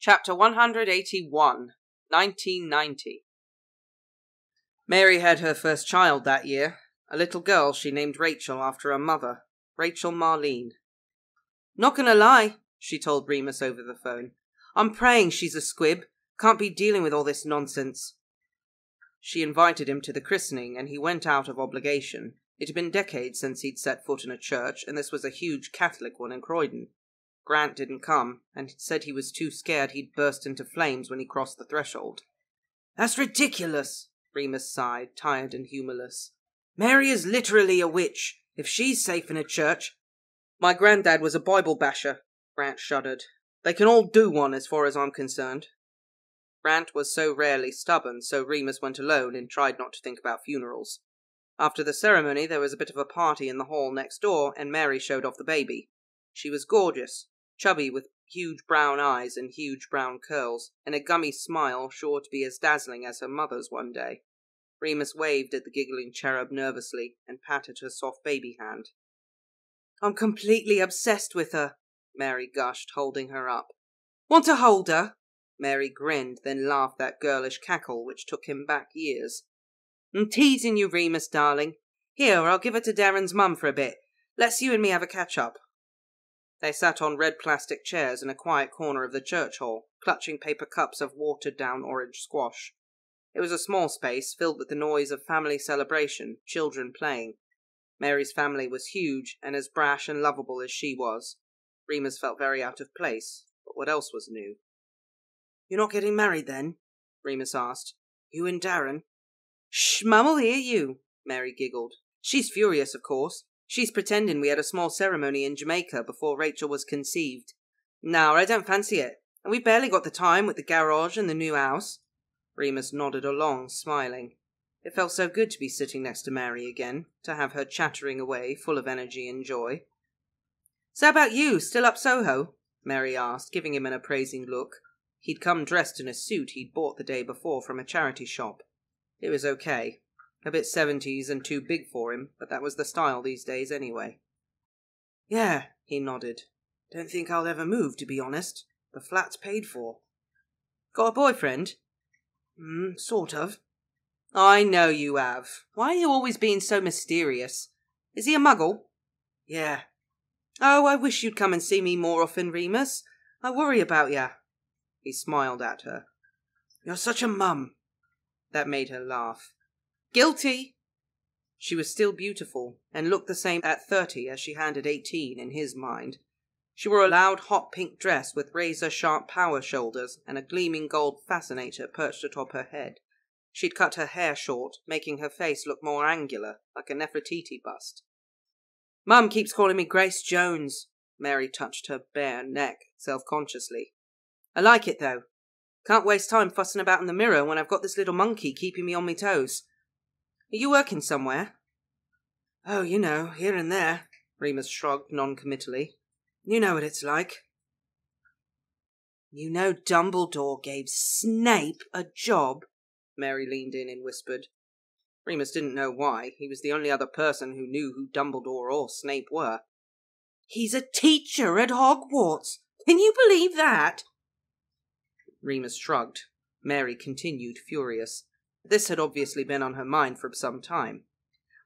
Chapter 181 1990 Mary had her first child that year, a little girl she named Rachel after her mother, Rachel Marlene. Not gonna lie, she told Remus over the phone. I'm praying she's a squib. Can't be dealing with all this nonsense. She invited him to the christening, and he went out of obligation. It had been decades since he'd set foot in a church, and this was a huge Catholic one in Croydon. Grant didn't come, and said he was too scared he'd burst into flames when he crossed the threshold. That's ridiculous, Remus sighed, tired and humorless. Mary is literally a witch. If she's safe in a church. My granddad was a Bible basher, Grant shuddered. They can all do one as far as I'm concerned. Grant was so rarely stubborn, so Remus went alone and tried not to think about funerals. After the ceremony, there was a bit of a party in the hall next door, and Mary showed off the baby. She was gorgeous, chubby with huge brown eyes and huge brown curls, and a gummy smile sure to be as dazzling as her mother's one day. Remus waved at the giggling cherub nervously and patted her soft baby hand. I'm completely obsessed with her, Mary gushed, holding her up. Want to hold her? Mary grinned, then laughed that girlish cackle which took him back years. I'm teasing you, Remus, darling. Here, I'll give her to Darren's mum for a bit. Let's you and me have a catch up. They sat on red plastic chairs in a quiet corner of the church hall, clutching paper cups of watered down orange squash. It was a small space filled with the noise of family celebration, children playing. Mary's family was huge and as brash and lovable as she was. Remus felt very out of place, but what else was new? You're not getting married then? Remus asked. You and Darren? Shh, Mum'll hear you, Mary giggled. She's furious, of course. She's pretending we had a small ceremony in Jamaica before Rachel was conceived. Now, I don't fancy it. And we barely got the time with the garage and the new house. Remus nodded along, smiling. It felt so good to be sitting next to Mary again, to have her chattering away, full of energy and joy. So about you, still up Soho? Mary asked, giving him an appraising look. He'd come dressed in a suit he'd bought the day before from a charity shop. It was okay. A bit seventies and too big for him, but that was the style these days anyway. Yeah, he nodded. Don't think I'll ever move, to be honest. The flat's paid for. Got a boyfriend? Hmm, sort of. I know you have. Why are you always being so mysterious? Is he a muggle? Yeah. Oh, I wish you'd come and see me more often, Remus. I worry about ya. He smiled at her. You're such a mum. That made her laugh. Guilty! She was still beautiful, and looked the same at thirty as she had at eighteen in his mind. She wore a loud hot pink dress with razor sharp power shoulders and a gleaming gold fascinator perched atop her head. She'd cut her hair short, making her face look more angular, like a Nefertiti bust. Mum keeps calling me Grace Jones. Mary touched her bare neck self consciously. I like it though. Can't waste time fussing about in the mirror when I've got this little monkey keeping me on my toes. Are you working somewhere? Oh, you know, here and there. Remus shrugged non-committally. You know what it's like. You know Dumbledore gave Snape a job? Mary leaned in and whispered. Remus didn't know why. He was the only other person who knew who Dumbledore or Snape were. He's a teacher at Hogwarts. Can you believe that? Remus shrugged. Mary continued, furious. This had obviously been on her mind for some time.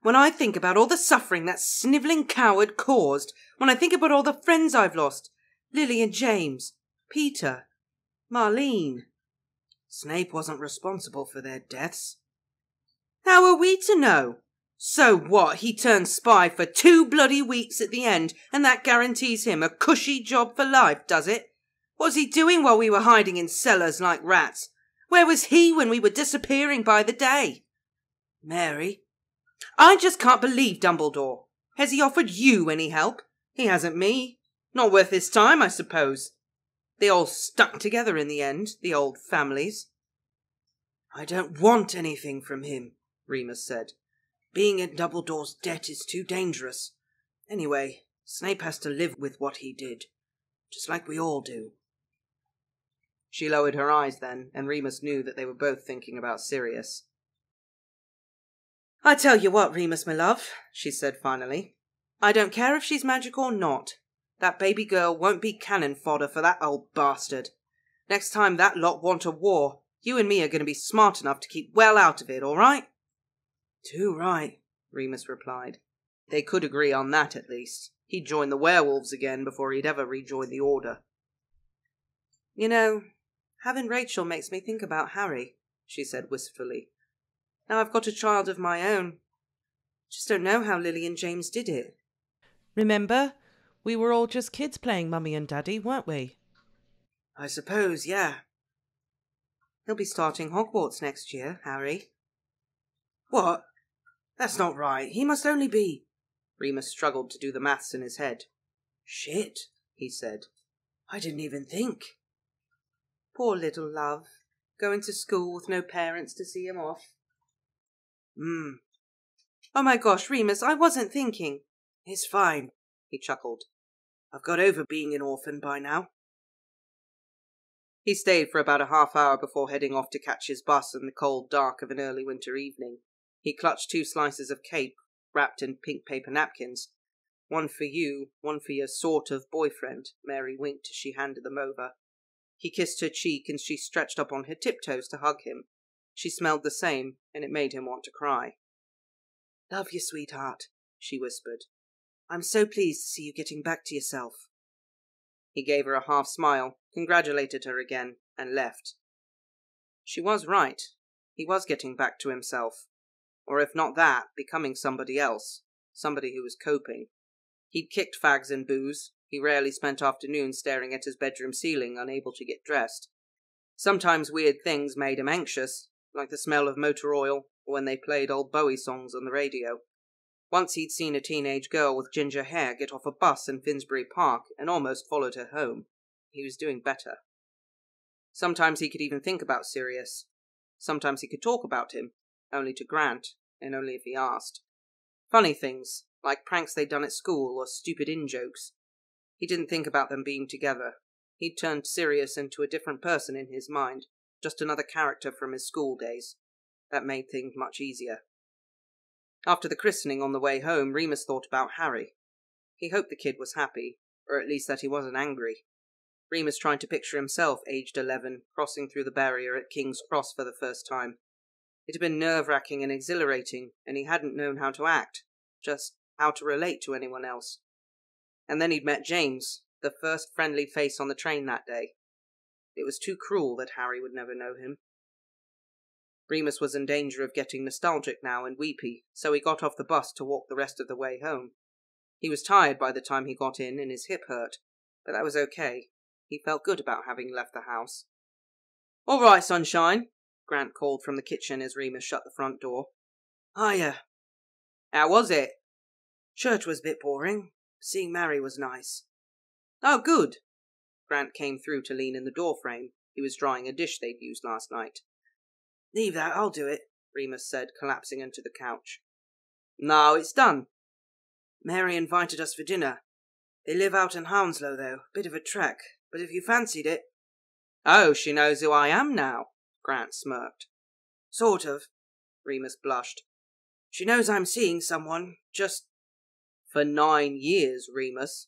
When I think about all the suffering that snivelling coward caused, when I think about all the friends I've lost, Lily and James, Peter, Marlene. Snape wasn't responsible for their deaths. How are we to know? So what? He turned spy for two bloody weeks at the end, and that guarantees him a cushy job for life, does it? What was he doing while we were hiding in cellars like rats? Where was he when we were disappearing by the day? Mary, I just can't believe Dumbledore. Has he offered you any help? He hasn't me. Not worth his time, I suppose. They all stuck together in the end, the old families. I don't want anything from him, Remus said. Being in Dumbledore's debt is too dangerous. Anyway, Snape has to live with what he did, just like we all do. She lowered her eyes then, and Remus knew that they were both thinking about Sirius. I tell you what, Remus, my love, she said finally. I don't care if she's magic or not. That baby girl won't be cannon fodder for that old bastard. Next time that lot want a war, you and me are going to be smart enough to keep well out of it, all right? Too right, Remus replied. They could agree on that at least. He'd join the werewolves again before he'd ever rejoin the Order. You know, having Rachel makes me think about Harry, she said wistfully. Now I've got a child of my own. Just don't know how Lily and James did it. Remember? We were all just kids playing Mummy and Daddy, weren't we? I suppose, yeah. He'll be starting Hogwarts next year, Harry. What? That's not right. He must only be. Remus struggled to do the maths in his head. Shit, he said. I didn't even think. Poor little love, going to school with no parents to see him off. Hmm. Oh my gosh, Remus, I wasn't thinking. It's fine, he chuckled. I've got over being an orphan by now. He stayed for about a half hour before heading off to catch his bus in the cold dark of an early winter evening. He clutched two slices of cake wrapped in pink paper napkins. One for you, one for your sort of boyfriend, Mary winked as she handed them over. He kissed her cheek and she stretched up on her tiptoes to hug him. She smelled the same, and it made him want to cry. Love you, sweetheart, she whispered. I'm so pleased to see you getting back to yourself. He gave her a half smile, congratulated her again, and left. She was right. He was getting back to himself. Or if not that, becoming somebody else. Somebody who was coping. He'd kicked fags and booze. He rarely spent afternoons staring at his bedroom ceiling, unable to get dressed. Sometimes weird things made him anxious, like the smell of motor oil, or when they played old Bowie songs on the radio. Once he'd seen a teenage girl with ginger hair get off a bus in Finsbury Park and almost followed her home. He was doing better. Sometimes he could even think about Sirius. Sometimes he could talk about him, only to Grant, and only if he asked. Funny things, like pranks they'd done at school or stupid in jokes. He didn't think about them being together. He'd turned Sirius into a different person in his mind, just another character from his school days. That made things much easier. After the christening on the way home, Remus thought about Harry. He hoped the kid was happy, or at least that he wasn't angry. Remus tried to picture himself, aged eleven, crossing through the barrier at King's Cross for the first time. It had been nerve wracking and exhilarating, and he hadn't known how to act, just how to relate to anyone else. And then he'd met James, the first friendly face on the train that day. It was too cruel that Harry would never know him. Remus was in danger of getting nostalgic now and weepy, so he got off the bus to walk the rest of the way home. He was tired by the time he got in and his hip hurt, but that was okay. He felt good about having left the house. All right, sunshine, Grant called from the kitchen as Remus shut the front door. Hiya. How was it? Church was a bit boring. Seeing Mary was nice. Oh, good. Grant came through to lean in the doorframe. He was drying a dish they'd used last night. Leave that, I'll do it, Remus said, collapsing into the couch. No, it's done. Mary invited us for dinner. They live out in Hounslow, though. Bit of a trek, but if you fancied it. Oh, she knows who I am now, Grant smirked. Sort of. Remus blushed. She knows I'm seeing someone, just. For nine years, Remus.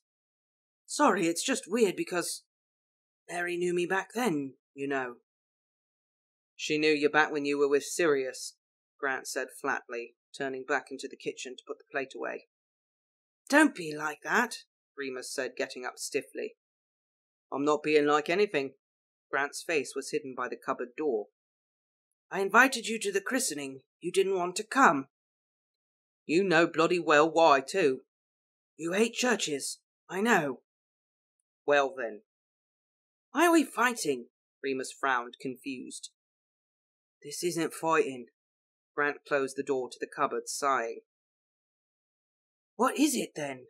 Sorry, it's just weird because. Mary knew me back then, you know. She knew you back when you were with Sirius, Grant said flatly, turning back into the kitchen to put the plate away. Don't be like that, Remus said, getting up stiffly. I'm not being like anything. Grant's face was hidden by the cupboard door. I invited you to the christening. You didn't want to come. You know bloody well why, too. You hate churches. I know. Well, then. Why are we fighting? Remus frowned, confused. This isn't fighting. Grant closed the door to the cupboard, sighing. What is it then?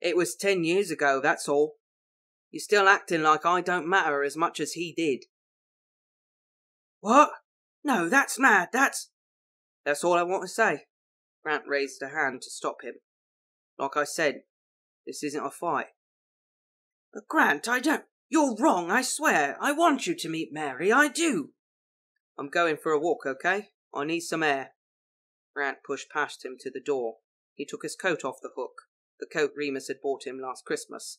It was ten years ago, that's all. You're still acting like I don't matter as much as he did. What? No, that's mad, that's. That's all I want to say. Grant raised a hand to stop him. Like I said, this isn't a fight. But Grant, I don't. You're wrong, I swear. I want you to meet Mary, I do. I'm going for a walk, okay? I need some air. Grant pushed past him to the door. He took his coat off the hook, the coat Remus had bought him last Christmas.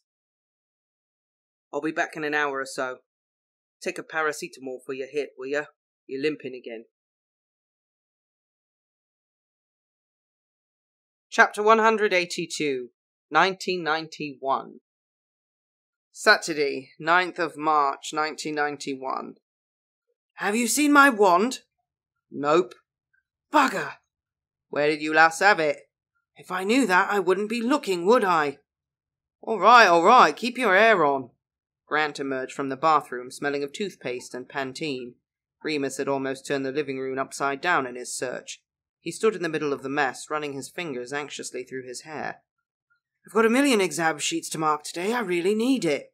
I'll be back in an hour or so. Take a paracetamol for your hip, will you? You're limping again. Chapter 182 1991 Saturday, 9th of March 1991 Have you seen my wand? Nope. Bugger! Where did you last have it? If I knew that, I wouldn't be looking, would I? All right, all right, keep your hair on. Grant emerged from the bathroom, smelling of toothpaste and Pantene. Remus had almost turned the living room upside down in his search. He stood in the middle of the mess, running his fingers anxiously through his hair. I've got a million exam sheets to mark today. I really need it.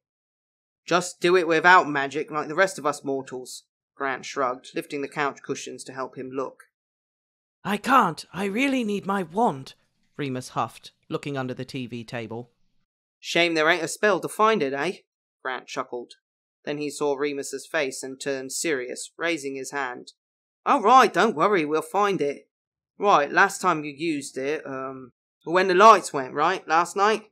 Just do it without magic, like the rest of us mortals. Grant shrugged, lifting the couch cushions to help him look. I can't. I really need my wand, Remus huffed, looking under the TV table. Shame there ain't a spell to find it, eh? Grant chuckled. Then he saw Remus's face and turned serious, raising his hand. All right, don't worry, we'll find it. Right, last time you used it, um, when the lights went, right? Last night?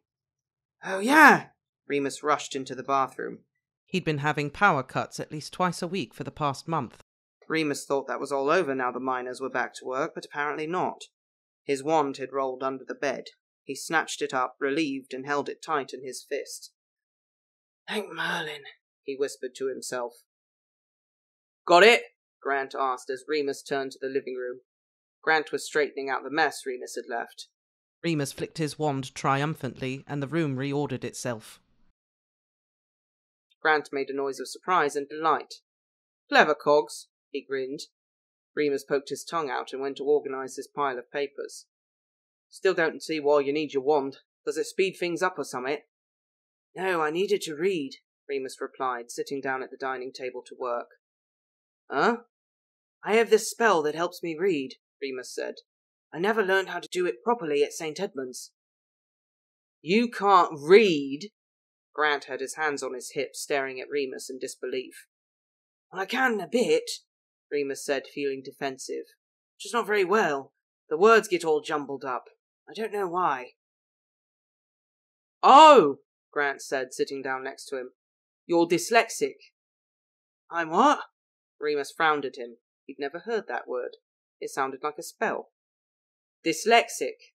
Oh, yeah. Remus rushed into the bathroom. He'd been having power cuts at least twice a week for the past month. Remus thought that was all over now the miners were back to work, but apparently not. His wand had rolled under the bed. He snatched it up, relieved, and held it tight in his fist. Thank Merlin, he whispered to himself. Got it? Grant asked as Remus turned to the living room. Grant was straightening out the mess Remus had left. Remus flicked his wand triumphantly, and the room reordered itself. Grant made a noise of surprise and delight. Clever cogs, he grinned. Remus poked his tongue out and went to organize his pile of papers. Still don't see why you need your wand. Does it speed things up or something? No, I need it to read, Remus replied, sitting down at the dining table to work. Huh? I have this spell that helps me read, Remus said. I never learned how to do it properly at St. Edmund's. You can't read? Grant had his hands on his hips, staring at Remus in disbelief. Well, I can a bit, Remus said, feeling defensive. Just not very well. The words get all jumbled up. I don't know why. Oh, Grant said, sitting down next to him. You're dyslexic. I'm what? Remus frowned at him. He'd never heard that word. It sounded like a spell. Dyslexic.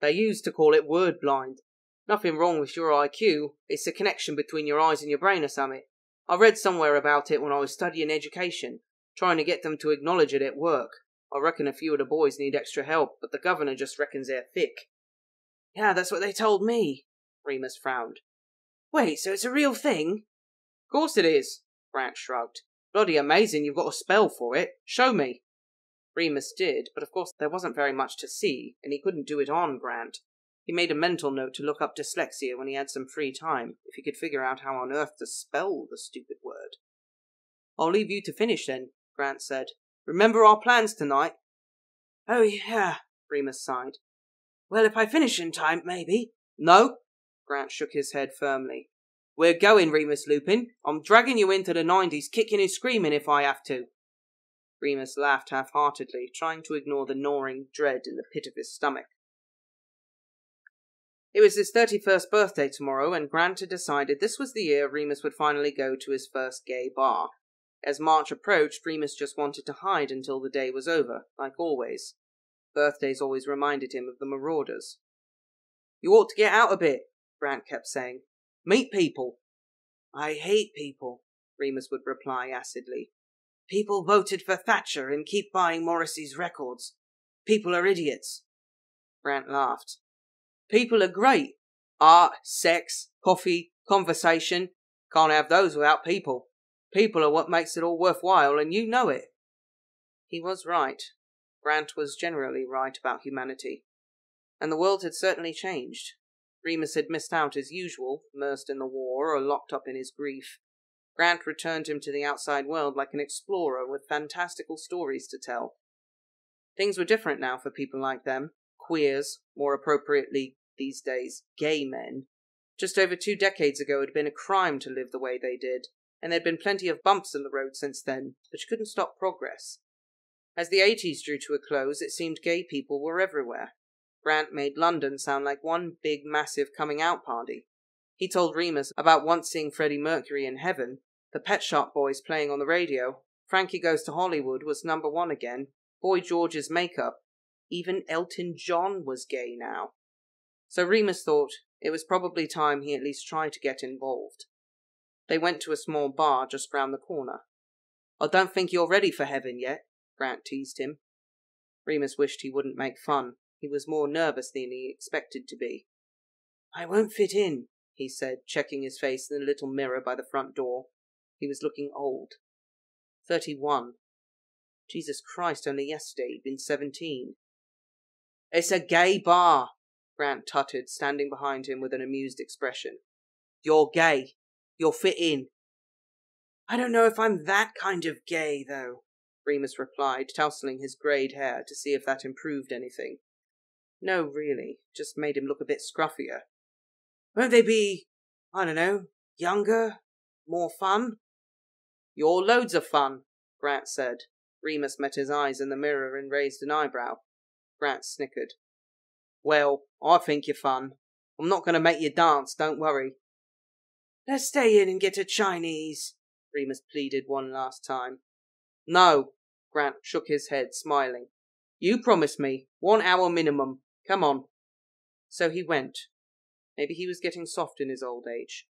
They used to call it word blind. Nothing wrong with your IQ. It's a connection between your eyes and your brain or something. I read somewhere about it when I was studying education, trying to get them to acknowledge it at work. I reckon a few of the boys need extra help, but the governor just reckons they're thick. Yeah, that's what they told me. Remus frowned. Wait, so it's a real thing? Of course it is, Grant shrugged. Bloody amazing you've got a spell for it. Show me. Remus did, but of course there wasn't very much to see, and he couldn't do it on Grant. He made a mental note to look up dyslexia when he had some free time, if he could figure out how on earth to spell the stupid word. I'll leave you to finish then, Grant said. Remember our plans tonight? Oh, yeah, Remus sighed. Well, if I finish in time, maybe. No, Grant shook his head firmly. We're going, Remus Lupin. I'm dragging you into the nineties, kicking and screaming if I have to. Remus laughed half heartedly, trying to ignore the gnawing dread in the pit of his stomach. It was his thirty first birthday tomorrow, and Grant had decided this was the year Remus would finally go to his first gay bar. As March approached, Remus just wanted to hide until the day was over, like always. Birthdays always reminded him of the marauders. You ought to get out a bit, Grant kept saying. Meet people. I hate people, Remus would reply acidly. People voted for Thatcher and keep buying Morrissey's records. People are idiots. Grant laughed. People are great. Art, sex, coffee, conversation. Can't have those without people. People are what makes it all worthwhile, and you know it. He was right. Grant was generally right about humanity. And the world had certainly changed. Remus had missed out as usual, immersed in the war or locked up in his grief. Grant returned him to the outside world like an explorer with fantastical stories to tell. Things were different now for people like them, queers, more appropriately these days, gay men. Just over two decades ago, it had been a crime to live the way they did, and there'd been plenty of bumps in the road since then, but you couldn't stop progress. As the 80s drew to a close, it seemed gay people were everywhere. Grant made London sound like one big, massive coming out party. He told Remus about once seeing Freddie Mercury in heaven, The Pet Shop Boys playing on the radio. Frankie Goes to Hollywood was number one again. Boy George's makeup. Even Elton John was gay now. So Remus thought it was probably time he at least tried to get involved. They went to a small bar just round the corner. I don't think you're ready for heaven yet, Grant teased him. Remus wished he wouldn't make fun. He was more nervous than he expected to be. I won't fit in, he said, checking his face in the little mirror by the front door. He was looking old. Thirty-one. Jesus Christ, only yesterday he'd been seventeen. It's a gay bar, Grant tutted, standing behind him with an amused expression. You're gay. You'll fit in. I don't know if I'm that kind of gay, though, Remus replied, tousling his greyed hair to see if that improved anything. No, really, just made him look a bit scruffier. Won't they be, I don't know, younger, more fun? You're loads of fun, Grant said. Remus met his eyes in the mirror and raised an eyebrow. Grant snickered. Well, I think you're fun. I'm not going to make you dance, don't worry. Let's stay in and get a Chinese, Remus pleaded one last time. No, Grant shook his head, smiling. You promised me. One hour minimum. Come on. So he went. Maybe he was getting soft in his old age.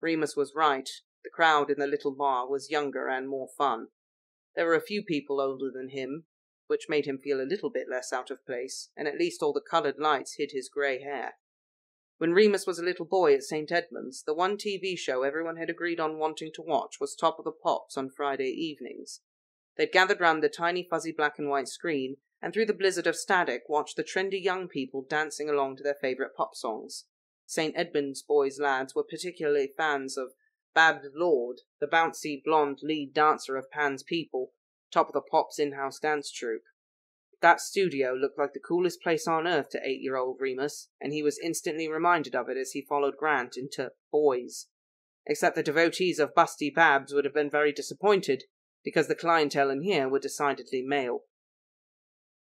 Remus was right. The crowd in the little bar was younger and more fun. There were a few people older than him, which made him feel a little bit less out of place, and at least all the coloured lights hid his grey hair. When Remus was a little boy at St. Edmund's, the one TV show everyone had agreed on wanting to watch was Top of the Pops on Friday evenings. They'd gathered round the tiny fuzzy black and white screen, and through the blizzard of static watched the trendy young people dancing along to their favourite pop songs. St. Edmund's boys' lads were particularly fans of Babs Lord, the bouncy blonde lead dancer of Pan's People, Top of the Pops in-house dance troupe. That studio looked like the coolest place on earth to eight year old Remus, and he was instantly reminded of it as he followed Grant into Boys. Except the devotees of Busty Babs would have been very disappointed, because the clientele in here were decidedly male.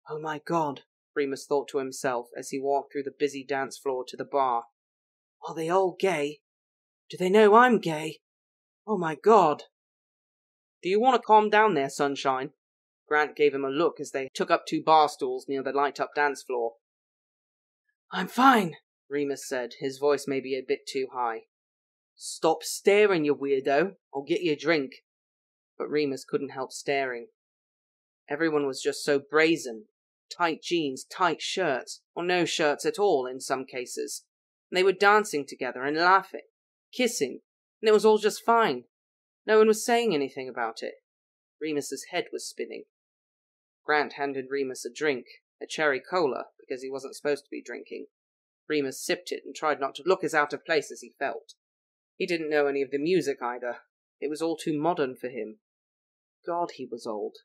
Oh my god, Remus thought to himself as he walked through the busy dance floor to the bar. Are they all gay? Do they know I'm gay? Oh my god. Do you want to calm down there, sunshine? Grant gave him a look as they took up two bar stools near the light up dance floor. I'm fine, Remus said, his voice maybe a bit too high. Stop staring, you weirdo. I'll get you a drink. But Remus couldn't help staring. Everyone was just so brazen. Tight jeans, tight shirts, or no shirts at all in some cases. And they were dancing together and laughing, kissing, and it was all just fine. No one was saying anything about it. Remus's head was spinning. Grant handed Remus a drink, a cherry cola, because he wasn't supposed to be drinking. Remus sipped it and tried not to look as out of place as he felt. He didn't know any of the music either. It was all too modern for him. God, he was old.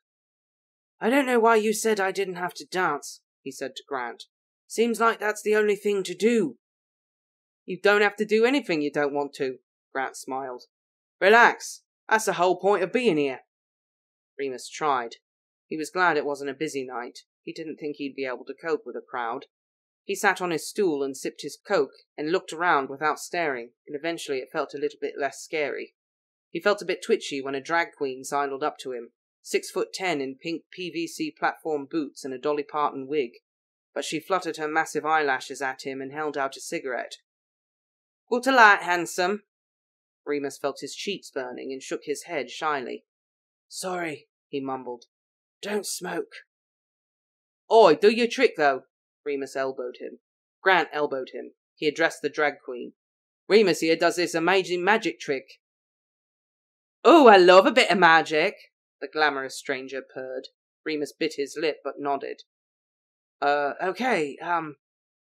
I don't know why you said I didn't have to dance, he said to Grant. Seems like that's the only thing to do. You don't have to do anything you don't want to, Grant smiled. Relax. That's the whole point of being here. Remus tried. He was glad it wasn't a busy night. He didn't think he'd be able to cope with a crowd. He sat on his stool and sipped his coke and looked around without staring, and eventually it felt a little bit less scary. He felt a bit twitchy when a drag queen sidled up to him, six foot ten in pink PVC platform boots and a Dolly Parton wig, but she fluttered her massive eyelashes at him and held out a cigarette. Put a light, handsome. Remus felt his cheeks burning and shook his head shyly. Sorry, he mumbled. Don't smoke. Oi, do your trick, though. Remus elbowed him. Grant elbowed him. He addressed the drag queen. Remus here does this amazing magic trick. Oh, I love a bit of magic, the glamorous stranger purred. Remus bit his lip but nodded. Uh, okay, um.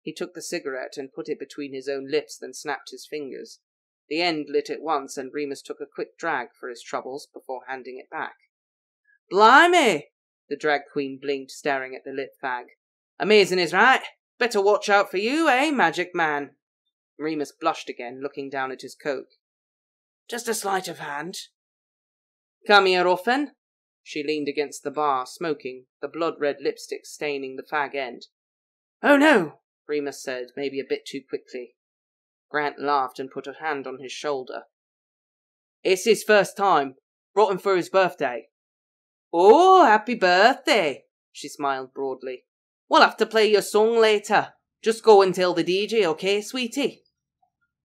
He took the cigarette and put it between his own lips, then snapped his fingers. The end lit at once, and Remus took a quick drag for his troubles before handing it back. Blimey! The drag queen blinked, staring at the lit fag. Amazing is right. Better watch out for you, eh, magic man? Remus blushed again, looking down at his coke. Just a sleight of hand. Come here often? She leaned against the bar, smoking, the blood-red lipstick staining the fag end. Oh no, Remus said, maybe a bit too quickly. Grant laughed and put a hand on his shoulder. It's his first time. Brought him for his birthday. Oh, happy birthday, she smiled broadly. We'll have to play your song later. Just go and tell the DJ, okay, sweetie?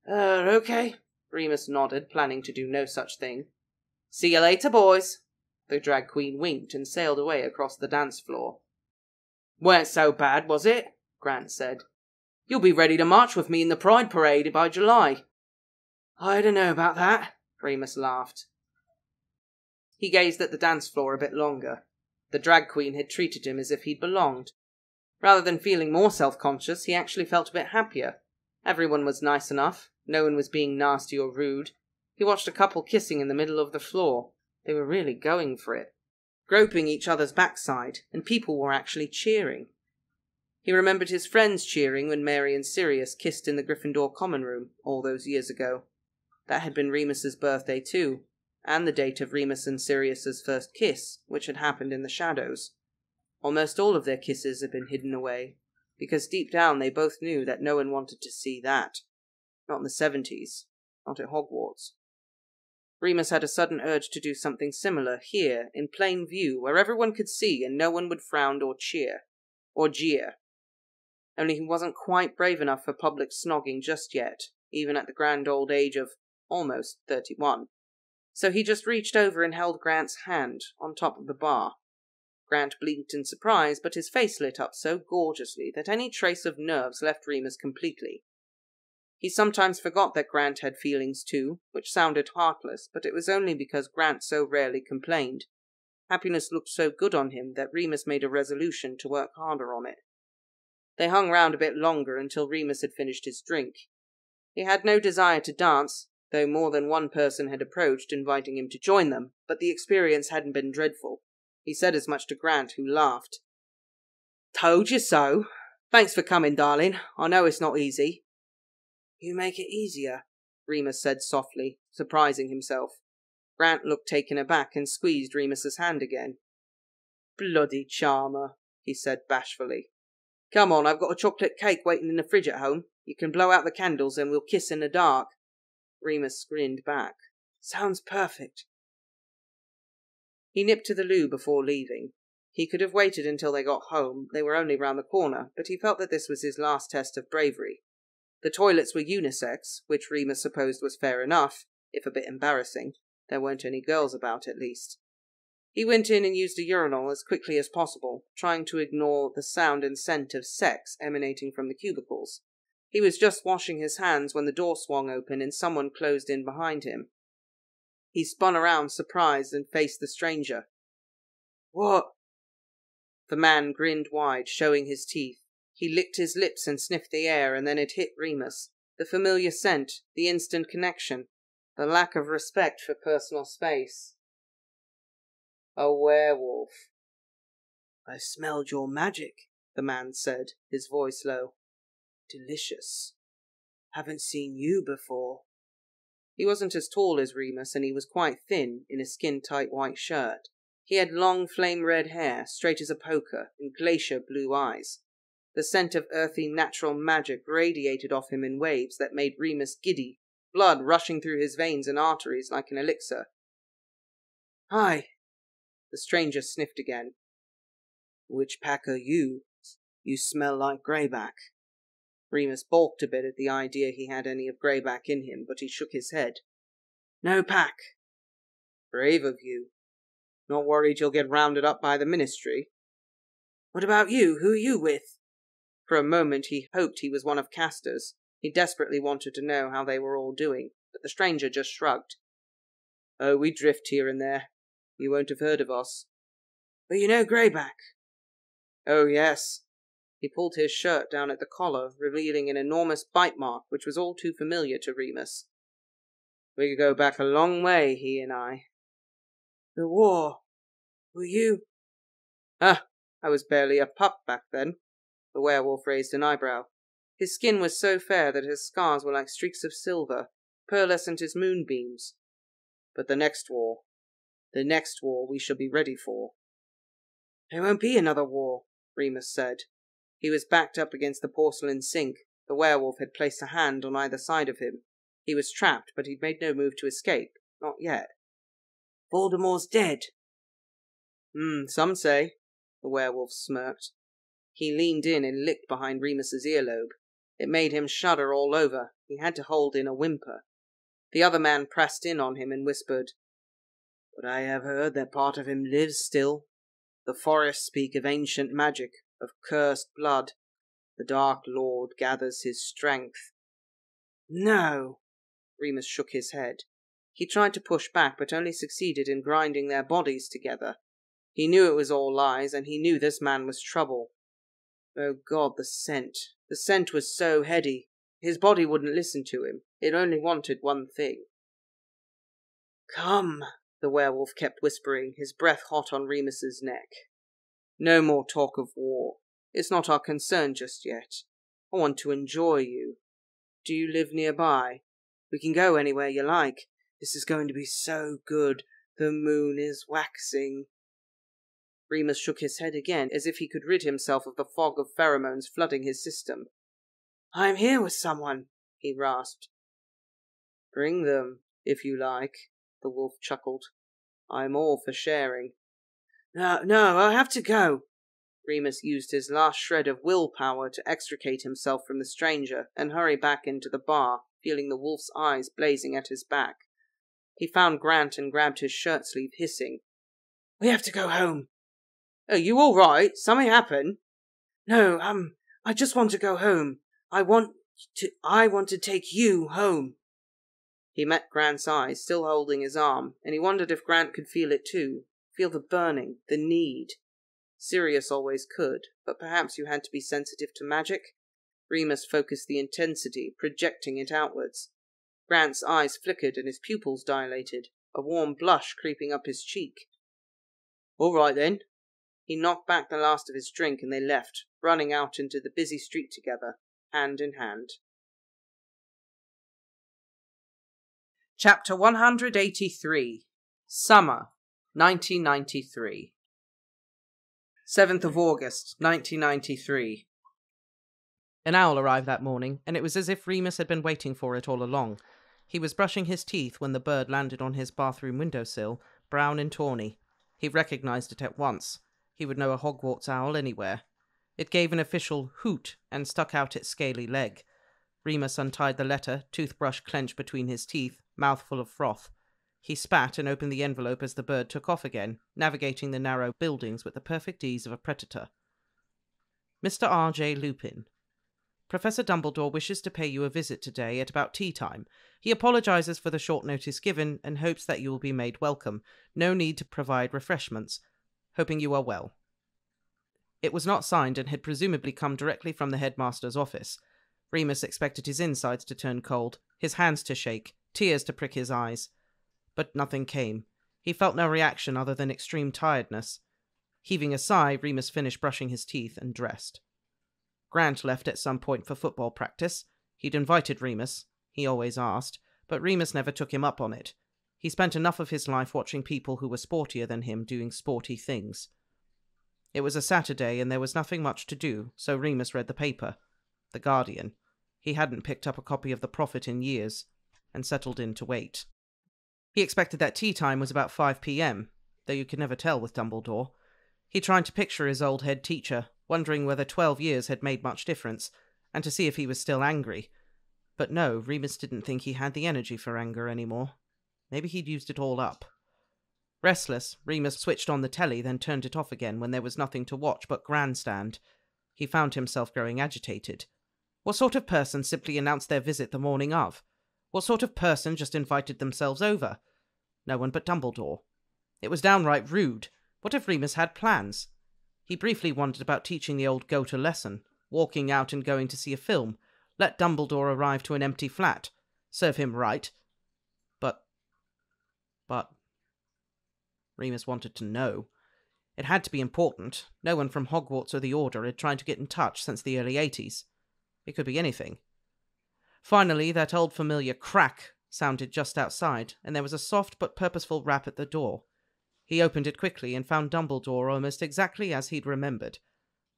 Uh, okay. Remus nodded, planning to do no such thing. See you later, boys. The drag queen winked and sailed away across the dance floor. Weren't so bad, was it? Grant said. You'll be ready to march with me in the Pride Parade by July. I don't know about that, Remus laughed. He gazed at the dance floor a bit longer. The drag queen had treated him as if he'd belonged. Rather than feeling more self conscious, he actually felt a bit happier. Everyone was nice enough, no one was being nasty or rude. He watched a couple kissing in the middle of the floor. They were really going for it, groping each other's backside, and people were actually cheering. He remembered his friends cheering when Mary and Sirius kissed in the Gryffindor common room all those years ago. That had been Remus's birthday too, and the date of Remus and Sirius's first kiss, which had happened in the shadows. Almost all of their kisses had been hidden away, because deep down they both knew that no one wanted to see that. Not in the seventies, not at Hogwarts. Remus had a sudden urge to do something similar here, in plain view, where everyone could see and no one would frown or cheer. Or jeer. Only he wasn't quite brave enough for public snogging just yet, even at the grand old age of almost thirty one so he just reached over and held Grant's hand on top of the bar. Grant blinked in surprise, but his face lit up so gorgeously that any trace of nerves left Remus completely. He sometimes forgot that Grant had feelings too, which sounded heartless, but it was only because Grant so rarely complained. Happiness looked so good on him that Remus made a resolution to work harder on it. They hung round a bit longer until Remus had finished his drink. He had no desire to dance, though more than one person had approached, inviting him to join them, but the experience hadn't been dreadful. He said as much to Grant, who laughed. Told you so. Thanks for coming, darling. I know it's not easy. You make it easier, Remus said softly, surprising himself. Grant looked taken aback and squeezed Remus's hand again. Bloody charmer, he said bashfully. Come on, I've got a chocolate cake waiting in the fridge at home. You can blow out the candles and we'll kiss in the dark. Remus grinned back. Sounds perfect. He nipped to the loo before leaving. He could have waited until they got home, they were only round the corner, but he felt that this was his last test of bravery. The toilets were unisex, which Remus supposed was fair enough, if a bit embarrassing. There weren't any girls about, at least. He went in and used a urinal as quickly as possible, trying to ignore the sound and scent of sex emanating from the cubicles. He was just washing his hands when the door swung open and someone closed in behind him. He spun around, surprised, and faced the stranger. What? The man grinned wide, showing his teeth. He licked his lips and sniffed the air, and then it hit Remus. The familiar scent, the instant connection, the lack of respect for personal space. A werewolf. I smelled your magic, the man said, his voice low. Delicious. Haven't seen you before. He wasn't as tall as Remus, and he was quite thin in a skin tight white shirt. He had long flame red hair, straight as a poker, and glacier blue eyes. The scent of earthy natural magic radiated off him in waves that made Remus giddy, blood rushing through his veins and arteries like an elixir. Hi. The stranger sniffed again. Which pack are you? You smell like greyback. Remus balked a bit at the idea he had any of Greyback in him, but he shook his head. No pack. Brave of you. Not worried you'll get rounded up by the ministry? What about you? Who are you with? For a moment he hoped he was one of Castor's. He desperately wanted to know how they were all doing, but the stranger just shrugged. Oh, we drift here and there. You won't have heard of us. But you know Greyback. Oh, yes. He pulled his shirt down at the collar, revealing an enormous bite mark which was all too familiar to Remus. We go back a long way, he and I. The war. Were you? Ah, I was barely a pup back then. The werewolf raised an eyebrow. His skin was so fair that his scars were like streaks of silver, pearlescent as moonbeams. But the next war, the next war we shall be ready for. There won't be another war, Remus said, he was backed up against the porcelain sink. The werewolf had placed a hand on either side of him. He was trapped, but he'd made no move to escape. Not yet. Voldemort's dead. Hmm, some say. The werewolf smirked. He leaned in and licked behind Remus's earlobe. It made him shudder all over. He had to hold in a whimper. The other man pressed in on him and whispered, But I have heard that part of him lives still. The forests speak of ancient magic, of cursed blood. The Dark Lord gathers his strength. No. Remus shook his head. He tried to push back, but only succeeded in grinding their bodies together. He knew it was all lies, and he knew this man was trouble. Oh God, the scent. The scent was so heady. His body wouldn't listen to him. It only wanted one thing. Come, the werewolf kept whispering, his breath hot on Remus's neck. No more talk of war. It's not our concern just yet. I want to enjoy you. Do you live nearby? We can go anywhere you like. This is going to be so good. The moon is waxing. Remus shook his head again, as if he could rid himself of the fog of pheromones flooding his system. I am here with someone, he rasped. Bring them, if you like, the wolf chuckled. I'm all for sharing. No, no, I have to go. Remus used his last shred of willpower to extricate himself from the stranger and hurry back into the bar, feeling the wolf's eyes blazing at his back. He found Grant and grabbed his shirt sleeve, hissing. We have to go home. Are you all right? Something happened? No, um, I just want to go home. I want to, I want to take you home. He met Grant's eyes, still holding his arm, and he wondered if Grant could feel it too. Feel the burning, the need. Sirius always could, but perhaps you had to be sensitive to magic? Remus focused the intensity, projecting it outwards. Grant's eyes flickered and his pupils dilated, a warm blush creeping up his cheek. All right then, he knocked back the last of his drink and they left, running out into the busy street together, hand in hand. Chapter 183 Summer, 1993. 7th of August, 1993. An owl arrived that morning, and it was as if Remus had been waiting for it all along. He was brushing his teeth when the bird landed on his bathroom windowsill, brown and tawny. He recognized it at once. He would know a Hogwarts owl anywhere. It gave an official hoot and stuck out its scaly leg. Remus untied the letter, toothbrush clenched between his teeth, mouth full of froth. He spat and opened the envelope as the bird took off again, navigating the narrow buildings with the perfect ease of a predator. Mr. R. J. Lupin. Professor Dumbledore wishes to pay you a visit today at about tea time. He apologizes for the short notice given and hopes that you will be made welcome. No need to provide refreshments hoping you are well. It was not signed and had presumably come directly from the headmaster's office. Remus expected his insides to turn cold, his hands to shake, tears to prick his eyes. But nothing came. He felt no reaction other than extreme tiredness. Heaving a sigh, Remus finished brushing his teeth and dressed. Grant left at some point for football practice. He'd invited Remus. He always asked, but Remus never took him up on it. He spent enough of his life watching people who were sportier than him doing sporty things. It was a Saturday and there was nothing much to do, so Remus read the paper. The Guardian. He hadn't picked up a copy of The Prophet in years, and settled in to wait. He expected that tea time was about 5 p.m., though you could never tell with Dumbledore. He tried to picture his old head teacher, wondering whether 12 years had made much difference, and to see if he was still angry. But no, Remus didn't think he had the energy for anger anymore. Maybe he'd used it all up. Restless, Remus switched on the telly, then turned it off again when there was nothing to watch but Grandstand. He found himself growing agitated. What sort of person simply announced their visit the morning of? What sort of person just invited themselves over? No one but Dumbledore. It was downright rude. What if Remus had plans? He briefly wondered about teaching the old goat a lesson, walking out and going to see a film, let Dumbledore arrive to an empty flat, serve him right, but But. Remus wanted to know. It had to be important. No one from Hogwarts or the Order had tried to get in touch since the early 80s. It could be anything. Finally, that old familiar crack sounded just outside, and there was a soft but purposeful rap at the door. He opened it quickly and found Dumbledore almost exactly as he'd remembered.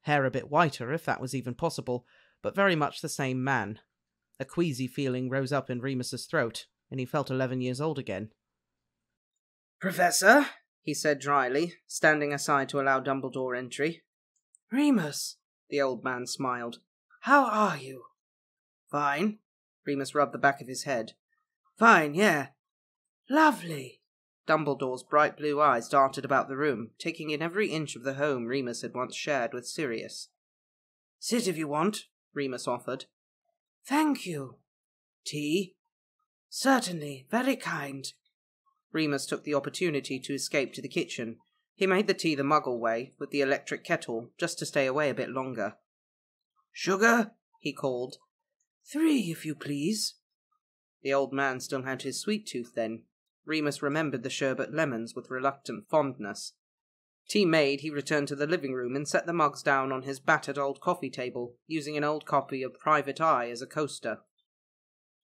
Hair a bit whiter, if that was even possible, but very much the same man. A queasy feeling rose up in Remus's throat, and he felt eleven years old again. Professor, he said dryly, standing aside to allow Dumbledore entry. Remus, the old man smiled. How are you? Fine. Remus rubbed the back of his head. Fine, yeah. Lovely. Dumbledore's bright blue eyes darted about the room, taking in every inch of the home Remus had once shared with Sirius. Sit if you want, Remus offered. Thank you. Tea? Certainly, very kind. Remus took the opportunity to escape to the kitchen. He made the tea the muggle way, with the electric kettle, just to stay away a bit longer. Sugar? he called. Three, if you please. The old man still had his sweet tooth then. Remus remembered the sherbet lemons with reluctant fondness. Tea made, he returned to the living room and set the mugs down on his battered old coffee table, using an old copy of Private Eye as a coaster.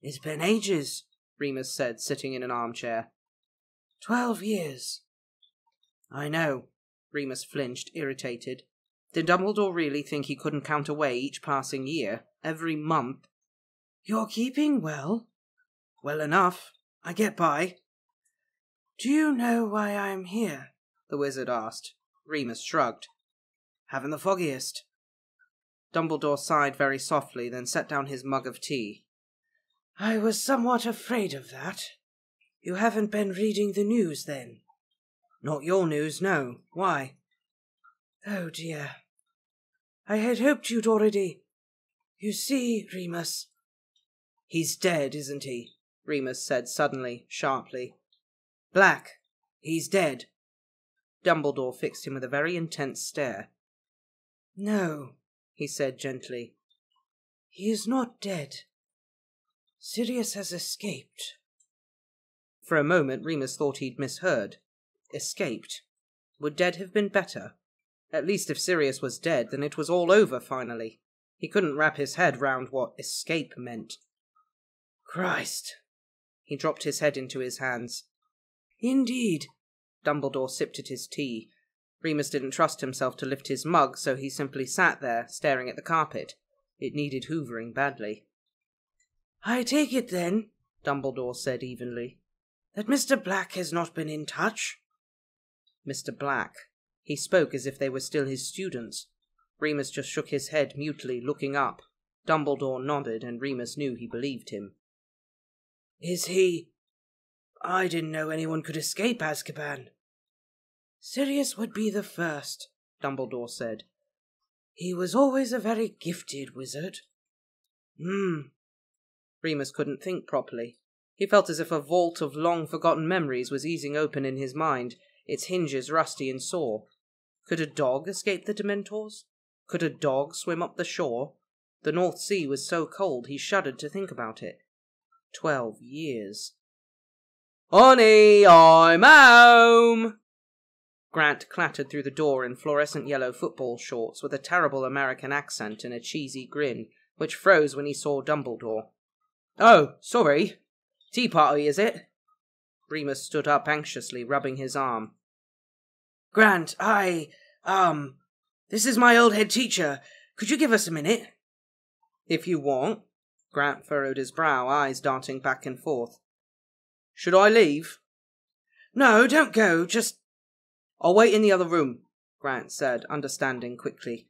It's been ages, Remus said, sitting in an armchair. Twelve years. I know. Remus flinched, irritated. Did Dumbledore really think he couldn't count away each passing year, every month? You're keeping well? Well enough. I get by. Do you know why I'm here? The wizard asked. Remus shrugged. Haven't the foggiest. Dumbledore sighed very softly, then set down his mug of tea. I was somewhat afraid of that. You haven't been reading the news, then? Not your news, no. Why? Oh, dear. I had hoped you'd already. You see, Remus. He's dead, isn't he? Remus said suddenly, sharply. Black. He's dead. Dumbledore fixed him with a very intense stare. No, he said gently. He is not dead. Sirius has escaped. For a moment, Remus thought he'd misheard. Escaped. Would dead have been better? At least if Sirius was dead, then it was all over finally. He couldn't wrap his head round what escape meant. Christ! He dropped his head into his hands. Indeed. Dumbledore sipped at his tea. Remus didn't trust himself to lift his mug, so he simply sat there, staring at the carpet. It needed hoovering badly. I take it, then, Dumbledore said evenly, that Mr. Black has not been in touch? Mr. Black. He spoke as if they were still his students. Remus just shook his head mutely, looking up. Dumbledore nodded, and Remus knew he believed him. Is he? I didn't know anyone could escape Azkaban. Sirius would be the first, Dumbledore said. He was always a very gifted wizard. Hmm. Remus couldn't think properly. He felt as if a vault of long forgotten memories was easing open in his mind, its hinges rusty and sore. Could a dog escape the Dementors? Could a dog swim up the shore? The North Sea was so cold he shuddered to think about it. Twelve years. Honey, I'm home! Grant clattered through the door in fluorescent yellow football shorts with a terrible American accent and a cheesy grin, which froze when he saw Dumbledore. Oh, sorry. Tea party, is it? Remus stood up anxiously, rubbing his arm. Grant, I, um, this is my old head teacher. Could you give us a minute? If you want. Grant furrowed his brow, eyes darting back and forth. Should I leave? No, don't go. Just. I'll wait in the other room, Grant said, understanding quickly.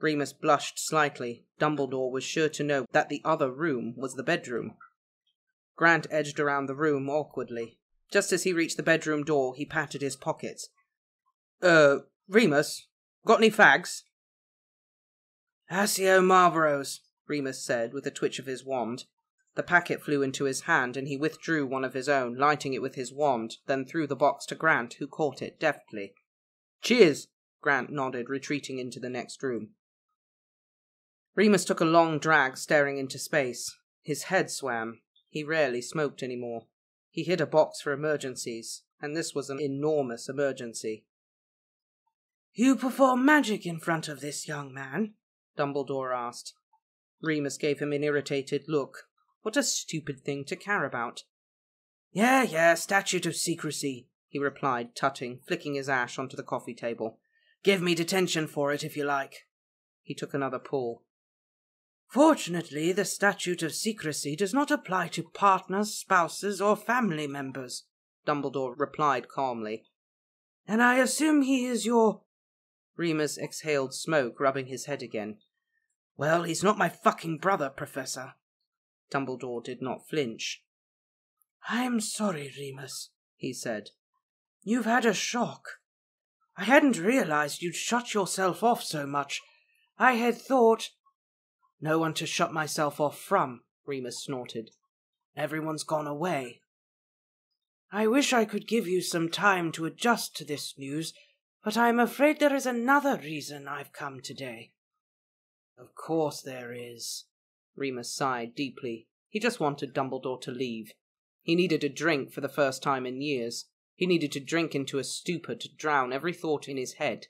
Remus blushed slightly. Dumbledore was sure to know that the other room was the bedroom. Grant edged around the room awkwardly. Just as he reached the bedroom door, he patted his pockets. Uh, Remus, got any fags? Accio Marlboros, Remus said, with a twitch of his wand. The packet flew into his hand, and he withdrew one of his own, lighting it with his wand, then threw the box to Grant, who caught it deftly. Cheers! Grant nodded, retreating into the next room. Remus took a long drag, staring into space. His head swam. He rarely smoked any more. He hid a box for emergencies, and this was an enormous emergency. You perform magic in front of this young man? Dumbledore asked. Remus gave him an irritated look. What a stupid thing to care about. Yeah, yeah, statute of secrecy, he replied, tutting, flicking his ash onto the coffee table. Give me detention for it if you like. He took another pull. Fortunately, the statute of secrecy does not apply to partners, spouses, or family members, Dumbledore replied calmly. And I assume he is your. Remus exhaled smoke, rubbing his head again. Well, he's not my fucking brother, Professor. Dumbledore did not flinch. I'm sorry, Remus, he said. You've had a shock. I hadn't realized you'd shut yourself off so much. I had thought. No one to shut myself off from, Remus snorted. Everyone's gone away. I wish I could give you some time to adjust to this news, but I'm afraid there is another reason I've come today. Of course there is. Remus sighed deeply. He just wanted Dumbledore to leave. He needed a drink for the first time in years. He needed to drink into a stupor to drown every thought in his head.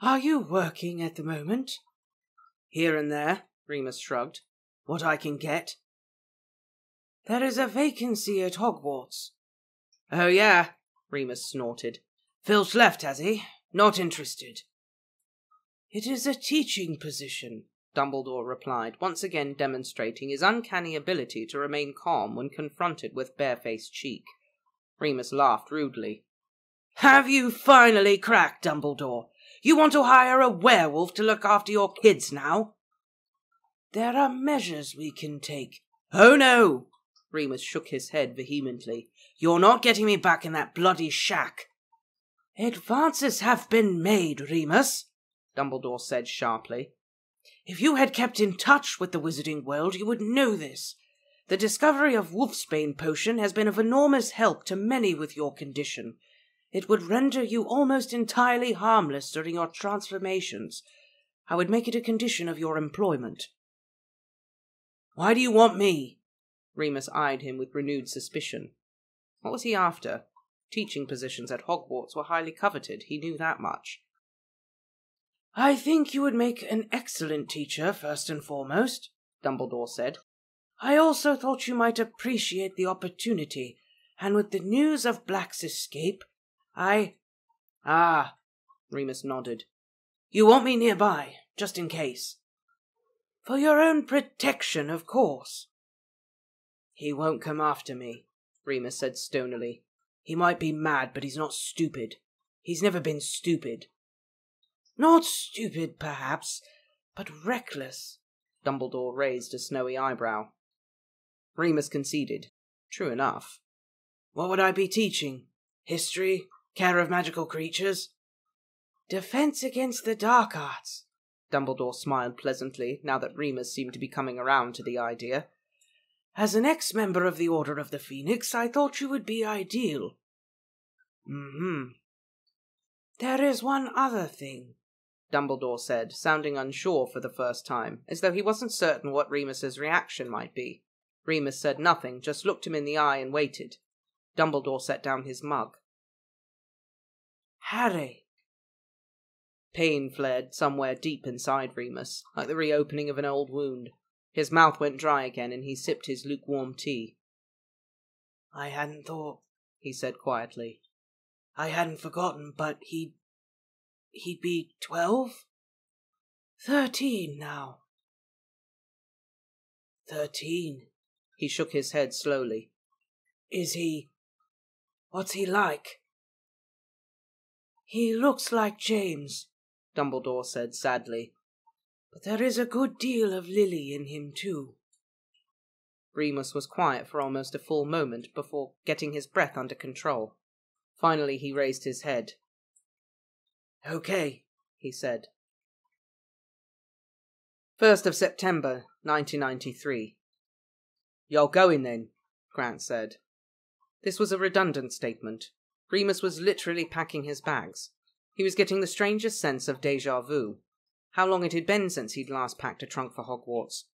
Are you working at the moment? Here and there, Remus shrugged. What I can get. There is a vacancy at Hogwarts. Oh, yeah, Remus snorted. Filch left, has he? Not interested. It is a teaching position, Dumbledore replied, once again demonstrating his uncanny ability to remain calm when confronted with barefaced cheek. Remus laughed rudely. Have you finally cracked, Dumbledore? You want to hire a werewolf to look after your kids now? There are measures we can take. Oh no! Remus shook his head vehemently. You're not getting me back in that bloody shack. Advances have been made, Remus, Dumbledore said sharply. If you had kept in touch with the wizarding world, you would know this. The discovery of Wolfsbane potion has been of enormous help to many with your condition. It would render you almost entirely harmless during your transformations. I would make it a condition of your employment. Why do you want me? Remus eyed him with renewed suspicion. What was he after? Teaching positions at Hogwarts were highly coveted, he knew that much. I think you would make an excellent teacher, first and foremost, Dumbledore said. I also thought you might appreciate the opportunity, and with the news of Black's escape, I. Ah, Remus nodded. You want me nearby, just in case. For your own protection, of course. He won't come after me, Remus said stonily. He might be mad, but he's not stupid. He's never been stupid. Not stupid, perhaps, but reckless. Dumbledore raised a snowy eyebrow. Remus conceded. True enough. What would I be teaching? History? Care of magical creatures? Defense against the dark arts. Dumbledore smiled pleasantly, now that Remus seemed to be coming around to the idea. As an ex-member of the Order of the Phoenix, I thought you would be ideal. Mm-hmm. There is one other thing, Dumbledore said, sounding unsure for the first time, as though he wasn't certain what Remus's reaction might be. Remus said nothing, just looked him in the eye and waited. Dumbledore set down his mug. Harry. Pain flared somewhere deep inside Remus, like the reopening of an old wound. His mouth went dry again, and he sipped his lukewarm tea. I hadn't thought, he said quietly. I hadn't forgotten, but he'd. he'd be twelve? Thirteen now. Thirteen. He shook his head slowly. Is he. what's he like? He looks like James, Dumbledore said sadly. But there is a good deal of Lily in him, too. Remus was quiet for almost a full moment before getting his breath under control. Finally, he raised his head. Okay, he said. 1st of September, 1993. You're going then, Grant said. This was a redundant statement. Remus was literally packing his bags. He was getting the strangest sense of deja vu. How long it had been since he'd last packed a trunk for Hogwarts.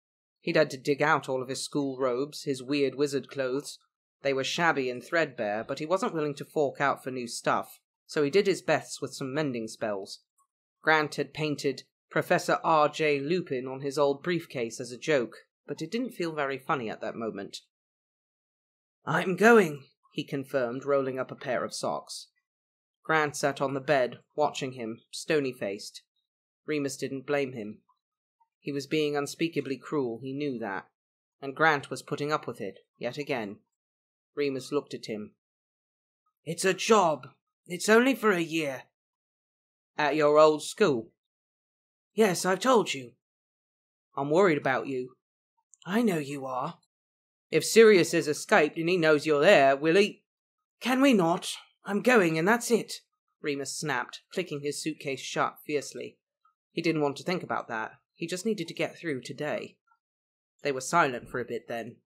He'd had to dig out all of his school robes, his weird wizard clothes. They were shabby and threadbare, but he wasn't willing to fork out for new stuff, so he did his best with some mending spells. Grant had painted Professor R. J. Lupin on his old briefcase as a joke, but it didn't feel very funny at that moment. I'm going, he confirmed, rolling up a pair of socks. Grant sat on the bed, watching him, stony faced. Remus didn't blame him. He was being unspeakably cruel, he knew that. And Grant was putting up with it, yet again. Remus looked at him. It's a job. It's only for a year. At your old school? Yes, I've told you. I'm worried about you. I know you are. If Sirius has escaped and he knows you're there, will he? Can we not? I'm going, and that's it. Remus snapped, clicking his suitcase shut fiercely. He didn't want to think about that. He just needed to get through today. They were silent for a bit then.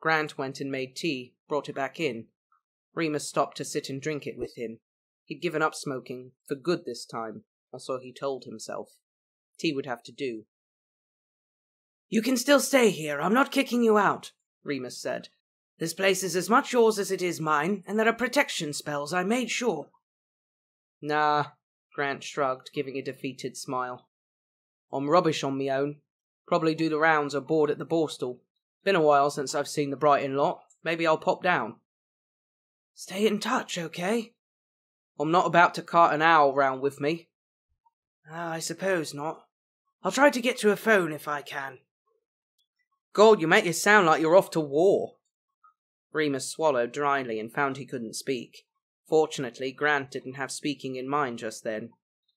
Grant went and made tea, brought it back in. Remus stopped to sit and drink it with him. He'd given up smoking, for good this time, or so he told himself. Tea would have to do. You can still stay here. I'm not kicking you out, Remus said. This place is as much yours as it is mine, and there are protection spells, I made sure. Nah, Grant shrugged, giving a defeated smile. I'm rubbish on me own. Probably do the rounds or board at the Borstal. Been a while since I've seen the Brighton lot. Maybe I'll pop down. Stay in touch, okay? I'm not about to cart an owl round with me. Uh, I suppose not. I'll try to get to a phone if I can. God, you make it sound like you're off to war. Remus swallowed dryly and found he couldn't speak. Fortunately, Grant didn't have speaking in mind just then.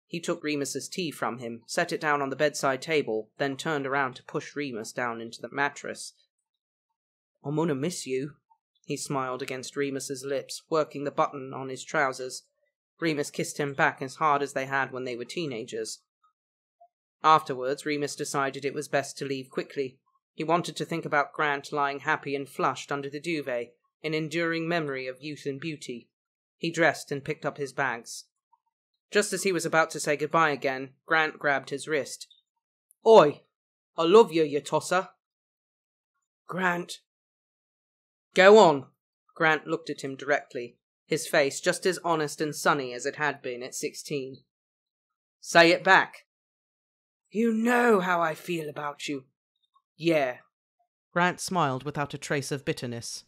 He took Remus's tea from him, set it down on the bedside table, then turned around to push Remus down into the mattress. I'm gonna miss you, he smiled against Remus's lips, working the button on his trousers. Remus kissed him back as hard as they had when they were teenagers. Afterwards, Remus decided it was best to leave quickly. He wanted to think about Grant lying happy and flushed under the duvet, an enduring memory of youth and beauty. He dressed and picked up his bags. Just as he was about to say goodbye again, Grant grabbed his wrist. Oi! I love you, you tosser. Grant. Go on. Grant looked at him directly, his face just as honest and sunny as it had been at sixteen. Say it back. You know how I feel about you. Yeah. Grant smiled without a trace of bitterness.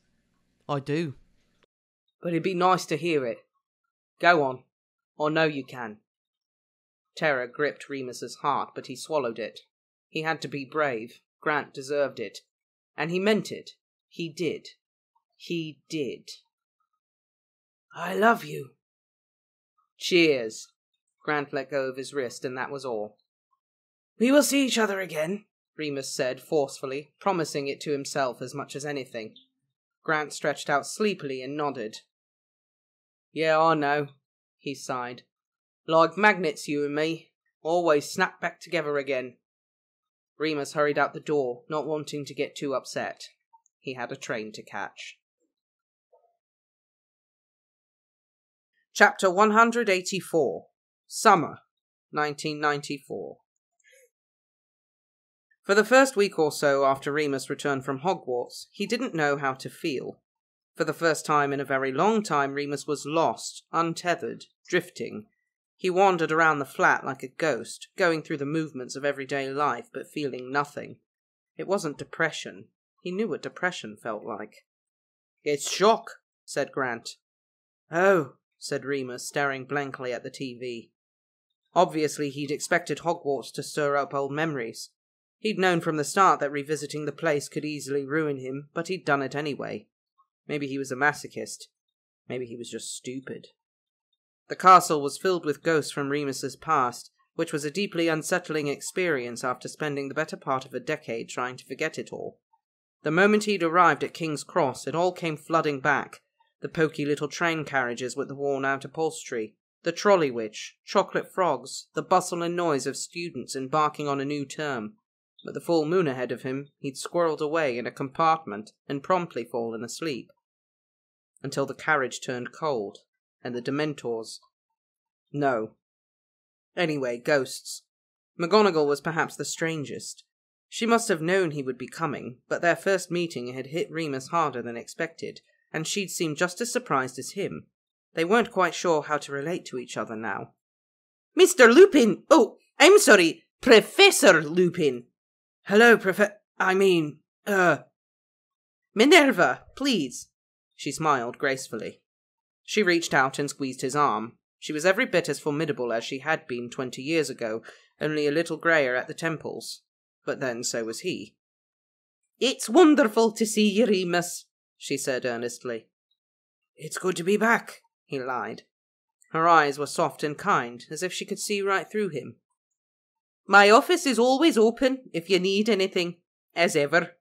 I do. But it'd be nice to hear it. Go on. I know you can. Terror gripped Remus's heart, but he swallowed it. He had to be brave. Grant deserved it. And he meant it. He did. He did. I love you. Cheers. Grant let go of his wrist, and that was all. We will see each other again, Remus said forcefully, promising it to himself as much as anything. Grant stretched out sleepily and nodded. Yeah, I know, he sighed. Like magnets, you and me. Always snap back together again. Remus hurried out the door, not wanting to get too upset. He had a train to catch. Chapter 184 Summer, 1994 for the first week or so after Remus returned from Hogwarts, he didn't know how to feel. For the first time in a very long time, Remus was lost, untethered, drifting. He wandered around the flat like a ghost, going through the movements of everyday life but feeling nothing. It wasn't depression. He knew what depression felt like. It's shock, said Grant. Oh, said Remus, staring blankly at the TV. Obviously, he'd expected Hogwarts to stir up old memories. He'd known from the start that revisiting the place could easily ruin him, but he'd done it anyway. Maybe he was a masochist. Maybe he was just stupid. The castle was filled with ghosts from Remus's past, which was a deeply unsettling experience after spending the better part of a decade trying to forget it all. The moment he'd arrived at King's Cross, it all came flooding back. The poky little train carriages with the worn out upholstery, the trolley witch, chocolate frogs, the bustle and noise of students embarking on a new term, with the full moon ahead of him, he'd squirreled away in a compartment and promptly fallen asleep. Until the carriage turned cold, and the Dementors. No. Anyway, ghosts. McGonagall was perhaps the strangest. She must have known he would be coming, but their first meeting had hit Remus harder than expected, and she'd seemed just as surprised as him. They weren't quite sure how to relate to each other now. Mr. Lupin! Oh, I'm sorry, Professor Lupin! Hello, Prof. I mean, uh. Minerva, please. She smiled gracefully. She reached out and squeezed his arm. She was every bit as formidable as she had been twenty years ago, only a little greyer at the temples. But then so was he. It's wonderful to see you, Remus, she said earnestly. It's good to be back, he lied. Her eyes were soft and kind, as if she could see right through him. My office is always open if you need anything, as ever.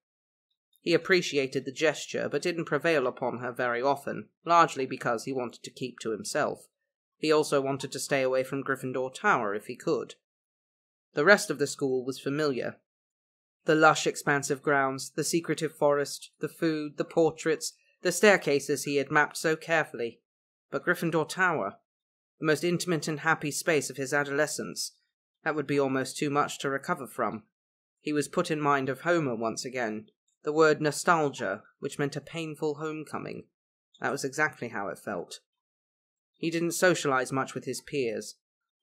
He appreciated the gesture, but didn't prevail upon her very often, largely because he wanted to keep to himself. He also wanted to stay away from Gryffindor Tower if he could. The rest of the school was familiar. The lush, expansive grounds, the secretive forest, the food, the portraits, the staircases he had mapped so carefully. But Gryffindor Tower, the most intimate and happy space of his adolescence, that would be almost too much to recover from. He was put in mind of Homer once again, the word nostalgia, which meant a painful homecoming. That was exactly how it felt. He didn't socialize much with his peers.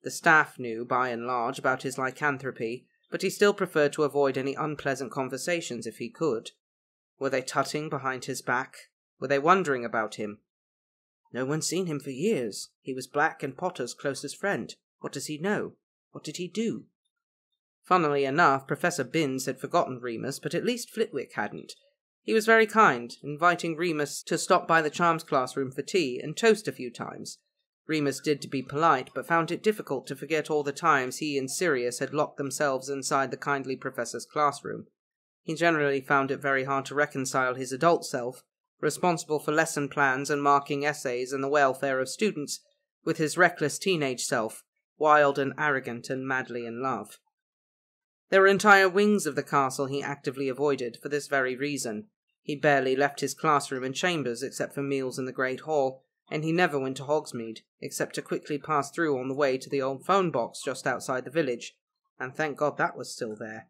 The staff knew, by and large, about his lycanthropy, but he still preferred to avoid any unpleasant conversations if he could. Were they tutting behind his back? Were they wondering about him? No one's seen him for years. He was Black and Potter's closest friend. What does he know? What did he do? Funnily enough, Professor Binns had forgotten Remus, but at least Flitwick hadn't. He was very kind, inviting Remus to stop by the Charms classroom for tea and toast a few times. Remus did to be polite, but found it difficult to forget all the times he and Sirius had locked themselves inside the kindly professor's classroom. He generally found it very hard to reconcile his adult self, responsible for lesson plans and marking essays and the welfare of students, with his reckless teenage self, wild and arrogant and madly in love. There were entire wings of the castle he actively avoided for this very reason. He barely left his classroom and chambers except for meals in the Great Hall, and he never went to Hogsmeade, except to quickly pass through on the way to the old phone box just outside the village, and thank God that was still there.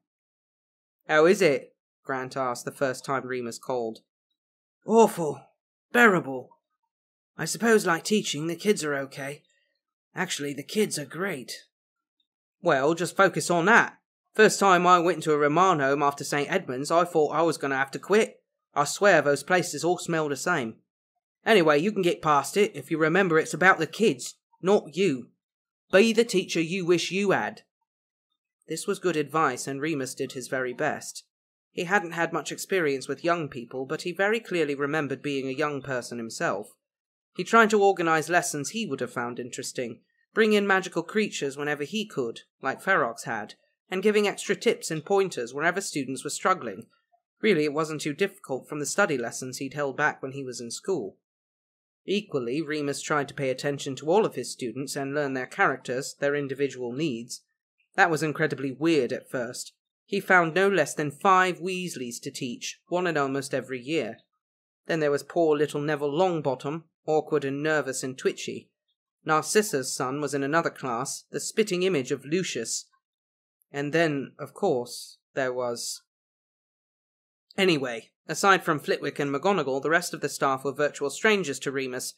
How is it? Grant asked the first time Remus called. Awful. Bearable. I suppose, like teaching, the kids are okay. Actually, the kids are great. Well, just focus on that. First time I went into a remand home after St. Edmund's, I thought I was going to have to quit. I swear those places all smell the same. Anyway, you can get past it if you remember it's about the kids, not you. Be the teacher you wish you had. This was good advice, and Remus did his very best. He hadn't had much experience with young people, but he very clearly remembered being a young person himself. He tried to organize lessons he would have found interesting, bring in magical creatures whenever he could, like Ferox had, and giving extra tips and pointers wherever students were struggling. Really, it wasn't too difficult from the study lessons he'd held back when he was in school. Equally, Remus tried to pay attention to all of his students and learn their characters, their individual needs. That was incredibly weird at first. He found no less than five Weasleys to teach, one in almost every year. Then there was poor little Neville Longbottom, awkward and nervous and twitchy. Narcissa's son was in another class, the spitting image of Lucius, and then, of course, there was. Anyway, aside from Flitwick and McGonagall, the rest of the staff were virtual strangers to Remus,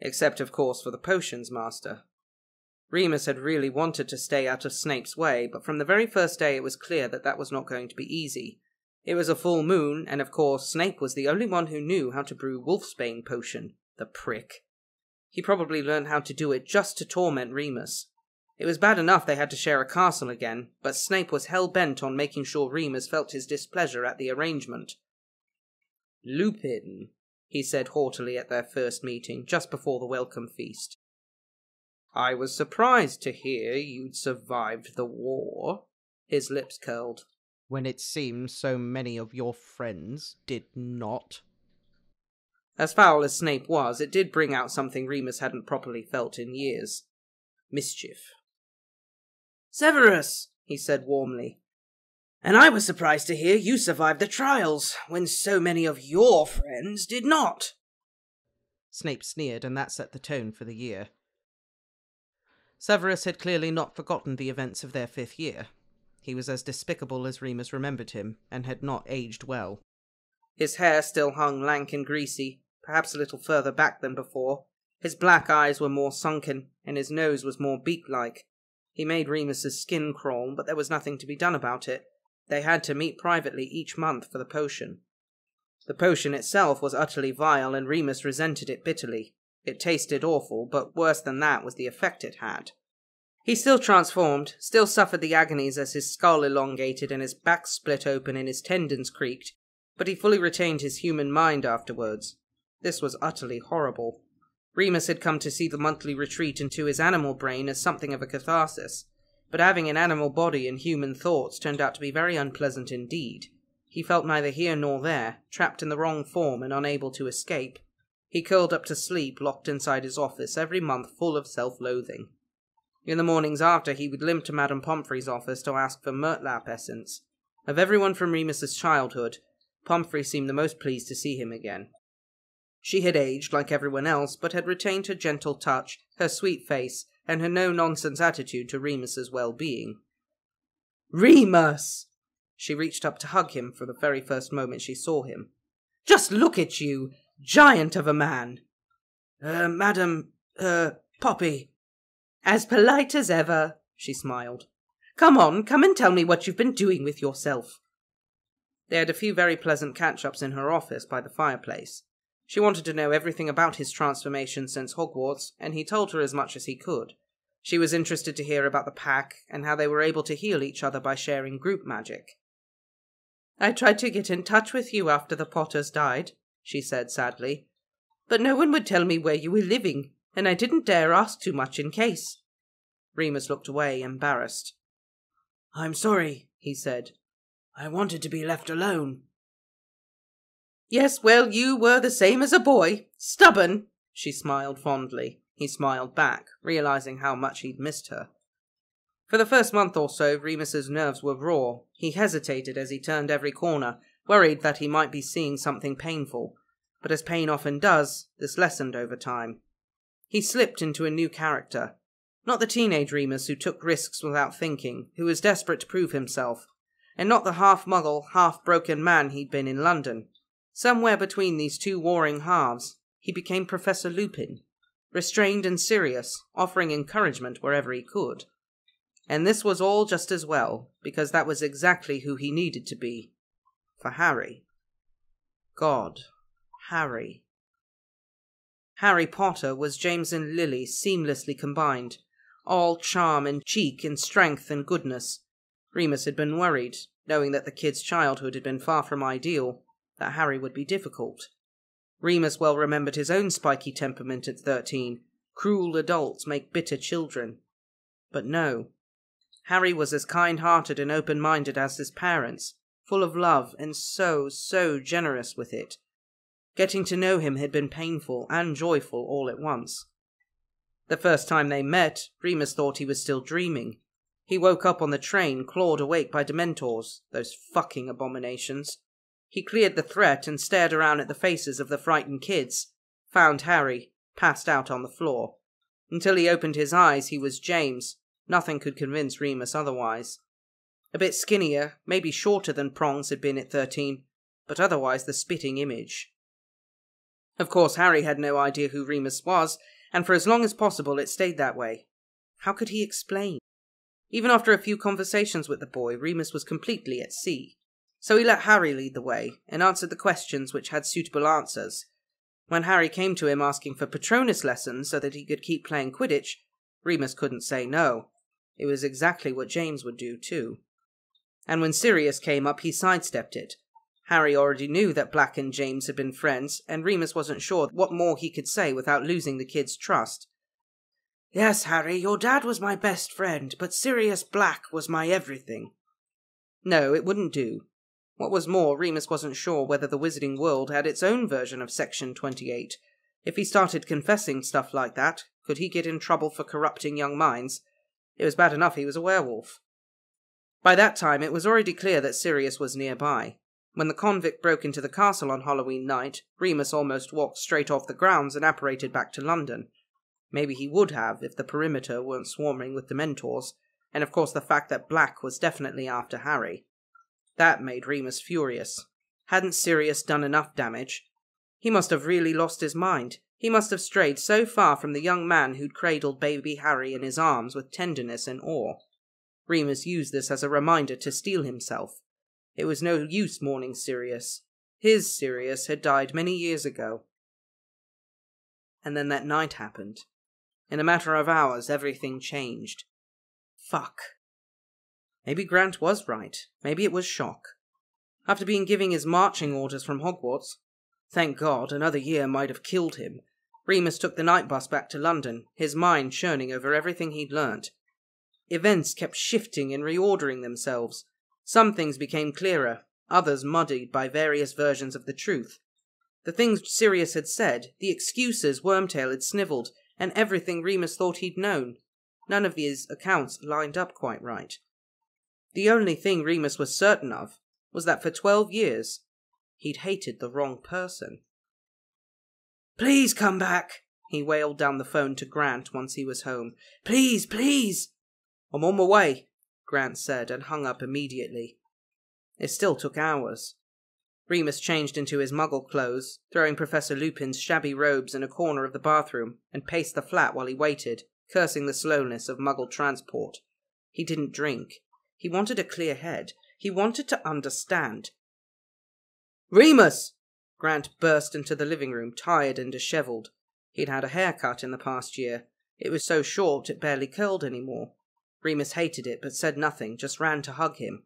except, of course, for the potions master. Remus had really wanted to stay out of Snape's way, but from the very first day it was clear that that was not going to be easy. It was a full moon, and of course Snape was the only one who knew how to brew Wolfsbane potion. The prick. He probably learned how to do it just to torment Remus. It was bad enough they had to share a castle again, but Snape was hell bent on making sure Remus felt his displeasure at the arrangement. Lupin, he said haughtily at their first meeting, just before the welcome feast. I was surprised to hear you'd survived the war. His lips curled. When it seems so many of your friends did not. As foul as Snape was, it did bring out something Remus hadn't properly felt in years mischief. Severus, he said warmly. And I was surprised to hear you survived the trials, when so many of your friends did not. Snape sneered, and that set the tone for the year. Severus had clearly not forgotten the events of their fifth year. He was as despicable as Remus remembered him, and had not aged well. His hair still hung lank and greasy, perhaps a little further back than before. His black eyes were more sunken, and his nose was more beak-like. He made Remus's skin crawl, but there was nothing to be done about it. They had to meet privately each month for the potion. The potion itself was utterly vile, and Remus resented it bitterly. It tasted awful, but worse than that was the effect it had. He still transformed, still suffered the agonies as his skull elongated and his back split open and his tendons creaked, but he fully retained his human mind afterwards. This was utterly horrible. Remus had come to see the monthly retreat into his animal brain as something of a catharsis, but having an animal body and human thoughts turned out to be very unpleasant indeed. He felt neither here nor there, trapped in the wrong form and unable to escape. He curled up to sleep, locked inside his office every month, full of self loathing. In the mornings after, he would limp to Madame Pomfrey's office to ask for Murtlap essence. Of everyone from Remus's childhood, Pomfrey seemed the most pleased to see him again. She had aged like everyone else, but had retained her gentle touch, her sweet face, and her no nonsense attitude to Remus's well being. Remus! She reached up to hug him for the very first moment she saw him. Just look at you! Giant of a man! Er, uh, Madam, er, uh, Poppy. As polite as ever, she smiled. Come on, come and tell me what you've been doing with yourself. They had a few very pleasant catch ups in her office by the fireplace. She wanted to know everything about his transformation since Hogwarts, and he told her as much as he could. She was interested to hear about the pack and how they were able to heal each other by sharing group magic. I tried to get in touch with you after the Potters died, she said sadly, but no one would tell me where you were living, and I didn't dare ask too much in case. Remus looked away, embarrassed. I'm sorry, he said. I wanted to be left alone. Yes, well, you were the same as a boy. Stubborn, she smiled fondly. He smiled back, realizing how much he'd missed her. For the first month or so, Remus's nerves were raw. He hesitated as he turned every corner, worried that he might be seeing something painful. But as pain often does, this lessened over time. He slipped into a new character. Not the teenage Remus who took risks without thinking, who was desperate to prove himself, and not the half muggle, half broken man he'd been in London. Somewhere between these two warring halves, he became Professor Lupin, restrained and serious, offering encouragement wherever he could. And this was all just as well, because that was exactly who he needed to be. For Harry. God. Harry. Harry Potter was James and Lily seamlessly combined, all charm and cheek and strength and goodness. Remus had been worried, knowing that the kid's childhood had been far from ideal that Harry would be difficult. Remus well remembered his own spiky temperament at thirteen. Cruel adults make bitter children. But no. Harry was as kind hearted and open minded as his parents, full of love and so, so generous with it. Getting to know him had been painful and joyful all at once. The first time they met, Remus thought he was still dreaming. He woke up on the train, clawed awake by Dementors, those fucking abominations. He cleared the threat and stared around at the faces of the frightened kids, found Harry, passed out on the floor. Until he opened his eyes, he was James. Nothing could convince Remus otherwise. A bit skinnier, maybe shorter than Prongs had been at thirteen, but otherwise the spitting image. Of course, Harry had no idea who Remus was, and for as long as possible it stayed that way. How could he explain? Even after a few conversations with the boy, Remus was completely at sea. So he let Harry lead the way, and answered the questions which had suitable answers. When Harry came to him asking for Patronus lessons so that he could keep playing Quidditch, Remus couldn't say no. It was exactly what James would do, too. And when Sirius came up, he sidestepped it. Harry already knew that Black and James had been friends, and Remus wasn't sure what more he could say without losing the kid's trust. Yes, Harry, your dad was my best friend, but Sirius Black was my everything. No, it wouldn't do. What was more, Remus wasn't sure whether the Wizarding World had its own version of Section 28. If he started confessing stuff like that, could he get in trouble for corrupting young minds? It was bad enough he was a werewolf. By that time, it was already clear that Sirius was nearby. When the convict broke into the castle on Halloween night, Remus almost walked straight off the grounds and apparated back to London. Maybe he would have if the perimeter weren't swarming with Dementors, and of course the fact that Black was definitely after Harry. That made Remus furious. Hadn't Sirius done enough damage? He must have really lost his mind. He must have strayed so far from the young man who'd cradled baby Harry in his arms with tenderness and awe. Remus used this as a reminder to steel himself. It was no use mourning Sirius. His Sirius had died many years ago. And then that night happened. In a matter of hours, everything changed. Fuck. Maybe Grant was right. Maybe it was shock. After being given his marching orders from Hogwarts, Thank God, another year might have killed him. Remus took the night bus back to London, his mind churning over everything he'd learnt. Events kept shifting and reordering themselves. Some things became clearer, others muddied by various versions of the truth. The things Sirius had said, the excuses Wormtail had snivelled, and everything Remus thought he'd known. None of these accounts lined up quite right. The only thing Remus was certain of was that for twelve years he'd hated the wrong person. Please come back, he wailed down the phone to Grant once he was home. Please, please. I'm on my way, Grant said and hung up immediately. It still took hours. Remus changed into his muggle clothes, throwing Professor Lupin's shabby robes in a corner of the bathroom, and paced the flat while he waited, cursing the slowness of muggle transport. He didn't drink. He wanted a clear head. He wanted to understand. Remus! Grant burst into the living room, tired and dishevelled. He'd had a haircut in the past year. It was so short it barely curled any more. Remus hated it, but said nothing, just ran to hug him.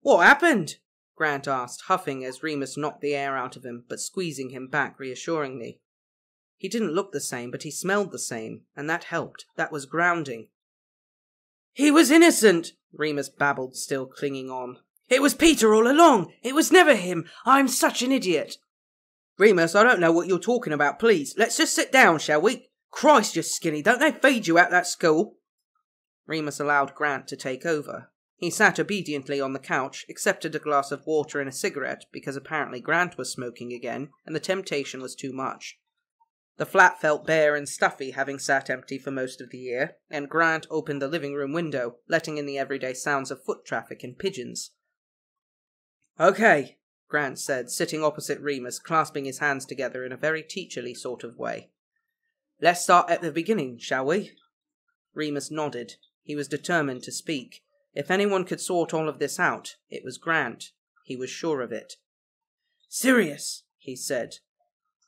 What happened? Grant asked, huffing as Remus knocked the air out of him, but squeezing him back reassuringly. He didn't look the same, but he smelled the same, and that helped. That was grounding. He was innocent, Remus babbled, still clinging on. It was Peter all along. It was never him. I'm such an idiot. Remus, I don't know what you're talking about, please. Let's just sit down, shall we? Christ, you're skinny. Don't they feed you at that school? Remus allowed Grant to take over. He sat obediently on the couch, accepted a glass of water and a cigarette because apparently Grant was smoking again, and the temptation was too much. The flat felt bare and stuffy, having sat empty for most of the year, and Grant opened the living room window, letting in the everyday sounds of foot traffic and pigeons. Okay, Grant said, sitting opposite Remus, clasping his hands together in a very teacherly sort of way. Let's start at the beginning, shall we? Remus nodded. He was determined to speak. If anyone could sort all of this out, it was Grant. He was sure of it. Sirius, he said.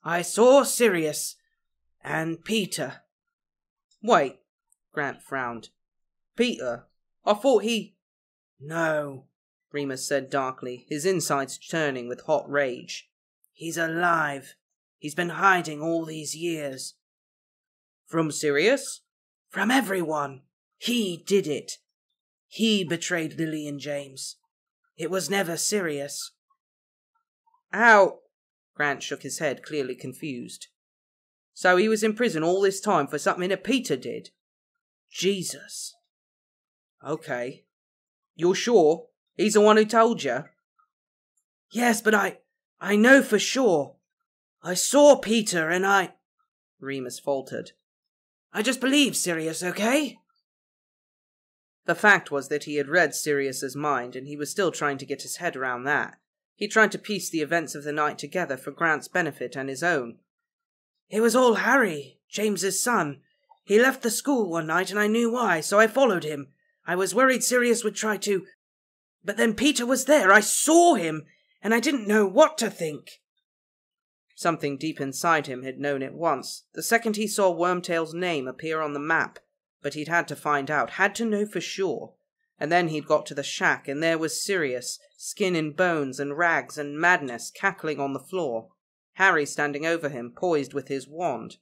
I saw Sirius and Peter. Wait, Grant frowned. Peter? I thought he. No, Remus said darkly, his insides churning with hot rage. He's alive. He's been hiding all these years. From Sirius? From everyone. He did it. He betrayed Lily and James. It was never Sirius. How? Grant shook his head, clearly confused. So he was in prison all this time for something that Peter did? Jesus. Okay. You're sure? He's the one who told you? Yes, but I. I know for sure. I saw Peter and I. Remus faltered. I just believe Sirius, okay? The fact was that he had read Sirius's mind, and he was still trying to get his head around that. He tried to piece the events of the night together for Grant's benefit and his own. It was all Harry, James's son. He left the school one night, and I knew why, so I followed him. I was worried Sirius would try to. But then Peter was there. I saw him, and I didn't know what to think. Something deep inside him had known it once, the second he saw Wormtail's name appear on the map but he'd had to find out, had to know for sure. And then he'd got to the shack, and there was Sirius, skin and bones and rags and madness, cackling on the floor. Harry standing over him, poised with his wand.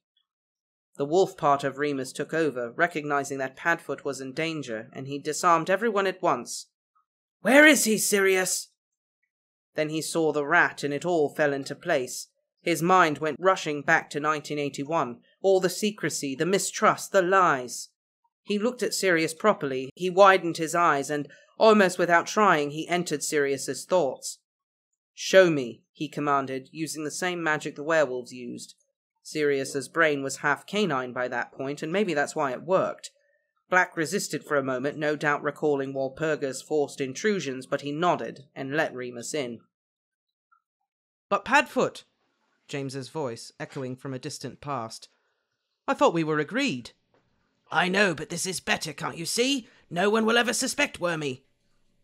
The wolf part of Remus took over, recognizing that Padfoot was in danger, and he disarmed everyone at once. Where is he, Sirius? Then he saw the rat, and it all fell into place. His mind went rushing back to 1981, all the secrecy, the mistrust, the lies. He looked at Sirius properly, he widened his eyes, and, almost without trying, he entered Sirius's thoughts. Show me, he commanded, using the same magic the werewolves used. Sirius's brain was half canine by that point, and maybe that's why it worked. Black resisted for a moment, no doubt recalling Walpurga's forced intrusions, but he nodded and let Remus in. But Padfoot! James's voice, echoing from a distant past. I thought we were agreed. I know, but this is better, can't you see? No one will ever suspect Wormy.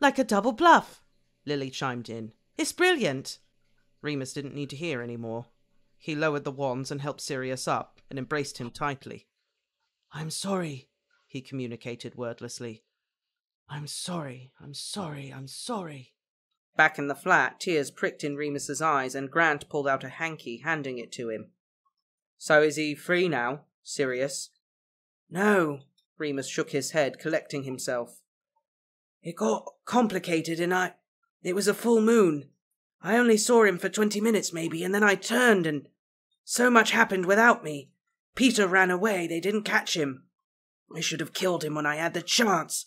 Like a double bluff, Lily chimed in. It's brilliant. Remus didn't need to hear any more. He lowered the wands and helped Sirius up and embraced him tightly. I'm sorry, he communicated wordlessly. I'm sorry, I'm sorry, I'm sorry. Back in the flat, tears pricked in Remus's eyes, and Grant pulled out a hanky, handing it to him. So is he free now? Sirius? No, Remus shook his head, collecting himself. It got complicated and I. It was a full moon. I only saw him for twenty minutes, maybe, and then I turned and. So much happened without me. Peter ran away. They didn't catch him. I should have killed him when I had the chance.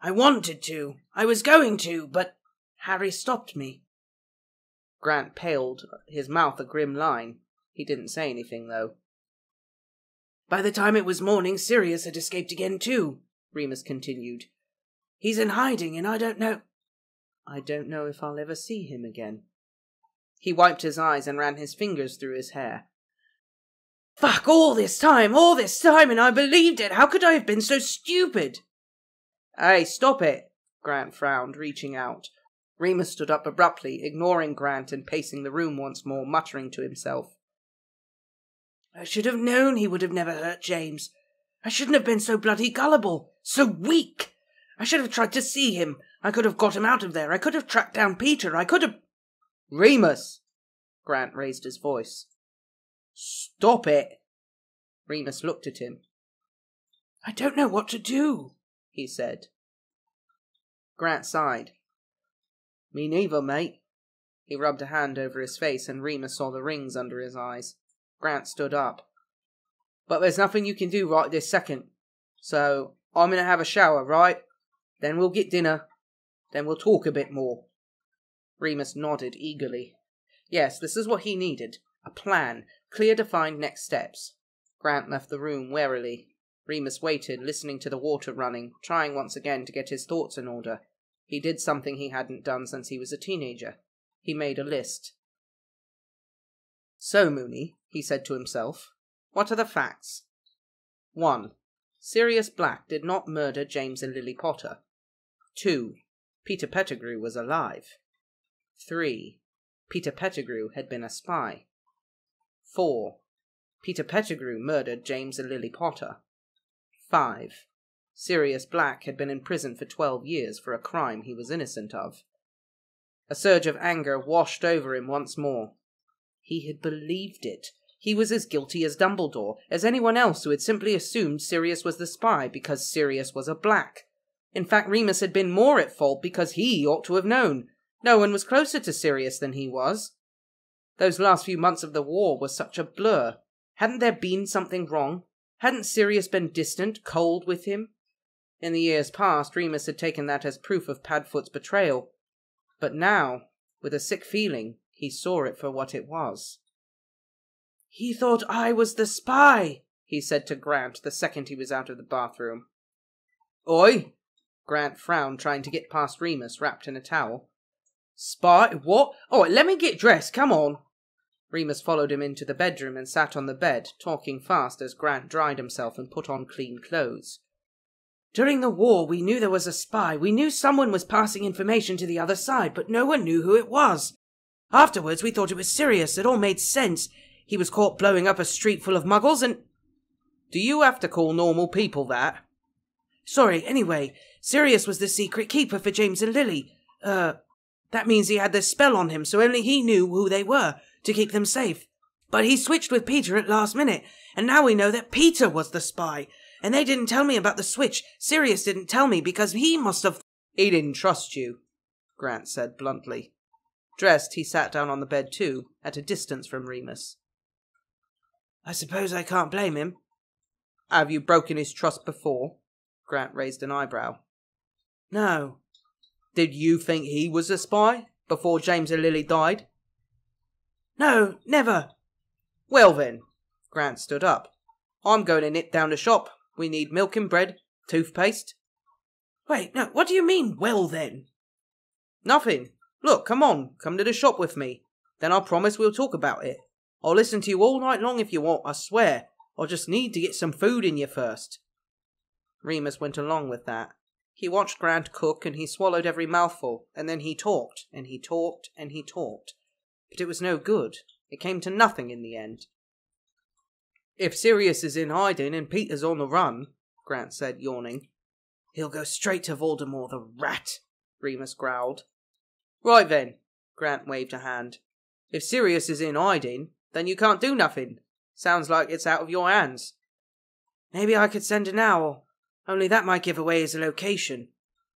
I wanted to. I was going to, but Harry stopped me. Grant paled, his mouth a grim line. He didn't say anything, though. By the time it was morning, Sirius had escaped again, too, Remus continued. He's in hiding, and I don't know. I don't know if I'll ever see him again. He wiped his eyes and ran his fingers through his hair. Fuck, all this time, all this time, and I believed it. How could I have been so stupid? Hey, stop it, Grant frowned, reaching out. Remus stood up abruptly, ignoring Grant and pacing the room once more, muttering to himself. I should have known he would have never hurt James. I shouldn't have been so bloody gullible, so weak. I should have tried to see him. I could have got him out of there. I could have tracked down Peter. I could have. Remus! Grant raised his voice. Stop it! Remus looked at him. I don't know what to do, he said. Grant sighed. Me neither, mate. He rubbed a hand over his face, and Remus saw the rings under his eyes. Grant stood up. But there's nothing you can do right this second. So I'm going to have a shower, right? Then we'll get dinner. Then we'll talk a bit more. Remus nodded eagerly. Yes, this is what he needed. A plan. Clear defined next steps. Grant left the room warily. Remus waited, listening to the water running, trying once again to get his thoughts in order. He did something he hadn't done since he was a teenager. He made a list. So, Moony, he said to himself, what are the facts? 1. Sirius Black did not murder James and Lily Potter. 2. Peter Pettigrew was alive. 3. Peter Pettigrew had been a spy. 4. Peter Pettigrew murdered James and Lily Potter. 5. Sirius Black had been in prison for twelve years for a crime he was innocent of. A surge of anger washed over him once more. He had believed it. He was as guilty as Dumbledore, as anyone else who had simply assumed Sirius was the spy because Sirius was a black. In fact, Remus had been more at fault because he ought to have known. No one was closer to Sirius than he was. Those last few months of the war were such a blur. Hadn't there been something wrong? Hadn't Sirius been distant, cold with him? In the years past, Remus had taken that as proof of Padfoot's betrayal. But now, with a sick feeling, he saw it for what it was. He thought I was the spy, he said to Grant the second he was out of the bathroom. Oi! Grant frowned, trying to get past Remus, wrapped in a towel. Spy? What? Oh, let me get dressed, come on. Remus followed him into the bedroom and sat on the bed, talking fast as Grant dried himself and put on clean clothes. During the war, we knew there was a spy. We knew someone was passing information to the other side, but no one knew who it was. Afterwards, we thought it was Sirius. It all made sense. He was caught blowing up a street full of muggles and. Do you have to call normal people that? Sorry, anyway, Sirius was the secret keeper for James and Lily. Uh, that means he had this spell on him, so only he knew who they were to keep them safe. But he switched with Peter at last minute, and now we know that Peter was the spy. And they didn't tell me about the switch. Sirius didn't tell me because he must have. He didn't trust you, Grant said bluntly. Dressed, he sat down on the bed too, at a distance from Remus. I suppose I can't blame him. Have you broken his trust before? Grant raised an eyebrow. No. Did you think he was a spy before James and Lily died? No, never. Well then, Grant stood up. I'm going to nip down the shop. We need milk and bread, toothpaste. Wait, no, what do you mean, well then? Nothing. Look, come on, come to the shop with me. Then I promise we'll talk about it. I'll listen to you all night long if you want, I swear. I just need to get some food in you first. Remus went along with that. He watched Grant cook and he swallowed every mouthful, and then he talked, and he talked, and he talked. But it was no good. It came to nothing in the end. If Sirius is in hiding and Peter's on the run, Grant said, yawning. He'll go straight to Voldemort, the rat, Remus growled. Right then, Grant waved a hand. If Sirius is in hiding, then you can't do nothing. Sounds like it's out of your hands. Maybe I could send an owl, only that might give away his location.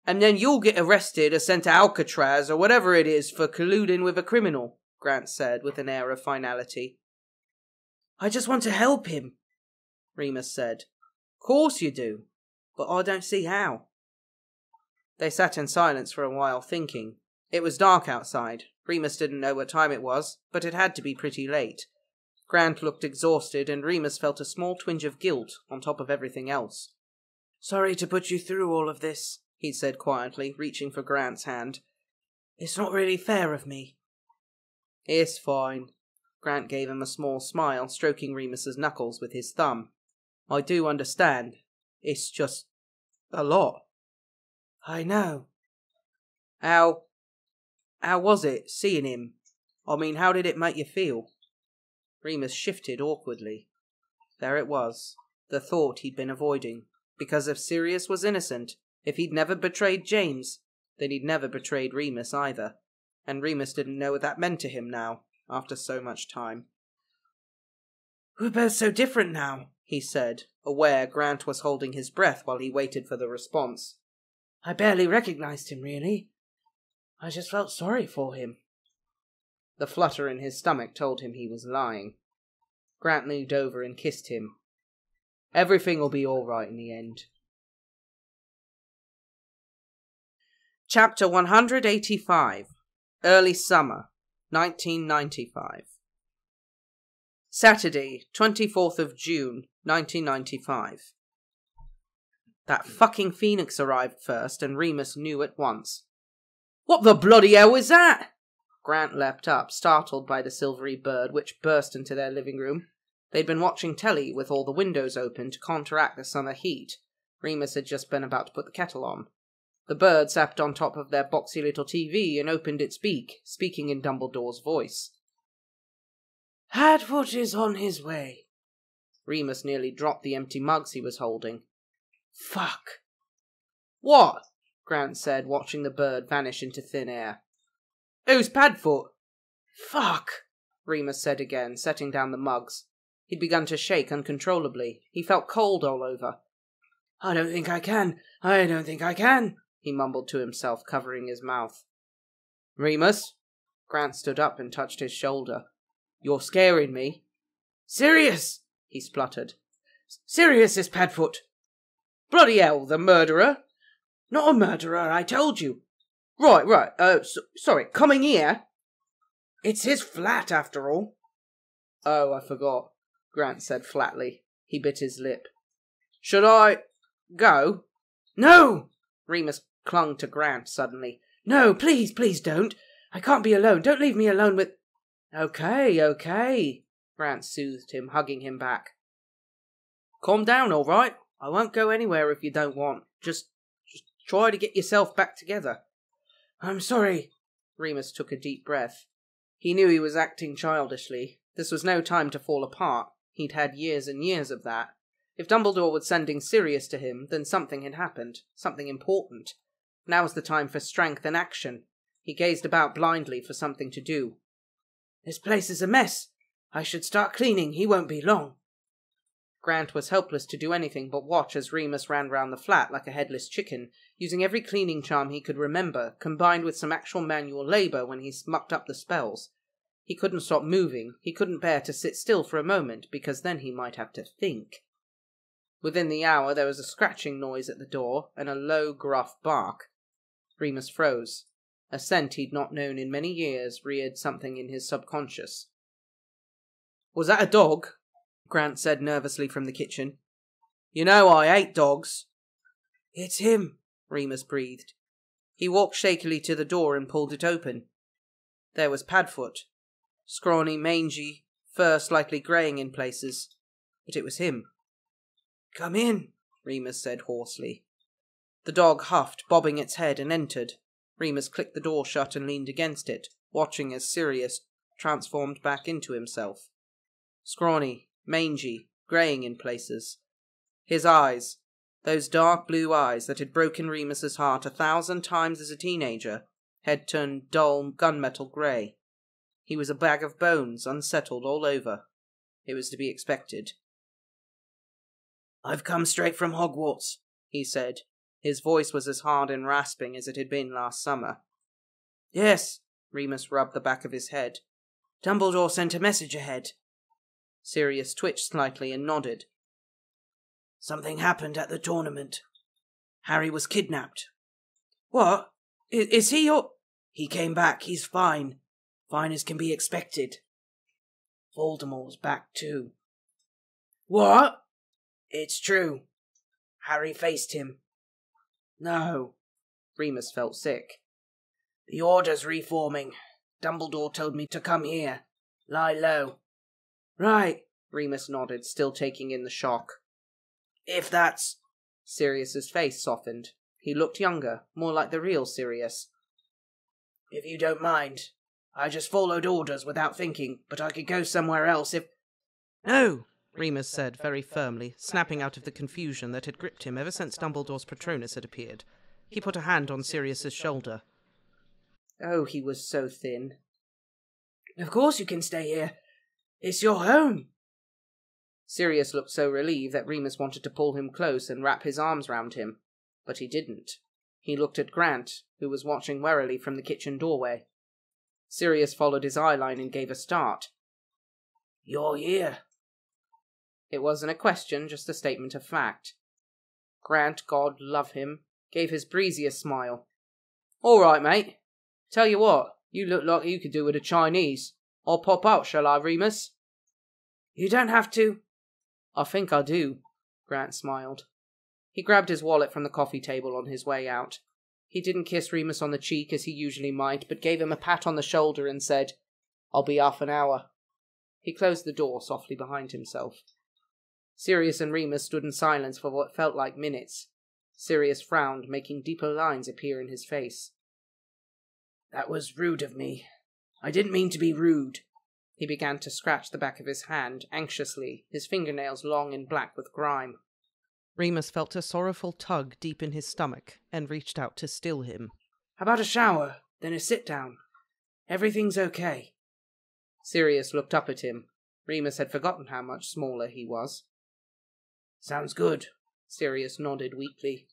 And then you'll get arrested or sent to Alcatraz or whatever it is for colluding with a criminal, Grant said with an air of finality. I just want to help him, Remus said. Course you do, but I don't see how. They sat in silence for a while, thinking. It was dark outside. Remus didn't know what time it was, but it had to be pretty late. Grant looked exhausted, and Remus felt a small twinge of guilt on top of everything else. Sorry to put you through all of this, he said quietly, reaching for Grant's hand. It's not really fair of me. It's fine. Grant gave him a small smile, stroking Remus's knuckles with his thumb. I do understand. It's just a lot. I know. How how was it seeing him? I mean, how did it make you feel? Remus shifted awkwardly. There it was, the thought he'd been avoiding. Because if Sirius was innocent, if he'd never betrayed James, then he'd never betrayed Remus either. And Remus didn't know what that meant to him now, after so much time. We're both so different now, he said, aware Grant was holding his breath while he waited for the response. I barely recognized him, really. I just felt sorry for him. The flutter in his stomach told him he was lying. Grant moved over and kissed him. Everything'll be all right in the end. Chapter 185 Early Summer, 1995. Saturday, 24th of June, 1995. That fucking phoenix arrived first, and Remus knew at once. What the bloody hell is that? Grant leapt up, startled by the silvery bird which burst into their living room. They'd been watching telly with all the windows open to counteract the summer heat. Remus had just been about to put the kettle on. The bird sat on top of their boxy little TV and opened its beak, speaking in Dumbledore's voice. Padfoot is on his way. Remus nearly dropped the empty mugs he was holding. Fuck. What? Grant said, watching the bird vanish into thin air. Who's Padfoot? Fuck, Remus said again, setting down the mugs. He'd begun to shake uncontrollably. He felt cold all over. I don't think I can. I don't think I can, he mumbled to himself, covering his mouth. Remus? Grant stood up and touched his shoulder. You're scaring me. Sirius, he spluttered. Sirius is Padfoot. Bloody hell, the murderer! Not a murderer, I told you. Right, right. Uh, so, sorry. Coming here? It's his flat, after all. Oh, I forgot. Grant said flatly. He bit his lip. Should I go? No! Remus clung to Grant suddenly. No, please, please don't. I can't be alone. Don't leave me alone with. Okay, okay. Grant soothed him, hugging him back. Calm down, all right? I won't go anywhere if you don't want. Just Try to get yourself back together. I'm sorry. Remus took a deep breath. He knew he was acting childishly. This was no time to fall apart. He'd had years and years of that. If Dumbledore was sending Sirius to him, then something had happened. Something important. Now was the time for strength and action. He gazed about blindly for something to do. This place is a mess. I should start cleaning. He won't be long. Grant was helpless to do anything but watch as Remus ran round the flat like a headless chicken, using every cleaning charm he could remember, combined with some actual manual labour when he mucked up the spells. He couldn't stop moving, he couldn't bear to sit still for a moment, because then he might have to think. Within the hour there was a scratching noise at the door, and a low, gruff bark. Remus froze. A scent he'd not known in many years reared something in his subconscious. Was that a dog? Grant said nervously from the kitchen. You know I hate dogs. It's him, Remus breathed. He walked shakily to the door and pulled it open. There was Padfoot. Scrawny, mangy, fur slightly greying in places. But it was him. Come in, Remus said hoarsely. The dog huffed, bobbing its head, and entered. Remus clicked the door shut and leaned against it, watching as Sirius transformed back into himself. Scrawny, mangy, greying in places. His eyes, those dark blue eyes that had broken Remus's heart a thousand times as a teenager, had turned dull gunmetal grey. He was a bag of bones, unsettled all over. It was to be expected. I've come straight from Hogwarts, he said. His voice was as hard and rasping as it had been last summer. Yes, Remus rubbed the back of his head. Dumbledore sent a message ahead. Sirius twitched slightly and nodded. Something happened at the tournament. Harry was kidnapped. What? I- is he your. He came back. He's fine. Fine as can be expected. Voldemort's back too. What? It's true. Harry faced him. No. Remus felt sick. The Order's reforming. Dumbledore told me to come here. Lie low. Right. Remus nodded, still taking in the shock. If that's. Sirius's face softened. He looked younger, more like the real Sirius. If you don't mind. I just followed orders without thinking, but I could go somewhere else if. No, Remus said very firmly, snapping out of the confusion that had gripped him ever since Dumbledore's Patronus had appeared. He put a hand on Sirius's shoulder. Oh, he was so thin. Of course you can stay here. It's your home. Sirius looked so relieved that Remus wanted to pull him close and wrap his arms round him, but he didn't. He looked at Grant, who was watching warily from the kitchen doorway. Sirius followed his eye line and gave a start. You're here. It wasn't a question, just a statement of fact. Grant, God love him, gave his breeziest smile. All right, mate. Tell you what, you look like you could do with a Chinese. I'll pop out, shall I, Remus? You don't have to. I think I do, Grant smiled. He grabbed his wallet from the coffee table on his way out. He didn't kiss Remus on the cheek as he usually might, but gave him a pat on the shoulder and said, I'll be half an hour. He closed the door softly behind himself. Sirius and Remus stood in silence for what felt like minutes. Sirius frowned, making deeper lines appear in his face. That was rude of me. I didn't mean to be rude. He began to scratch the back of his hand anxiously, his fingernails long and black with grime. Remus felt a sorrowful tug deep in his stomach and reached out to still him. How about a shower, then a sit down? Everything's okay. Sirius looked up at him. Remus had forgotten how much smaller he was. Sounds good. Sirius nodded weakly.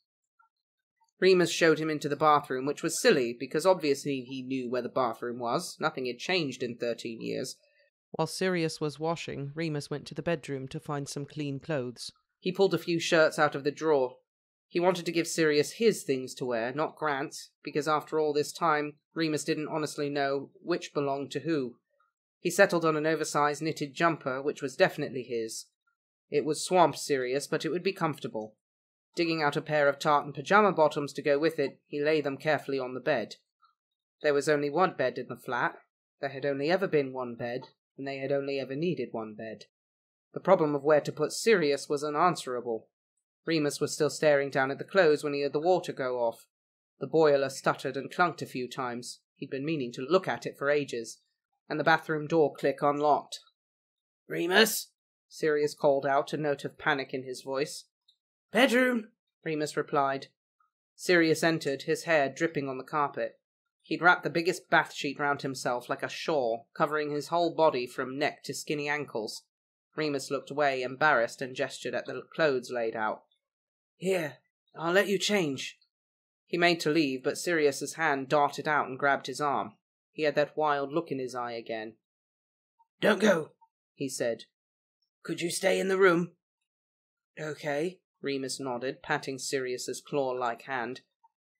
Remus showed him into the bathroom, which was silly, because obviously he knew where the bathroom was. Nothing had changed in thirteen years. While Sirius was washing, Remus went to the bedroom to find some clean clothes. He pulled a few shirts out of the drawer. He wanted to give Sirius his things to wear, not Grant's, because after all this time, Remus didn't honestly know which belonged to who. He settled on an oversized knitted jumper, which was definitely his. It was swamp Sirius, but it would be comfortable. Digging out a pair of tartan pajama bottoms to go with it, he laid them carefully on the bed. There was only one bed in the flat. There had only ever been one bed, and they had only ever needed one bed. The problem of where to put Sirius was unanswerable. Remus was still staring down at the clothes when he heard the water go off. The boiler stuttered and clunked a few times. He'd been meaning to look at it for ages. And the bathroom door click unlocked. Remus? Sirius called out, a note of panic in his voice. Bedroom? Remus replied. Sirius entered, his hair dripping on the carpet. He'd wrapped the biggest bath sheet round himself like a shawl, covering his whole body from neck to skinny ankles. Remus looked away, embarrassed, and gestured at the clothes laid out. Here, I'll let you change. He made to leave, but Sirius's hand darted out and grabbed his arm. He had that wild look in his eye again. Don't go, he said. Could you stay in the room? Okay, Remus nodded, patting Sirius's claw-like hand.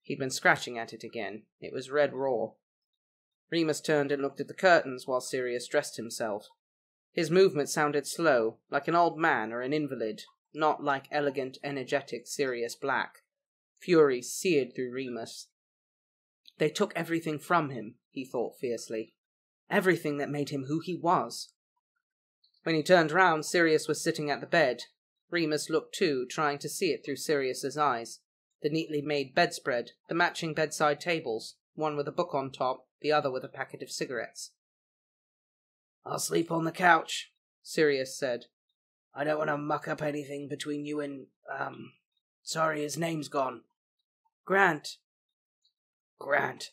He'd been scratching at it again. It was red raw. Remus turned and looked at the curtains while Sirius dressed himself. His movement sounded slow, like an old man or an invalid, not like elegant, energetic Sirius Black. Fury seared through Remus. They took everything from him, he thought fiercely. Everything that made him who he was. When he turned round, Sirius was sitting at the bed. Remus looked too, trying to see it through Sirius's eyes. The neatly made bedspread, the matching bedside tables, one with a book on top, the other with a packet of cigarettes. I'll sleep on the couch, Sirius said. I don't want to muck up anything between you and, um, sorry, his name's gone. Grant. Grant.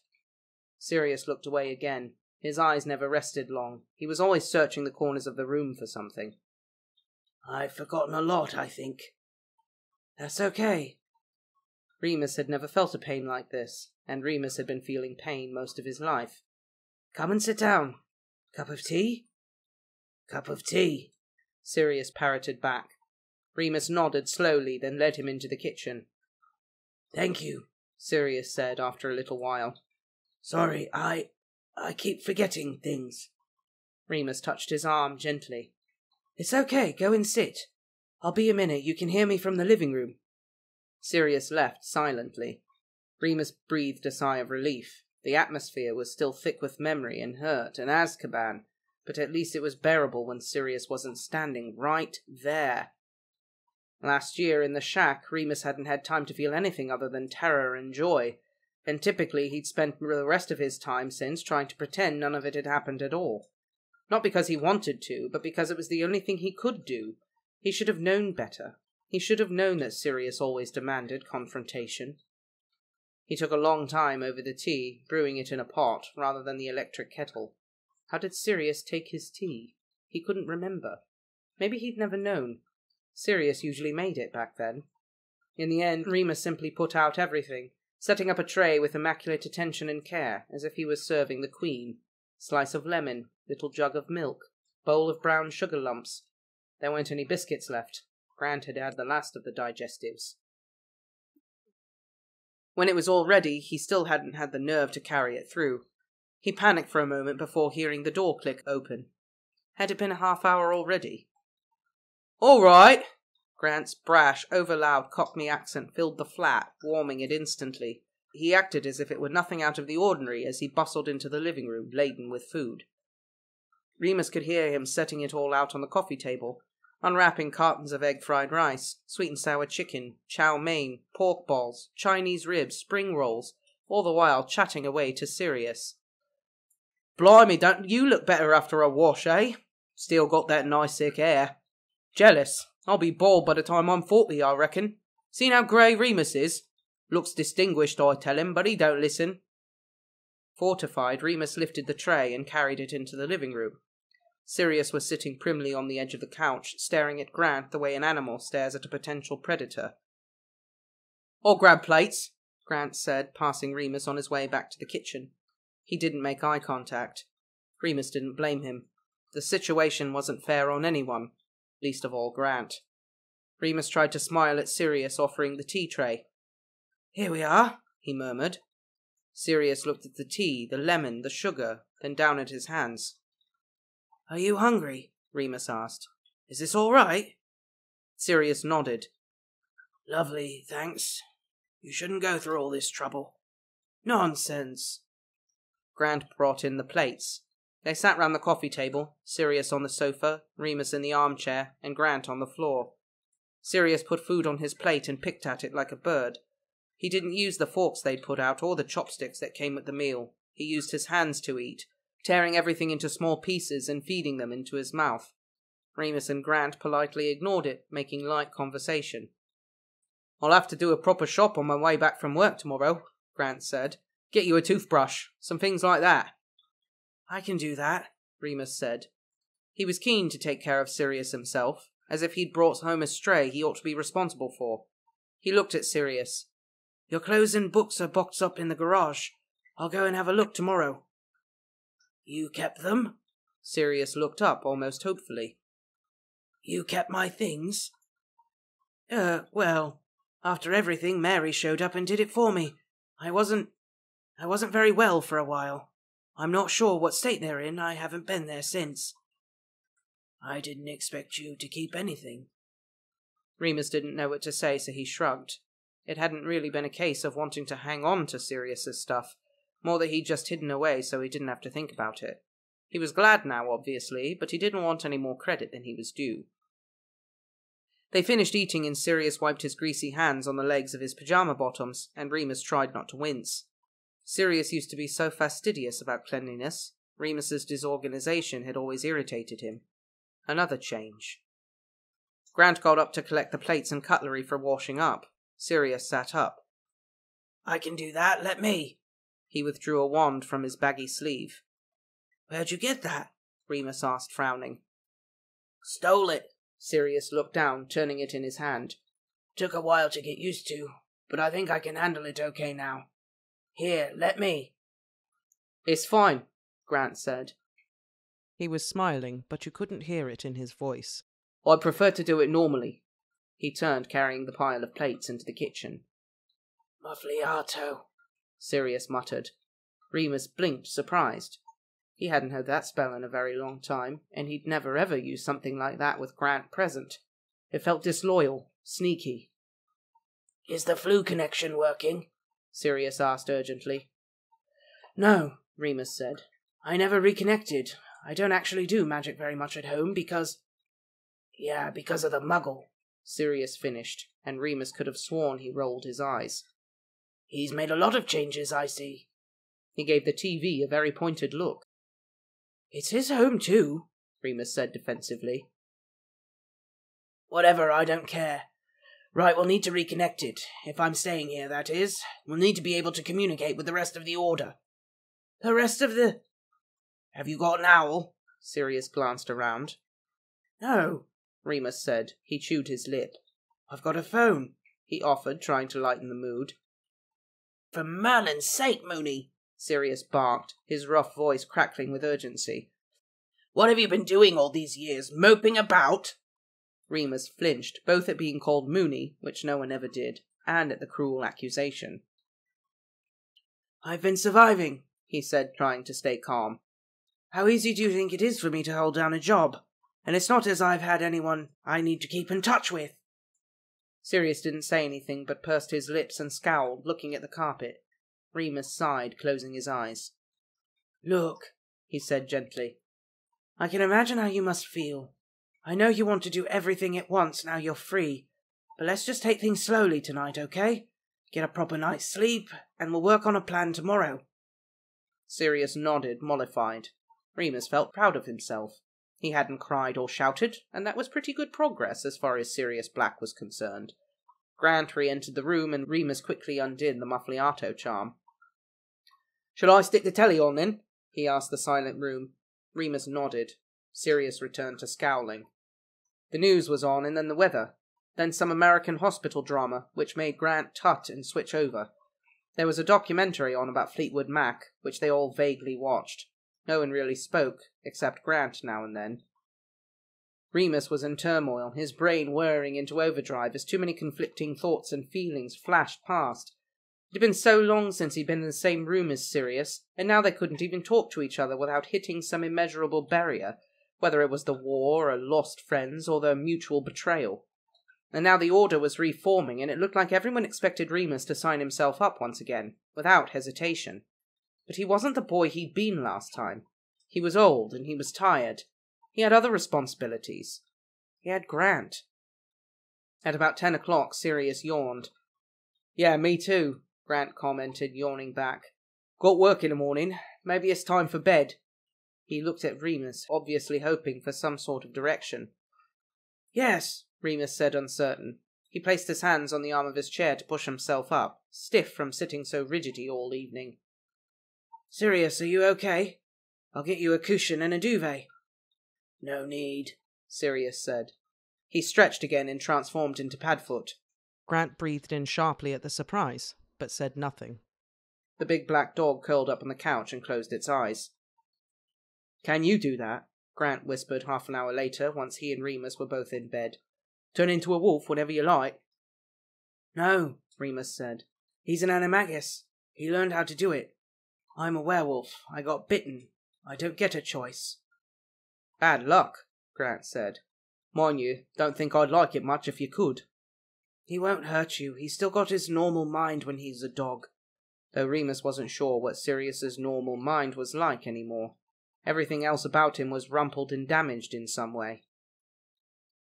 Sirius looked away again. His eyes never rested long. He was always searching the corners of the room for something. I've forgotten a lot, I think. That's okay. Remus had never felt a pain like this, and Remus had been feeling pain most of his life. Come and sit down. Cup of tea? Cup of tea, Sirius parroted back. Remus nodded slowly, then led him into the kitchen. Thank you, Sirius said after a little while. Sorry, I. I keep forgetting things. Remus touched his arm gently. It's okay, go and sit. I'll be a minute, you can hear me from the living room. Sirius left silently. Remus breathed a sigh of relief. The atmosphere was still thick with memory and hurt and Azkaban, but at least it was bearable when Sirius wasn't standing right there. Last year in the shack, Remus hadn't had time to feel anything other than terror and joy, and typically he'd spent the rest of his time since trying to pretend none of it had happened at all. Not because he wanted to, but because it was the only thing he could do. He should have known better. He should have known that Sirius always demanded confrontation. He took a long time over the tea, brewing it in a pot rather than the electric kettle. How did Sirius take his tea? He couldn't remember. Maybe he'd never known. Sirius usually made it back then. In the end, Remus simply put out everything, setting up a tray with immaculate attention and care, as if he was serving the Queen. Slice of lemon, little jug of milk, bowl of brown sugar lumps. There weren't any biscuits left. Grant had had the last of the digestives. When it was all ready, he still hadn't had the nerve to carry it through. He panicked for a moment before hearing the door click open. Had it been a half hour already? All right, Grant's brash, overloud Cockney accent filled the flat, warming it instantly. He acted as if it were nothing out of the ordinary as he bustled into the living room, laden with food. Remus could hear him setting it all out on the coffee table, unwrapping cartons of egg fried rice, sweet and sour chicken, chow mein, pork balls, Chinese ribs, spring rolls, all the while chatting away to Sirius. Blimey, don't you look better after a wash, eh? Still got that nice thick hair. Jealous. I'll be bald by the time I'm forty, I reckon. Seen how grey Remus is? Looks distinguished, I tell him, but he don't listen. Fortified, Remus lifted the tray and carried it into the living room. Sirius was sitting primly on the edge of the couch, staring at Grant the way an animal stares at a potential predator. I'll grab plates, Grant said, passing Remus on his way back to the kitchen. He didn't make eye contact. Remus didn't blame him. The situation wasn't fair on anyone, least of all Grant. Remus tried to smile at Sirius, offering the tea tray. Here we are, he murmured. Sirius looked at the tea, the lemon, the sugar, then down at his hands. Are you hungry? Remus asked. Is this all right? Sirius nodded. Lovely, thanks. You shouldn't go through all this trouble. Nonsense. Grant brought in the plates. They sat round the coffee table, Sirius on the sofa, Remus in the armchair, and Grant on the floor. Sirius put food on his plate and picked at it like a bird. He didn't use the forks they'd put out or the chopsticks that came with the meal. He used his hands to eat, tearing everything into small pieces and feeding them into his mouth. Remus and Grant politely ignored it, making light conversation. I'll have to do a proper shop on my way back from work tomorrow, Grant said. Get you a toothbrush, some things like that. I can do that, Remus said. He was keen to take care of Sirius himself, as if he'd brought home a stray he ought to be responsible for. He looked at Sirius. Your clothes and books are boxed up in the garage. I'll go and have a look tomorrow. You kept them? Sirius looked up almost hopefully. You kept my things? Uh, well, after everything, Mary showed up and did it for me. I wasn't. I wasn't very well for a while. I'm not sure what state they're in. I haven't been there since. I didn't expect you to keep anything. Remus didn't know what to say, so he shrugged. It hadn't really been a case of wanting to hang on to Sirius's stuff, more that he'd just hidden away so he didn't have to think about it. He was glad now, obviously, but he didn't want any more credit than he was due. They finished eating and Sirius wiped his greasy hands on the legs of his pajama bottoms, and Remus tried not to wince. Sirius used to be so fastidious about cleanliness. Remus's disorganization had always irritated him. Another change. Grant got up to collect the plates and cutlery for washing up. Sirius sat up. I can do that, let me. He withdrew a wand from his baggy sleeve. Where'd you get that? Remus asked, frowning. Stole it. Sirius looked down, turning it in his hand. Took a while to get used to, but I think I can handle it okay now. Here, let me. It's fine, Grant said. He was smiling, but you couldn't hear it in his voice. I prefer to do it normally. He turned, carrying the pile of plates into the kitchen. Muffliato, Sirius muttered. Remus blinked, surprised. He hadn't heard that spell in a very long time, and he'd never ever used something like that with Grant present. It felt disloyal, sneaky. Is the Floo connection working? Sirius asked urgently. No, Remus said. I never reconnected. I don't actually do magic very much at home because. Yeah, because of the muggle. Sirius finished, and Remus could have sworn he rolled his eyes. He's made a lot of changes, I see. He gave the TV a very pointed look. It's his home, too, Remus said defensively. Whatever, I don't care. Right, we'll need to reconnect it. If I'm staying here, that is. We'll need to be able to communicate with the rest of the Order. The rest of the. Have you got an owl? Sirius glanced around. No, Remus said. He chewed his lip. I've got a phone, he offered, trying to lighten the mood. For Merlin's sake, Moony, Sirius barked, his rough voice crackling with urgency. What have you been doing all these years? Moping about? Remus flinched, both at being called Moony, which no one ever did, and at the cruel accusation. I've been surviving, he said, trying to stay calm. How easy do you think it is for me to hold down a job? And it's not as I've had anyone I need to keep in touch with. Sirius didn't say anything, but pursed his lips and scowled, looking at the carpet. Remus sighed, closing his eyes. Look, he said gently. I can imagine how you must feel. I know you want to do everything at once now you're free, but let's just take things slowly tonight, okay? Get a proper night's sleep, and we'll work on a plan tomorrow. Sirius nodded, mollified. Remus felt proud of himself. He hadn't cried or shouted, and that was pretty good progress as far as Sirius Black was concerned. Grant re entered the room, and Remus quickly undid the Muffliato charm. Shall I stick the telly on then? he asked the silent room. Remus nodded. Sirius returned to scowling. The news was on, and then the weather. Then some American hospital drama, which made Grant tut and switch over. There was a documentary on about Fleetwood Mac, which they all vaguely watched. No one really spoke, except Grant now and then. Remus was in turmoil, his brain whirring into overdrive as too many conflicting thoughts and feelings flashed past. It had been so long since he'd been in the same room as Sirius, and now they couldn't even talk to each other without hitting some immeasurable barrier, whether it was the war, or lost friends, or their mutual betrayal. And now the Order was reforming, and it looked like everyone expected Remus to sign himself up once again, without hesitation. But he wasn't the boy he'd been last time. He was old and he was tired. He had other responsibilities. He had Grant. At about ten o'clock, Sirius yawned. Yeah, me too, Grant commented, yawning back. Got work in the morning. Maybe it's time for bed. He looked at Remus, obviously hoping for some sort of direction. Yes, Remus said, uncertain. He placed his hands on the arm of his chair to push himself up, stiff from sitting so rigidly all evening. Sirius, are you okay? I'll get you a cushion and a duvet. No need, Sirius said. He stretched again and transformed into Padfoot. Grant breathed in sharply at the surprise, but said nothing. The big black dog curled up on the couch and closed its eyes. Can you do that? Grant whispered half an hour later, once he and Remus were both in bed. Turn into a wolf whenever you like. No, Remus said. He's an animagus. He learned how to do it. I'm a werewolf. I got bitten. I don't get a choice. Bad luck, Grant said. Mind you, don't think I'd like it much if you could. He won't hurt you. He's still got his normal mind when he's a dog. Though Remus wasn't sure what Sirius's normal mind was like any more. Everything else about him was rumpled and damaged in some way.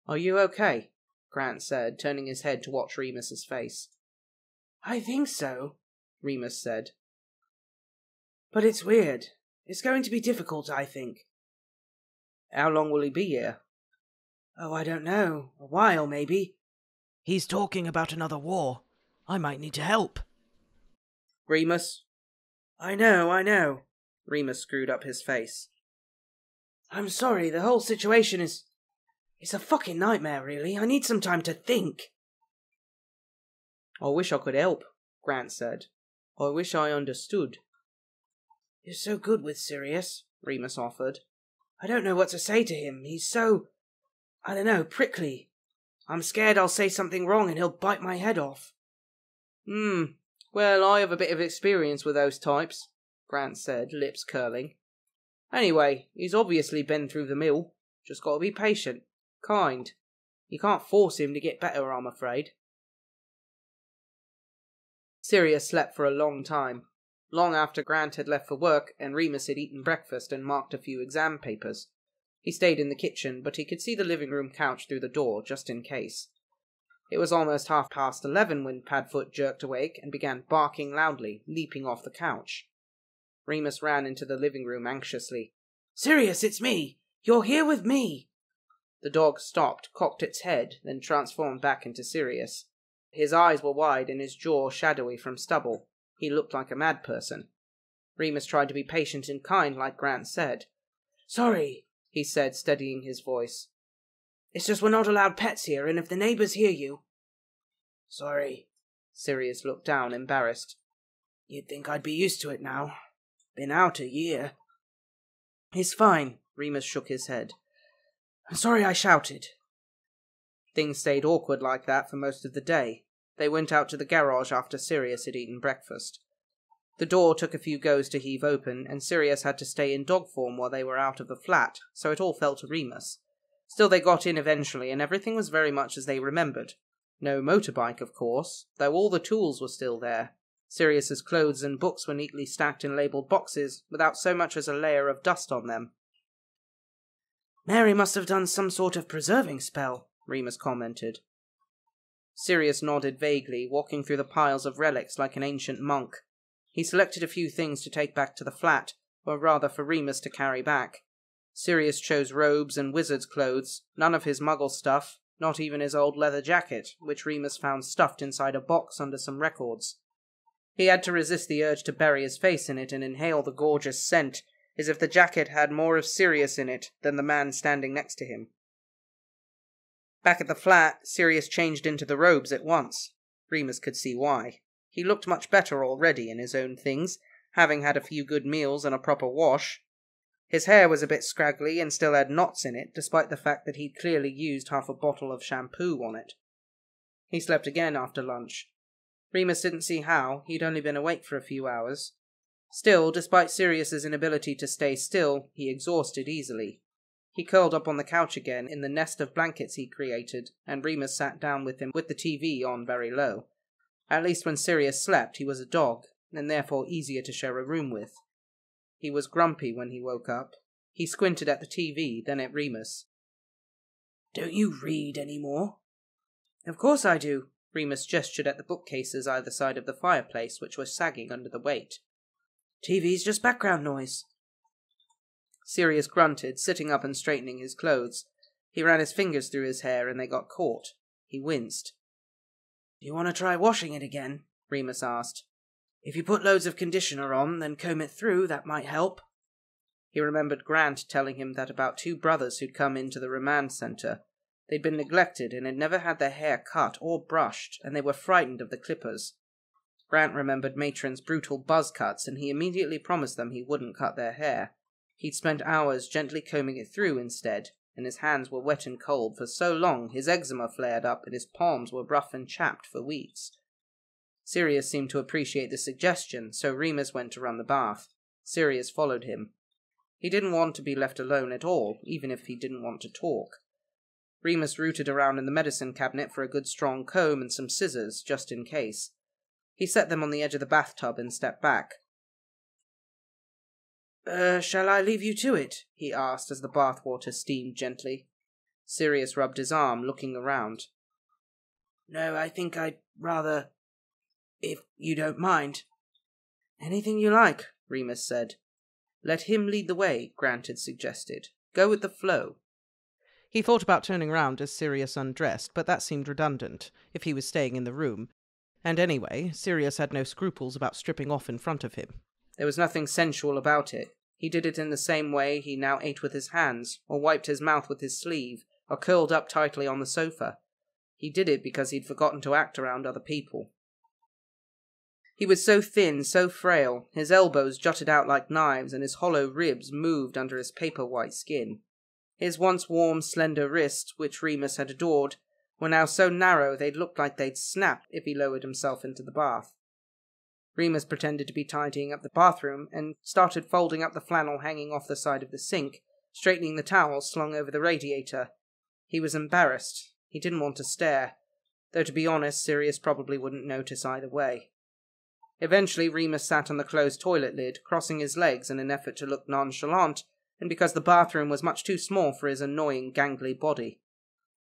Are you okay? Grant said, turning his head to watch Remus's face. I think so, Remus said. But it's weird. It's going to be difficult, I think. How long will he be here? Oh, I don't know. A while, maybe. He's talking about another war. I might need to help. Remus? I know, I know. Remus screwed up his face. I'm sorry, the whole situation is. It's a fucking nightmare, really. I need some time to think. I wish I could help, Grant said. I wish I understood. You're so good with Sirius, Remus offered. I don't know what to say to him. He's so. I don't know, prickly. I'm scared I'll say something wrong and he'll bite my head off. Hmm. Well, I have a bit of experience with those types, Grant said, lips curling. Anyway, he's obviously been through the mill. Just gotta be patient. Kind. You can't force him to get better, I'm afraid. Sirius slept for a long time, long after Grant had left for work and Remus had eaten breakfast and marked a few exam papers. He stayed in the kitchen, but he could see the living room couch through the door, just in case. It was almost half past eleven when Padfoot jerked awake and began barking loudly, leaping off the couch. Remus ran into the living room anxiously. Sirius, it's me! You're here with me! The dog stopped, cocked its head, then transformed back into Sirius. His eyes were wide and his jaw shadowy from stubble. He looked like a mad person. Remus tried to be patient and kind, like Grant said. Sorry, he said, steadying his voice. It's just we're not allowed pets here, and if the neighbors hear you. Sorry. Sirius looked down, embarrassed. You'd think I'd be used to it now. Been out a year. He's fine, Remus shook his head. I'm sorry I shouted. Things stayed awkward like that for most of the day. They went out to the garage after Sirius had eaten breakfast. The door took a few goes to heave open, and Sirius had to stay in dog form while they were out of the flat, so it all fell to Remus. Still, they got in eventually, and everything was very much as they remembered. No motorbike, of course, though all the tools were still there. Sirius's clothes and books were neatly stacked in labelled boxes, without so much as a layer of dust on them. Mary must have done some sort of preserving spell, Remus commented. Sirius nodded vaguely, walking through the piles of relics like an ancient monk. He selected a few things to take back to the flat, or rather for Remus to carry back. Sirius chose robes and wizard's clothes, none of his muggle stuff, not even his old leather jacket, which Remus found stuffed inside a box under some records. He had to resist the urge to bury his face in it and inhale the gorgeous scent, as if the jacket had more of Sirius in it than the man standing next to him. Back at the flat, Sirius changed into the robes at once. Remus could see why. He looked much better already in his own things, having had a few good meals and a proper wash. His hair was a bit scraggly and still had knots in it, despite the fact that he'd clearly used half a bottle of shampoo on it. He slept again after lunch. Remus didn't see how, he'd only been awake for a few hours. Still, despite Sirius's inability to stay still, he exhausted easily. He curled up on the couch again in the nest of blankets he created, and Remus sat down with him with the TV on very low. At least when Sirius slept, he was a dog, and therefore easier to share a room with. He was grumpy when he woke up. He squinted at the TV, then at Remus. Don't you read any more? Of course I do. Remus gestured at the bookcases either side of the fireplace, which were sagging under the weight. TV's just background noise. Sirius grunted, sitting up and straightening his clothes. He ran his fingers through his hair and they got caught. He winced. Do you want to try washing it again? Remus asked. If you put loads of conditioner on, then comb it through, that might help. He remembered Grant telling him that about two brothers who'd come into the remand centre. They'd been neglected and had never had their hair cut or brushed, and they were frightened of the clippers. Grant remembered Matron's brutal buzz cuts, and he immediately promised them he wouldn't cut their hair. He'd spent hours gently combing it through instead, and his hands were wet and cold for so long his eczema flared up and his palms were rough and chapped for weeks. Sirius seemed to appreciate the suggestion, so Remus went to run the bath. Sirius followed him. He didn't want to be left alone at all, even if he didn't want to talk. Remus rooted around in the medicine cabinet for a good strong comb and some scissors, just in case. He set them on the edge of the bathtub and stepped back. Uh, shall I leave you to it? he asked as the bath water steamed gently. Sirius rubbed his arm, looking around. No, I think I'd rather. if you don't mind. Anything you like, Remus said. Let him lead the way, Grant had suggested. Go with the flow. He thought about turning round as Sirius undressed, but that seemed redundant, if he was staying in the room. And anyway, Sirius had no scruples about stripping off in front of him. There was nothing sensual about it. He did it in the same way he now ate with his hands, or wiped his mouth with his sleeve, or curled up tightly on the sofa. He did it because he'd forgotten to act around other people. He was so thin, so frail, his elbows jutted out like knives, and his hollow ribs moved under his paper white skin. His once warm, slender wrists, which Remus had adored, were now so narrow they'd looked like they'd snap if he lowered himself into the bath. Remus pretended to be tidying up the bathroom and started folding up the flannel hanging off the side of the sink, straightening the towels slung over the radiator. He was embarrassed. He didn't want to stare, though to be honest, Sirius probably wouldn't notice either way. Eventually, Remus sat on the closed toilet lid, crossing his legs in an effort to look nonchalant, and because the bathroom was much too small for his annoying, gangly body.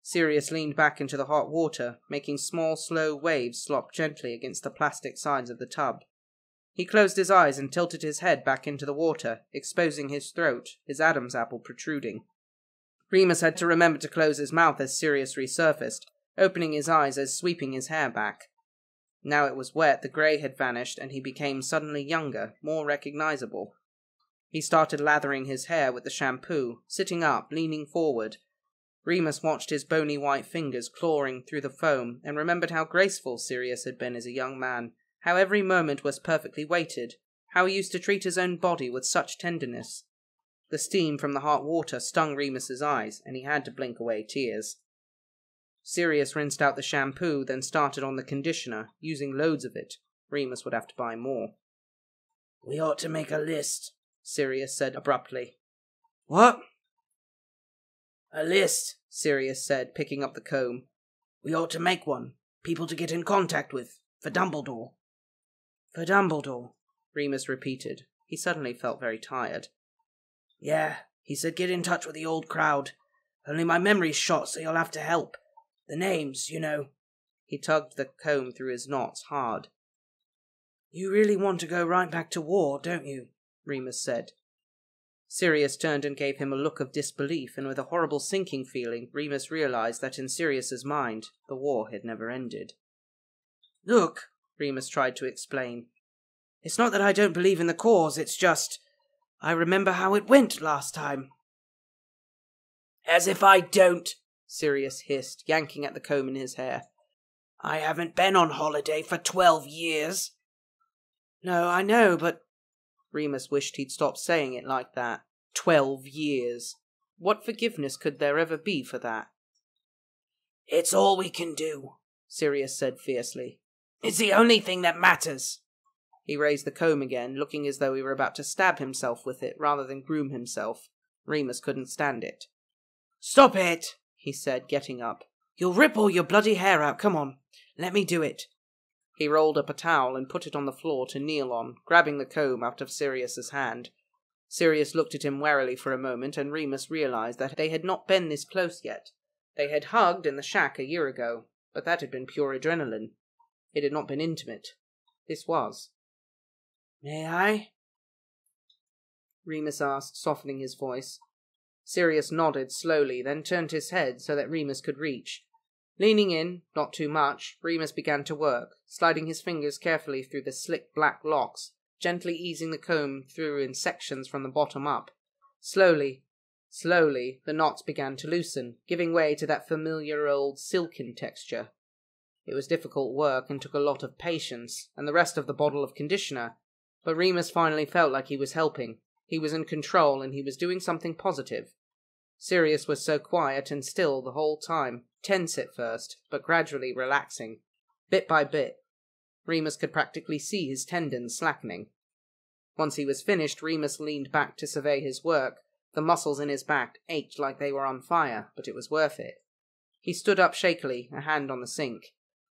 Sirius leaned back into the hot water, making small, slow waves slop gently against the plastic sides of the tub. He closed his eyes and tilted his head back into the water, exposing his throat, his Adam's apple protruding. Remus had to remember to close his mouth as Sirius resurfaced, opening his eyes as sweeping his hair back. Now it was wet, the grey had vanished, and he became suddenly younger, more recognizable. He started lathering his hair with the shampoo, sitting up, leaning forward, Remus watched his bony white fingers clawing through the foam and remembered how graceful Sirius had been as a young man, how every moment was perfectly weighted, how he used to treat his own body with such tenderness. The steam from the hot water stung Remus's eyes, and he had to blink away tears. Sirius rinsed out the shampoo, then started on the conditioner, using loads of it. Remus would have to buy more. We ought to make a list, Sirius said abruptly. What? A list, Sirius said, picking up the comb. We ought to make one. People to get in contact with. For Dumbledore. For Dumbledore, Remus repeated. He suddenly felt very tired. Yeah, he said get in touch with the old crowd. Only my memory's shot, so you'll have to help. The names, you know. He tugged the comb through his knots hard. You really want to go right back to war, don't you? Remus said. Sirius turned and gave him a look of disbelief, and with a horrible sinking feeling, Remus realized that in Sirius's mind, the war had never ended. Look, Remus tried to explain. It's not that I don't believe in the cause, it's just. I remember how it went last time. As if I don't, Sirius hissed, yanking at the comb in his hair. I haven't been on holiday for twelve years. No, I know, but Remus wished he'd stopped saying it like that. Twelve years. What forgiveness could there ever be for that? It's all we can do, Sirius said fiercely. It's the only thing that matters. He raised the comb again, looking as though he were about to stab himself with it rather than groom himself. Remus couldn't stand it. Stop it, he said, getting up. You'll rip all your bloody hair out. Come on, let me do it. He rolled up a towel and put it on the floor to kneel on, grabbing the comb out of Sirius's hand. Sirius looked at him warily for a moment, and Remus realized that they had not been this close yet. They had hugged in the shack a year ago, but that had been pure adrenaline. It had not been intimate. This was. May I? Remus asked, softening his voice. Sirius nodded slowly, then turned his head so that Remus could reach. Leaning in, not too much, Remus began to work, sliding his fingers carefully through the slick black locks, gently easing the comb through in sections from the bottom up. Slowly, slowly, the knots began to loosen, giving way to that familiar old silken texture. It was difficult work and took a lot of patience, and the rest of the bottle of conditioner, but Remus finally felt like he was helping. He was in control, and he was doing something positive. Sirius was so quiet and still the whole time, tense at first, but gradually relaxing. Bit by bit, Remus could practically see his tendons slackening. Once he was finished, Remus leaned back to survey his work. The muscles in his back ached like they were on fire, but it was worth it. He stood up shakily, a hand on the sink.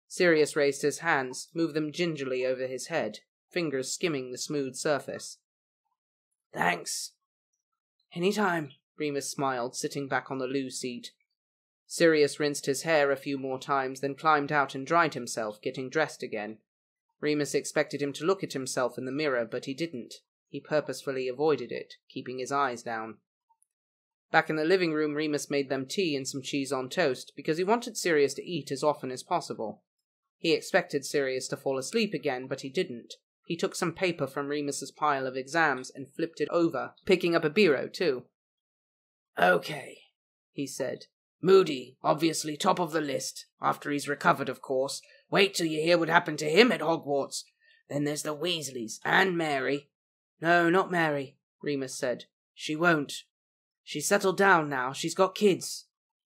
Sirius raised his hands, moved them gingerly over his head, fingers skimming the smooth surface. Thanks. Any time. Remus smiled, sitting back on the loo seat. Sirius rinsed his hair a few more times, then climbed out and dried himself, getting dressed again. Remus expected him to look at himself in the mirror, but he didn't. He purposefully avoided it, keeping his eyes down. Back in the living room, Remus made them tea and some cheese on toast, because he wanted Sirius to eat as often as possible. He expected Sirius to fall asleep again, but he didn't. He took some paper from Remus's pile of exams and flipped it over, picking up a biro, too. Okay, he said. Moody, obviously top of the list, after he's recovered, of course. Wait till you hear what happened to him at Hogwarts. Then there's the Weasleys, and Mary. No, not Mary, Remus said. She won't. She's settled down now. She's got kids.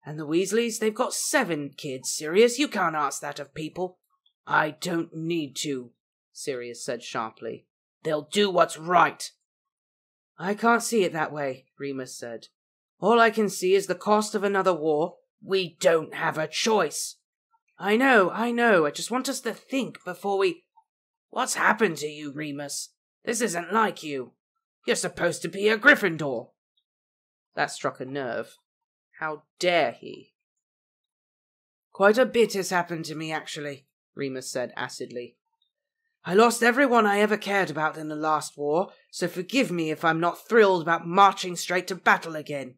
And the Weasleys, they've got seven kids, Sirius. You can't ask that of people. I don't need to, Sirius said sharply. They'll do what's right. I can't see it that way, Remus said. All I can see is the cost of another war. We don't have a choice. I know, I know. I just want us to think before we. What's happened to you, Remus? This isn't like you. You're supposed to be a Gryffindor. That struck a nerve. How dare he? Quite a bit has happened to me, actually, Remus said acidly. I lost everyone I ever cared about in the last war, so forgive me if I'm not thrilled about marching straight to battle again.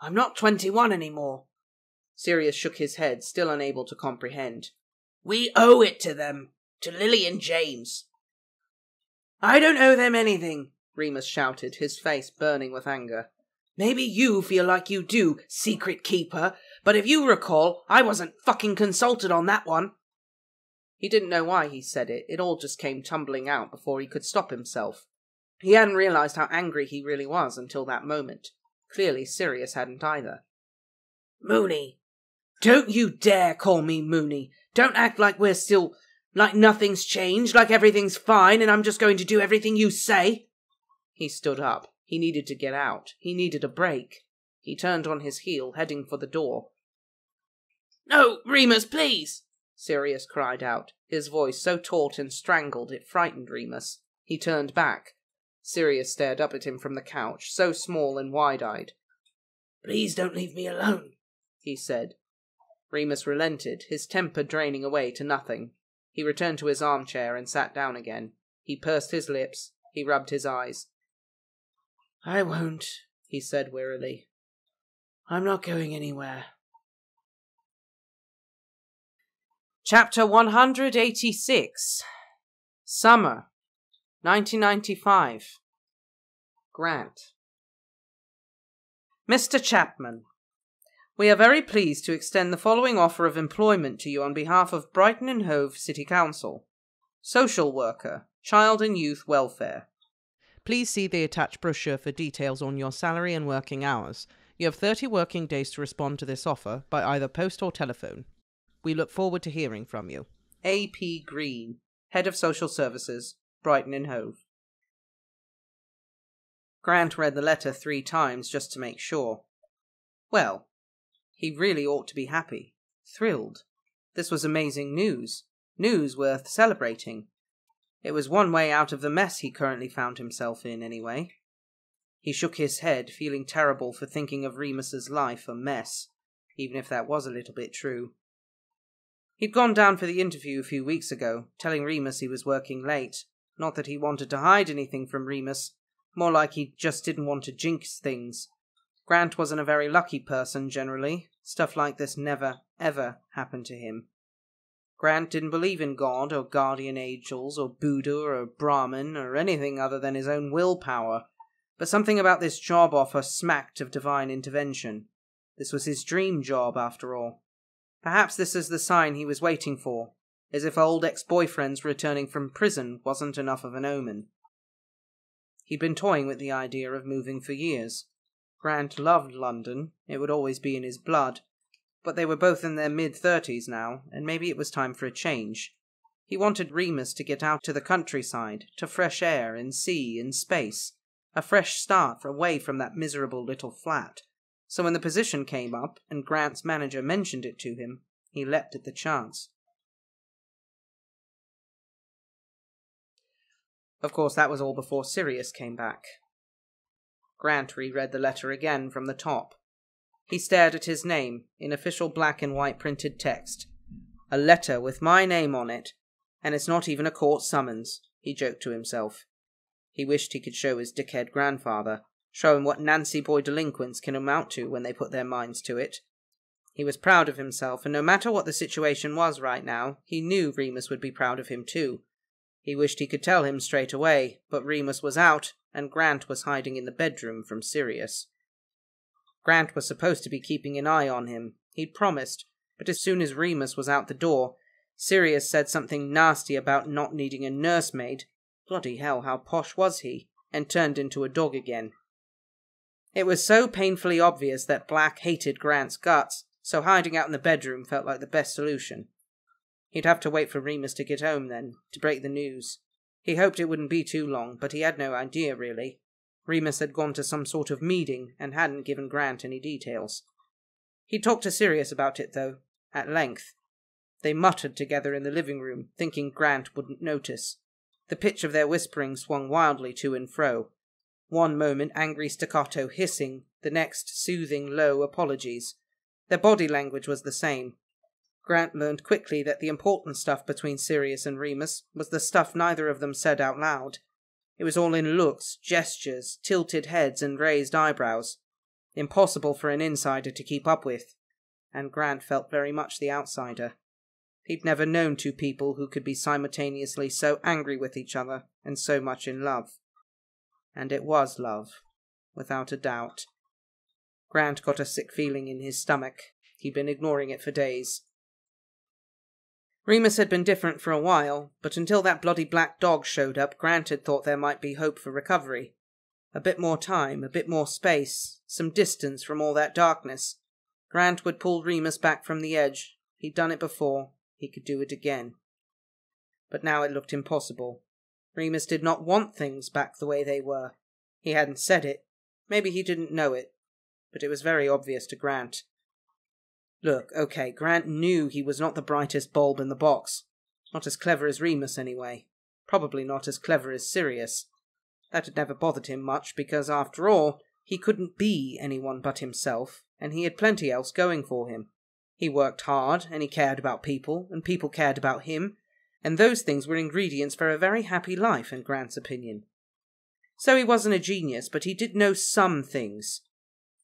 I'm not twenty-one anymore. Sirius shook his head, still unable to comprehend. We owe it to them, to Lily and James. I don't owe them anything, Remus shouted, his face burning with anger. Maybe you feel like you do, secret keeper, but if you recall, I wasn't fucking consulted on that one. He didn't know why he said it, it all just came tumbling out before he could stop himself. He hadn't realized how angry he really was until that moment. Clearly, Sirius hadn't either. Moony, don't you dare call me Moony. Don't act like we're still. like nothing's changed, like everything's fine, and I'm just going to do everything you say. He stood up. He needed to get out. He needed a break. He turned on his heel, heading for the door. No, Remus, please! Sirius cried out, his voice so taut and strangled it frightened Remus. He turned back. Sirius stared up at him from the couch, so small and wide-eyed. Please don't leave me alone, he said. Remus relented, his temper draining away to nothing. He returned to his armchair and sat down again. He pursed his lips. He rubbed his eyes. I won't, he said wearily. I'm not going anywhere. Chapter 186 Summer 1995 Grant Mr. Chapman, we are very pleased to extend the following offer of employment to you on behalf of Brighton and Hove City Council. Social worker, child and youth welfare. Please see the attached brochure for details on your salary and working hours. You have 30 working days to respond to this offer by either post or telephone. We look forward to hearing from you. A.P. Green, Head of Social Services, Brighton and Hove. Grant read the letter three times just to make sure. Well, he really ought to be happy, thrilled. This was amazing news, news worth celebrating. It was one way out of the mess he currently found himself in, anyway. He shook his head, feeling terrible for thinking of Remus's life a mess, even if that was a little bit true. He'd gone down for the interview a few weeks ago, telling Remus he was working late. Not that he wanted to hide anything from Remus, more like he just didn't want to jinx things. Grant wasn't a very lucky person, generally. Stuff like this never, ever happened to him. Grant didn't believe in God, or guardian angels, or Buddha, or Brahman, or anything other than his own willpower, but something about this job offer smacked of divine intervention. This was his dream job, after all. Perhaps this is the sign he was waiting for, as if old ex-boyfriends returning from prison wasn't enough of an omen. He'd been toying with the idea of moving for years. Grant loved London, it would always be in his blood, but they were both in their mid-thirties now, and maybe it was time for a change. He wanted Remus to get out to the countryside, to fresh air and sea and space, a fresh start away from that miserable little flat, so when the position came up and Grant's manager mentioned it to him, he leapt at the chance. Of course, that was all before Sirius came back. Grant reread the letter again from the top. He stared at his name, in official black and white printed text. A letter with my name on it, and it's not even a court summons, he joked to himself. He wished he could show his dickhead grandfather, show him what Nancy boy delinquents can amount to when they put their minds to it. He was proud of himself, and no matter what the situation was right now, he knew Remus would be proud of him too. He wished he could tell him straight away, but Remus was out, and Grant was hiding in the bedroom from Sirius. Grant was supposed to be keeping an eye on him. He'd promised, but as soon as Remus was out the door, Sirius said something nasty about not needing a nursemaid. Bloody hell, how posh was he? And turned into a dog again. It was so painfully obvious that Black hated Grant's guts, so hiding out in the bedroom felt like the best solution. He'd have to wait for Remus to get home then, to break the news. He hoped it wouldn't be too long, but he had no idea, really. Remus had gone to some sort of meeting and hadn't given Grant any details. He talked to Sirius about it, though, at length. They muttered together in the living room, thinking Grant wouldn't notice. The pitch of their whispering swung wildly to and fro. One moment angry staccato hissing, the next soothing low apologies. Their body language was the same. Grant learned quickly that the important stuff between Sirius and Remus was the stuff neither of them said out loud. It was all in looks, gestures, tilted heads, and raised eyebrows. Impossible for an insider to keep up with. And Grant felt very much the outsider. He'd never known two people who could be simultaneously so angry with each other and so much in love. And it was love, without a doubt. Grant got a sick feeling in his stomach. He'd been ignoring it for days. Remus had been different for a while, but until that bloody black dog showed up, Grant had thought there might be hope for recovery. A bit more time, a bit more space, some distance from all that darkness. Grant would pull Remus back from the edge. He'd done it before. He could do it again. But now it looked impossible. Remus did not want things back the way they were. He hadn't said it. Maybe he didn't know it but it was very obvious to Grant. Look, okay, Grant knew he was not the brightest bulb in the box. Not as clever as Remus, anyway. Probably not as clever as Sirius. That had never bothered him much, because, after all, he couldn't be anyone but himself, and he had plenty else going for him. He worked hard, and he cared about people, and people cared about him, and those things were ingredients for a very happy life, in Grant's opinion. So he wasn't a genius, but he did know some things,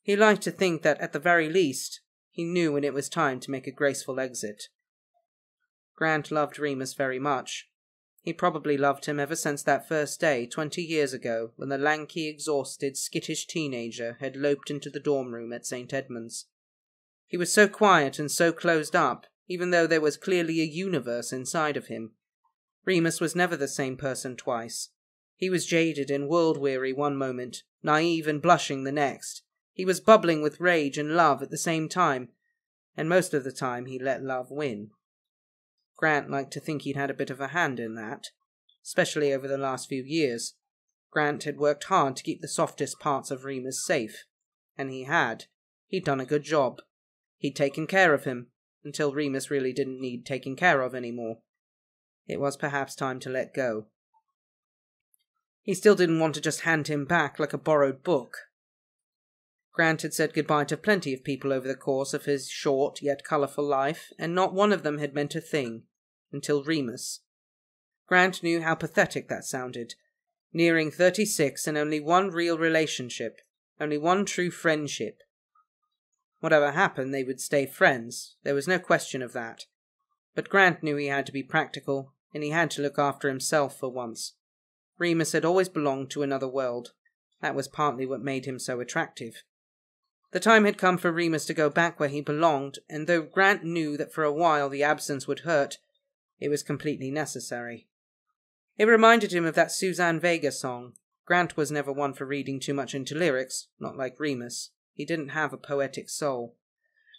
he liked to think that, at the very least, he knew when it was time to make a graceful exit. Grant loved Remus very much. He probably loved him ever since that first day, twenty years ago, when the lanky, exhausted, skittish teenager had loped into the dorm room at St. Edmund's. He was so quiet and so closed up, even though there was clearly a universe inside of him. Remus was never the same person twice. He was jaded and world weary one moment, naive and blushing the next, he was bubbling with rage and love at the same time, and most of the time he let love win. Grant liked to think he'd had a bit of a hand in that, especially over the last few years. Grant had worked hard to keep the softest parts of Remus safe, and he had. He'd done a good job. He'd taken care of him, until Remus really didn't need taking care of any more. It was perhaps time to let go. He still didn't want to just hand him back like a borrowed book, Grant had said goodbye to plenty of people over the course of his short yet colourful life, and not one of them had meant a thing until Remus. Grant knew how pathetic that sounded. Nearing thirty six and only one real relationship, only one true friendship. Whatever happened, they would stay friends, there was no question of that. But Grant knew he had to be practical, and he had to look after himself for once. Remus had always belonged to another world. That was partly what made him so attractive. The time had come for Remus to go back where he belonged, and though Grant knew that for a while the absence would hurt, it was completely necessary. It reminded him of that Suzanne Vega song. Grant was never one for reading too much into lyrics, not like Remus. He didn't have a poetic soul.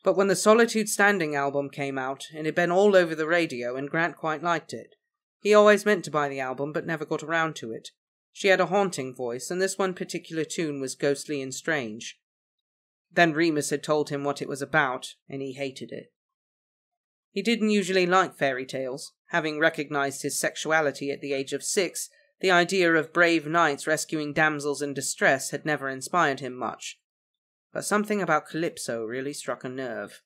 But when the Solitude Standing album came out, and it had been all over the radio, and Grant quite liked it. He always meant to buy the album, but never got around to it. She had a haunting voice, and this one particular tune was ghostly and strange. Then Remus had told him what it was about, and he hated it. He didn't usually like fairy tales. Having recognized his sexuality at the age of six, the idea of brave knights rescuing damsels in distress had never inspired him much. But something about Calypso really struck a nerve.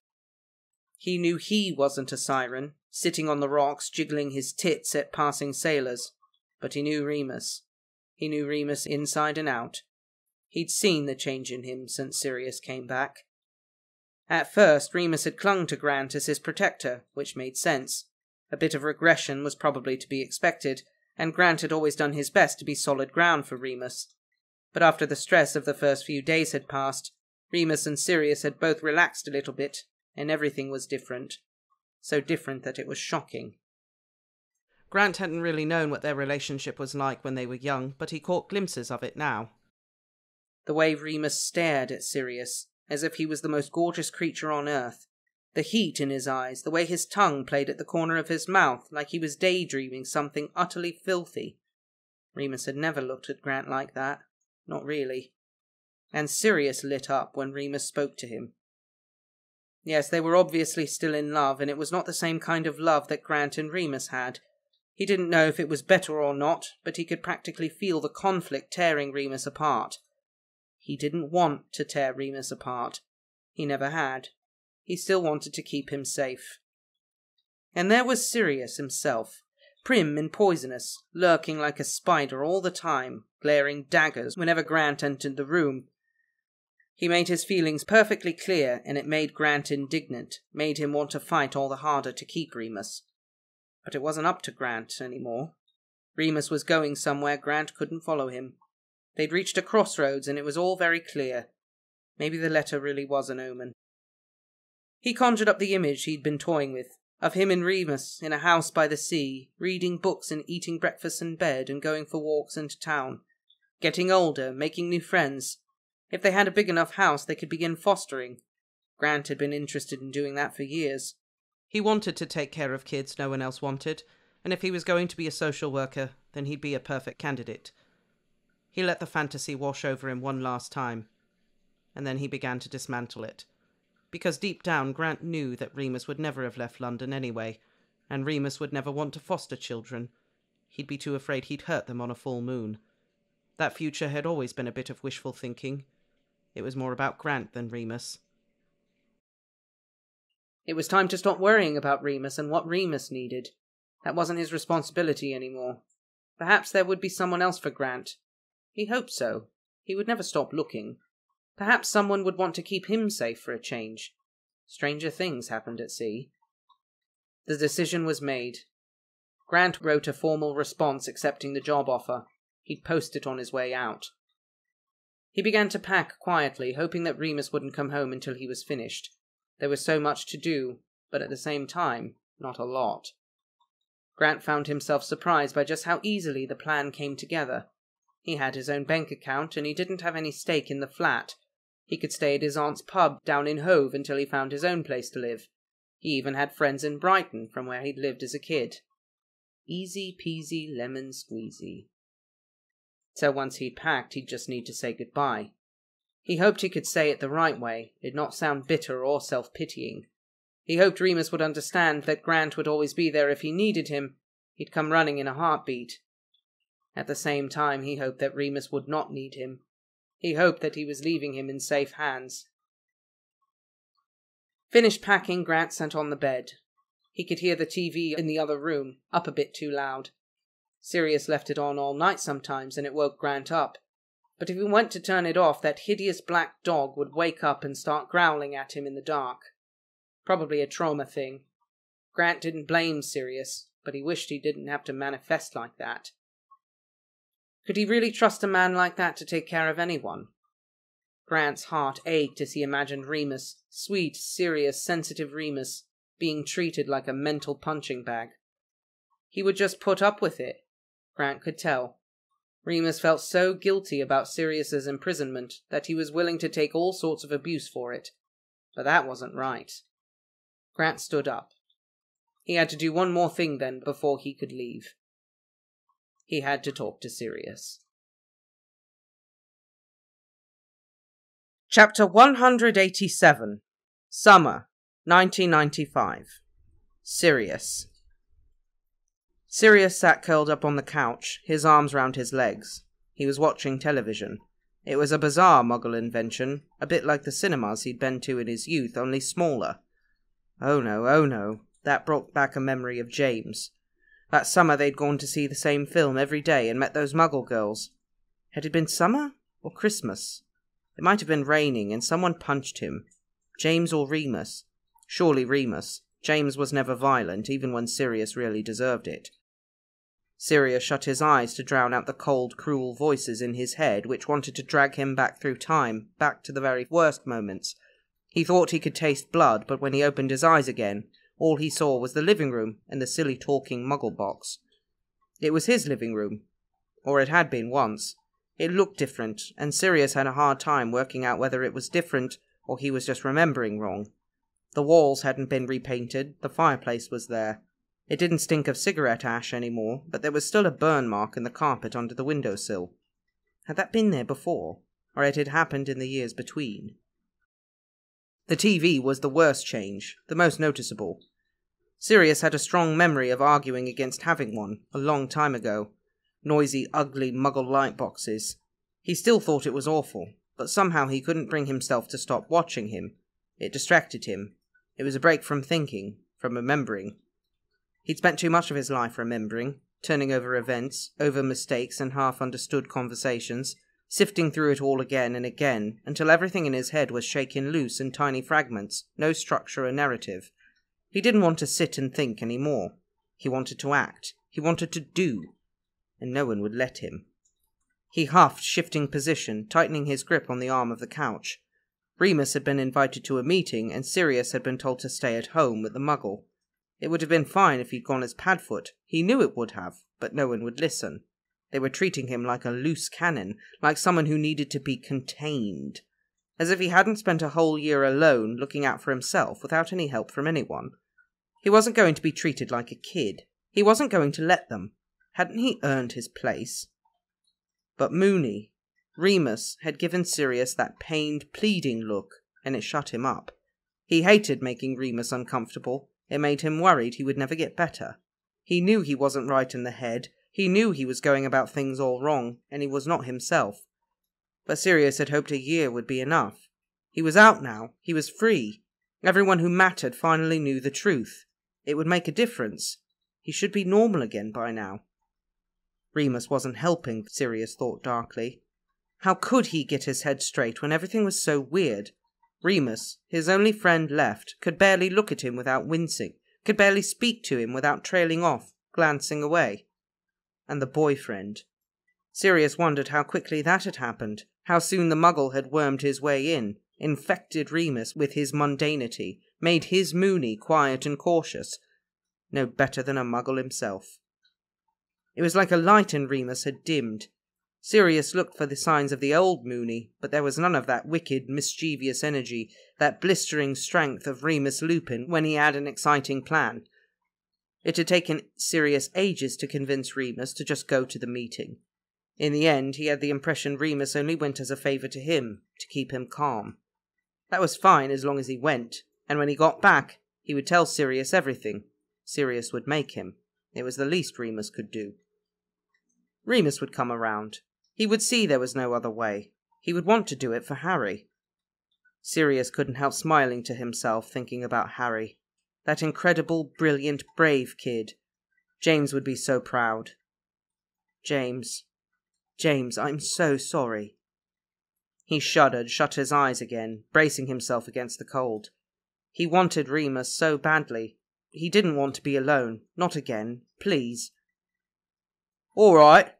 He knew he wasn't a siren, sitting on the rocks jiggling his tits at passing sailors, but he knew Remus. He knew Remus inside and out, He'd seen the change in him since Sirius came back. At first, Remus had clung to Grant as his protector, which made sense. A bit of regression was probably to be expected, and Grant had always done his best to be solid ground for Remus. But after the stress of the first few days had passed, Remus and Sirius had both relaxed a little bit, and everything was different. So different that it was shocking. Grant hadn't really known what their relationship was like when they were young, but he caught glimpses of it now. The way Remus stared at Sirius, as if he was the most gorgeous creature on earth, the heat in his eyes, the way his tongue played at the corner of his mouth like he was daydreaming something utterly filthy. Remus had never looked at Grant like that. Not really. And Sirius lit up when Remus spoke to him. Yes, they were obviously still in love, and it was not the same kind of love that Grant and Remus had. He didn't know if it was better or not, but he could practically feel the conflict tearing Remus apart. He didn't want to tear Remus apart. He never had. He still wanted to keep him safe. And there was Sirius himself, prim and poisonous, lurking like a spider all the time, glaring daggers whenever Grant entered the room. He made his feelings perfectly clear, and it made Grant indignant, made him want to fight all the harder to keep Remus. But it wasn't up to Grant any more. Remus was going somewhere Grant couldn't follow him. They'd reached a crossroads, and it was all very clear. Maybe the letter really was an omen. He conjured up the image he'd been toying with, of him and Remus in a house by the sea, reading books and eating breakfast in bed and going for walks into town. Getting older, making new friends. If they had a big enough house, they could begin fostering. Grant had been interested in doing that for years. He wanted to take care of kids no one else wanted, and if he was going to be a social worker, then he'd be a perfect candidate. He let the fantasy wash over him one last time, and then he began to dismantle it. Because deep down, Grant knew that Remus would never have left London anyway, and Remus would never want to foster children. He'd be too afraid he'd hurt them on a full moon. That future had always been a bit of wishful thinking. It was more about Grant than Remus. It was time to stop worrying about Remus and what Remus needed. That wasn't his responsibility any more. Perhaps there would be someone else for Grant. He hoped so. He would never stop looking. Perhaps someone would want to keep him safe for a change. Stranger things happened at sea. The decision was made. Grant wrote a formal response accepting the job offer. He'd post it on his way out. He began to pack quietly, hoping that Remus wouldn't come home until he was finished. There was so much to do, but at the same time, not a lot. Grant found himself surprised by just how easily the plan came together. He had his own bank account, and he didn't have any stake in the flat. He could stay at his aunt's pub down in Hove until he found his own place to live. He even had friends in Brighton, from where he'd lived as a kid. Easy peasy lemon squeezy. So once he'd packed, he'd just need to say goodbye. He hoped he could say it the right way, it not sound bitter or self pitying. He hoped Remus would understand that Grant would always be there if he needed him. He'd come running in a heartbeat. At the same time, he hoped that Remus would not need him. He hoped that he was leaving him in safe hands. Finished packing, Grant sat on the bed. He could hear the TV in the other room, up a bit too loud. Sirius left it on all night sometimes, and it woke Grant up but if he went to turn it off, that hideous black dog would wake up and start growling at him in the dark. Probably a trauma thing. Grant didn't blame Sirius, but he wished he didn't have to manifest like that. Could he really trust a man like that to take care of anyone? Grant's heart ached as he imagined Remus, sweet, serious, sensitive Remus, being treated like a mental punching bag. He would just put up with it. Grant could tell. Remus felt so guilty about Sirius's imprisonment that he was willing to take all sorts of abuse for it. But that wasn't right. Grant stood up. He had to do one more thing then before he could leave. He had to talk to Sirius. Chapter 187 Summer 1995 Sirius Sirius sat curled up on the couch, his arms round his legs. He was watching television. It was a bizarre Muggle invention, a bit like the cinemas he'd been to in his youth, only smaller. Oh no, oh no, that brought back a memory of James. That summer they'd gone to see the same film every day and met those Muggle girls. Had it been summer or Christmas? It might have been raining and someone punched him. James or Remus? Surely Remus. James was never violent, even when Sirius really deserved it. Sirius shut his eyes to drown out the cold, cruel voices in his head which wanted to drag him back through time, back to the very worst moments. He thought he could taste blood, but when he opened his eyes again, all he saw was the living room and the silly talking muggle box. It was his living room, or it had been once. It looked different, and Sirius had a hard time working out whether it was different or he was just remembering wrong. The walls hadn't been repainted, the fireplace was there. It didn't stink of cigarette ash anymore, but there was still a burn mark in the carpet under the window sill. Had that been there before, or had it happened in the years between? The TV was the worst change, the most noticeable. Sirius had a strong memory of arguing against having one, a long time ago. Noisy, ugly muggle light boxes. He still thought it was awful, but somehow he couldn't bring himself to stop watching him. It distracted him. It was a break from thinking, from remembering. He'd spent too much of his life remembering, turning over events, over mistakes and half understood conversations, sifting through it all again and again until everything in his head was shaken loose in tiny fragments, no structure or narrative. He didn't want to sit and think any more. He wanted to act. He wanted to do. And no one would let him. He huffed, shifting position, tightening his grip on the arm of the couch. Remus had been invited to a meeting, and Sirius had been told to stay at home with the muggle. It would have been fine if he'd gone as Padfoot. He knew it would have, but no one would listen. They were treating him like a loose cannon, like someone who needed to be contained. As if he hadn't spent a whole year alone looking out for himself without any help from anyone. He wasn't going to be treated like a kid. He wasn't going to let them. Hadn't he earned his place? But Moony, Remus, had given Sirius that pained, pleading look, and it shut him up. He hated making Remus uncomfortable. It made him worried he would never get better. He knew he wasn't right in the head, he knew he was going about things all wrong, and he was not himself. But Sirius had hoped a year would be enough. He was out now. He was free. Everyone who mattered finally knew the truth. It would make a difference. He should be normal again by now. Remus wasn't helping, Sirius thought darkly. How could he get his head straight when everything was so weird? Remus, his only friend left, could barely look at him without wincing, could barely speak to him without trailing off, glancing away and the boyfriend. Sirius wondered how quickly that had happened, how soon the muggle had wormed his way in, infected Remus with his mundanity, made his Moony quiet and cautious, no better than a muggle himself. It was like a light in Remus had dimmed. Sirius looked for the signs of the old Moony, but there was none of that wicked, mischievous energy, that blistering strength of Remus Lupin when he had an exciting plan, it had taken Sirius ages to convince Remus to just go to the meeting. In the end, he had the impression Remus only went as a favour to him, to keep him calm. That was fine as long as he went, and when he got back, he would tell Sirius everything. Sirius would make him. It was the least Remus could do. Remus would come around. He would see there was no other way. He would want to do it for Harry. Sirius couldn't help smiling to himself, thinking about Harry. That incredible, brilliant, brave kid. James would be so proud. James. James, I'm so sorry. He shuddered, shut his eyes again, bracing himself against the cold. He wanted Remus so badly. He didn't want to be alone. Not again. Please. All right.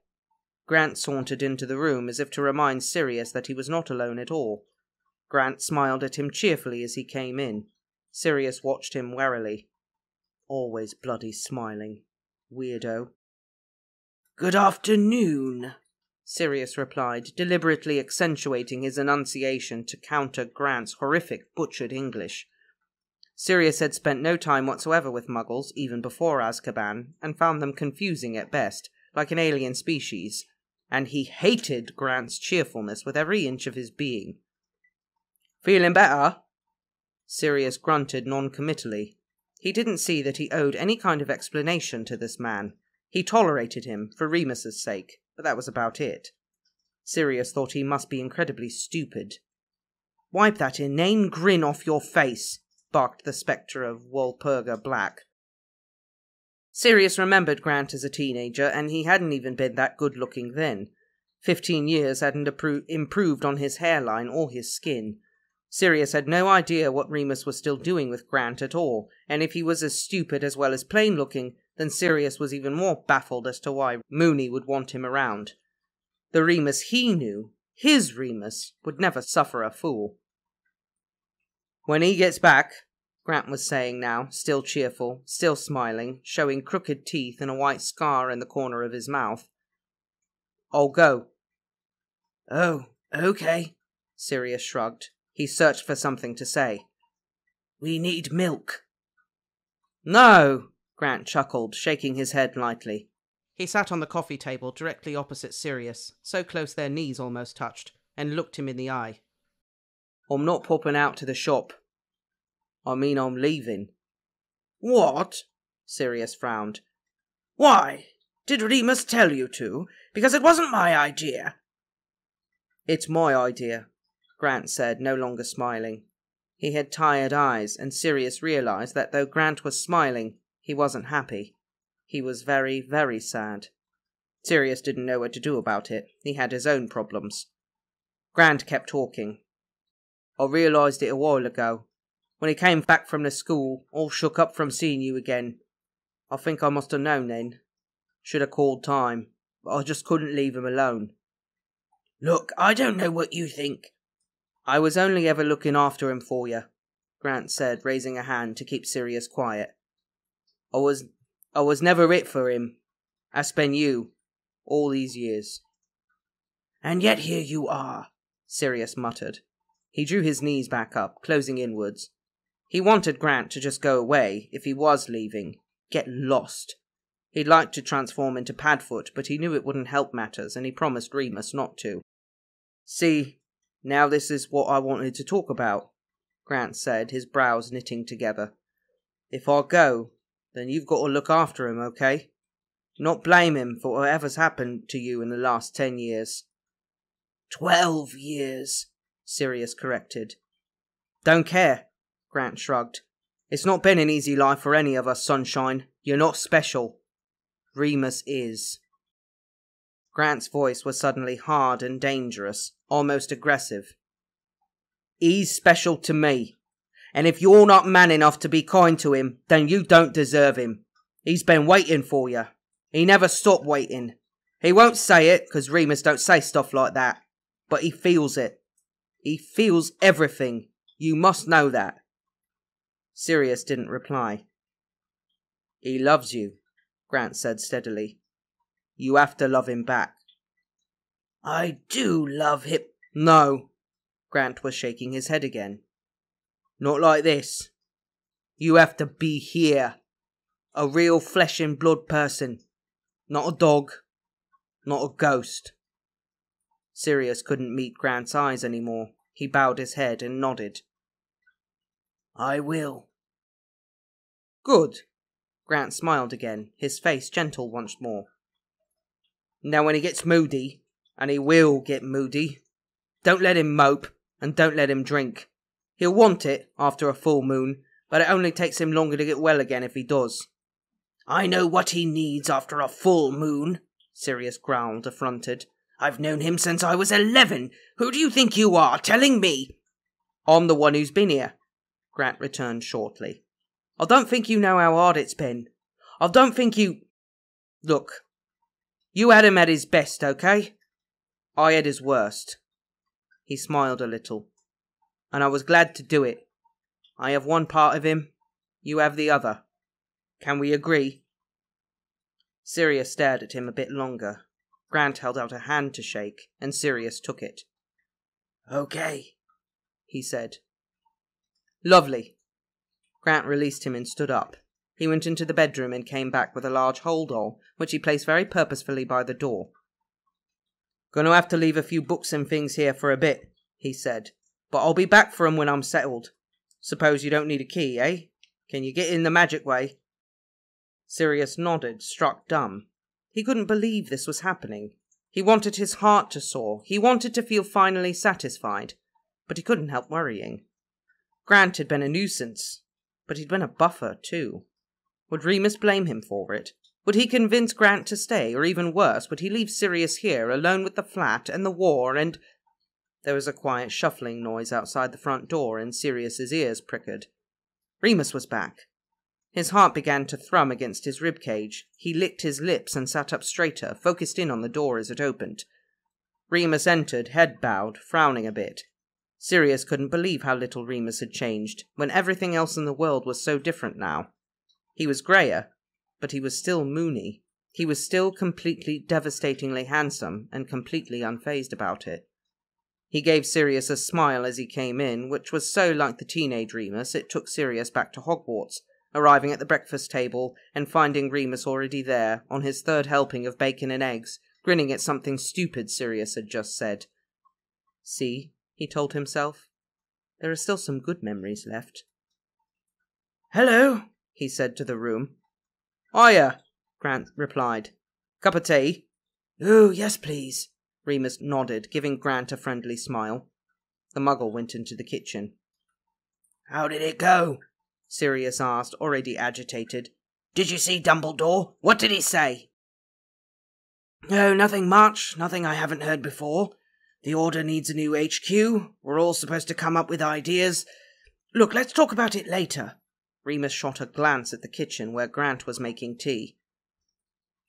Grant sauntered into the room as if to remind Sirius that he was not alone at all. Grant smiled at him cheerfully as he came in. Sirius watched him warily. Always bloody smiling. Weirdo. Good afternoon, Sirius replied, deliberately accentuating his enunciation to counter Grant's horrific butchered English. Sirius had spent no time whatsoever with muggles, even before Azkaban, and found them confusing at best, like an alien species, and he hated Grant's cheerfulness with every inch of his being. Feeling better? Sirius grunted noncommittally. He didn't see that he owed any kind of explanation to this man. He tolerated him, for Remus's sake, but that was about it. Sirius thought he must be incredibly stupid. Wipe that inane grin off your face, barked the spectre of Walpurga Black. Sirius remembered Grant as a teenager, and he hadn't even been that good looking then. Fifteen years hadn't improved on his hairline or his skin. Sirius had no idea what Remus was still doing with Grant at all, and if he was as stupid as well as plain looking, then Sirius was even more baffled as to why Moony would want him around. The Remus he knew, his Remus, would never suffer a fool. When he gets back, Grant was saying now, still cheerful, still smiling, showing crooked teeth and a white scar in the corner of his mouth. I'll go. Oh, okay, Sirius shrugged. He searched for something to say. We need milk. No, Grant chuckled, shaking his head lightly. He sat on the coffee table directly opposite Sirius, so close their knees almost touched, and looked him in the eye. I'm not popping out to the shop. I mean, I'm leaving. What? Sirius frowned. Why? Did Remus tell you to? Because it wasn't my idea. It's my idea, Grant said, no longer smiling. He had tired eyes, and Sirius realized that though Grant was smiling, he wasn't happy. He was very, very sad. Sirius didn't know what to do about it. He had his own problems. Grant kept talking. I realised it a while ago. When he came back from the school, all shook up from seeing you again. I think I must have known then. Should have called time, but I just couldn't leave him alone. Look, I don't know what you think. I was only ever looking after him for you, Grant said, raising a hand to keep Sirius quiet. I was I was never it for him. That's been you, all these years. And yet here you are, Sirius muttered. He drew his knees back up, closing inwards. He wanted Grant to just go away, if he was leaving. Get lost. He'd like to transform into Padfoot, but he knew it wouldn't help matters, and he promised Remus not to. See, now this is what I wanted to talk about, Grant said, his brows knitting together. If I go, then you've got to look after him, okay? Not blame him for whatever's happened to you in the last ten years. Twelve years, Sirius corrected. Don't care, Grant shrugged. It's not been an easy life for any of us, Sunshine. You're not special. Remus is. Grant's voice was suddenly hard and dangerous, almost aggressive. He's special to me. And if you're not man enough to be kind to him, then you don't deserve him. He's been waiting for you. He never stopped waiting. He won't say it, 'cause Remus don't say stuff like that. But he feels it. He feels everything. You must know that. Sirius didn't reply. He loves you, Grant said steadily. You have to love him back. I do love him. No. Grant was shaking his head again. Not like this. You have to be here. A real flesh and blood person. Not a dog. Not a ghost. Sirius couldn't meet Grant's eyes any more. He bowed his head and nodded. I will. Good. Grant smiled again, his face gentle once more. Now, when he gets moody, and he will get moody, don't let him mope, and don't let him drink. He'll want it after a full moon, but it only takes him longer to get well again if he does. I know what he needs after a full moon, Sirius growled, affronted. I've known him since I was eleven. Who do you think you are, telling me? I'm the one who's been here, Grant returned shortly. I don't think you know how hard it's been. I don't think you. Look, you had him at his best, okay? I had his worst. He smiled a little and I was glad to do it. I have one part of him, you have the other. Can we agree? Sirius stared at him a bit longer. Grant held out a hand to shake, and Sirius took it. Okay, he said. Lovely. Grant released him and stood up. He went into the bedroom and came back with a large hold all, which he placed very purposefully by the door. Gonna have to leave a few books and things here for a bit, he said, but I'll be back for 'em when I'm settled. Suppose you don't need a key, eh? Can you get in the magic way? Sirius nodded, struck dumb. He couldn't believe this was happening. He wanted his heart to soar. He wanted to feel finally satisfied. But he couldn't help worrying. Grant had been a nuisance, but he'd been a buffer, too. Would Remus blame him for it? Would he convince Grant to stay, or even worse, would he leave Sirius here, alone with the flat and the war and there was a quiet shuffling noise outside the front door, and Sirius's ears pricked. Remus was back. His heart began to thrum against his rib cage. He licked his lips and sat up straighter, focused in on the door as it opened. Remus entered, head bowed, frowning a bit. Sirius couldn't believe how little Remus had changed, when everything else in the world was so different now. He was greyer, but he was still moony. He was still completely devastatingly handsome and completely unfazed about it. He gave Sirius a smile as he came in, which was so like the teenage Remus it took Sirius back to Hogwarts, arriving at the breakfast table and finding Remus already there, on his third helping of bacon and eggs, grinning at something stupid Sirius had just said. See, he told himself, there are still some good memories left. Hello, he said to the room. Hiya, Grant replied. Cup of tea? Oh, yes, please. Remus nodded, giving Grant a friendly smile. The muggle went into the kitchen. How did it go? Sirius asked, already agitated. Did you see Dumbledore? What did he say? No, nothing much. Nothing I haven't heard before. The Order needs a new HQ. We're all supposed to come up with ideas. Look, let's talk about it later. Remus shot a glance at the kitchen where Grant was making tea.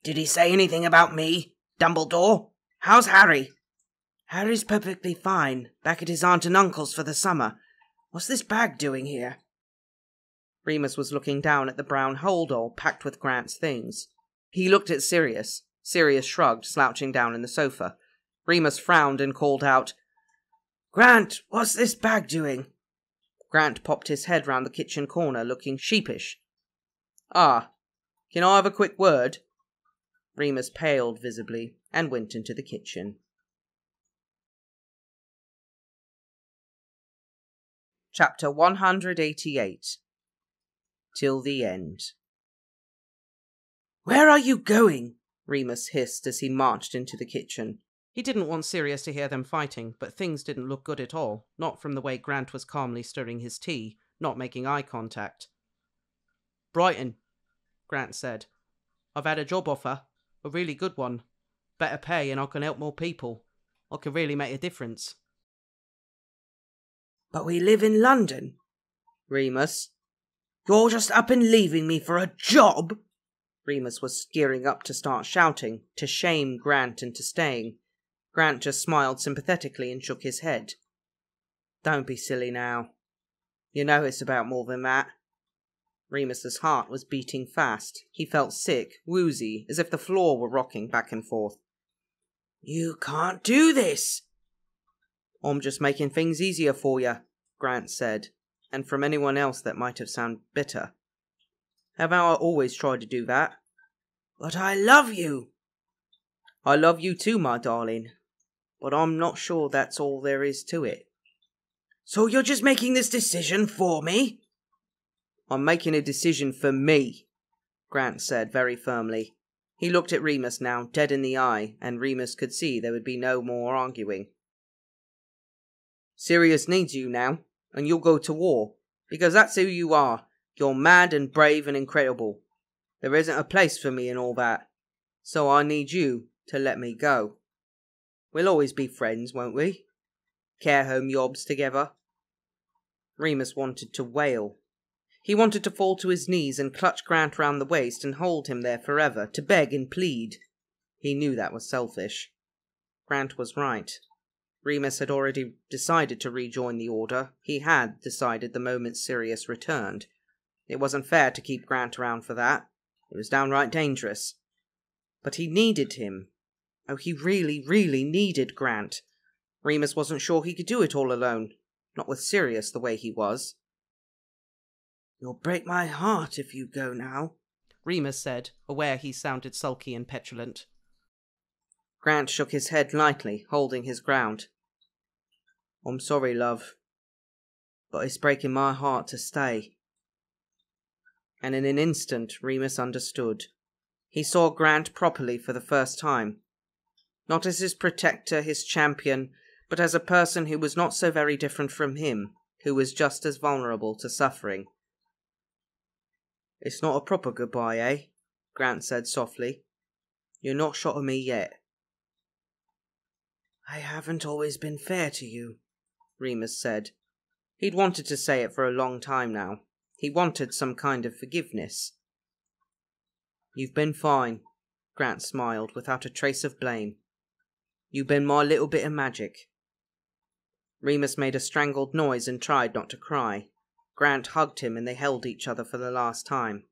Did he say anything about me? Dumbledore? How's Harry? Harry's perfectly fine, back at his aunt and uncle's for the summer. What's this bag doing here? Remus was looking down at the brown holdall packed with Grant's things. He looked at Sirius. Sirius shrugged, slouching down in the sofa. Remus frowned and called out, Grant, what's this bag doing? Grant popped his head round the kitchen corner, looking sheepish. Ah, can I have a quick word? Remus paled visibly and went into the kitchen. Chapter 188 Till the End Where are you going? Remus hissed as he marched into the kitchen. He didn't want Sirius to hear them fighting, but things didn't look good at all, not from the way Grant was calmly stirring his tea, not making eye contact. Brighton, Grant said. I've had a job offer, a really good one. Better pay and I can help more people. I can really make a difference. But we live in London. Remus. You're just up and leaving me for a job? Remus was gearing up to start shouting, to shame Grant into staying. Grant just smiled sympathetically and shook his head. Don't be silly now. You know it's about more than that. Remus's heart was beating fast. He felt sick, woozy, as if the floor were rocking back and forth. You can't do this. I'm just making things easier for you, Grant said, and from anyone else that might have sounded bitter. Have I always tried to do that? But I love you. I love you too, my darling, but I'm not sure that's all there is to it. So you're just making this decision for me? I'm making a decision for me, Grant said very firmly. He looked at Remus now, dead in the eye, and Remus could see there would be no more arguing. Sirius needs you now, and you'll go to war, because that's who you are. You're mad and brave and incredible. There isn't a place for me in all that, so I need you to let me go. We'll always be friends, won't we? Care home yobs together. Remus wanted to wail, he wanted to fall to his knees and clutch Grant round the waist and hold him there forever, to beg and plead. He knew that was selfish. Grant was right. Remus had already decided to rejoin the Order. He had decided the moment Sirius returned. It wasn't fair to keep Grant around for that. It was downright dangerous. But he needed him. Oh, he really, really needed Grant. Remus wasn't sure he could do it all alone, not with Sirius the way he was. You'll break my heart if you go now, Remus said, aware he sounded sulky and petulant. Grant shook his head lightly, holding his ground. I'm sorry, love, but it's breaking my heart to stay. And in an instant, Remus understood. He saw Grant properly for the first time. Not as his protector, his champion, but as a person who was not so very different from him, who was just as vulnerable to suffering. It's not a proper goodbye, eh? Grant said softly. You're not shot of me yet. I haven't always been fair to you, Remus said. He'd wanted to say it for a long time now. He wanted some kind of forgiveness. You've been fine, Grant smiled without a trace of blame. You've been my little bit of magic. Remus made a strangled noise and tried not to cry. Grant hugged him and they held each other for the last time.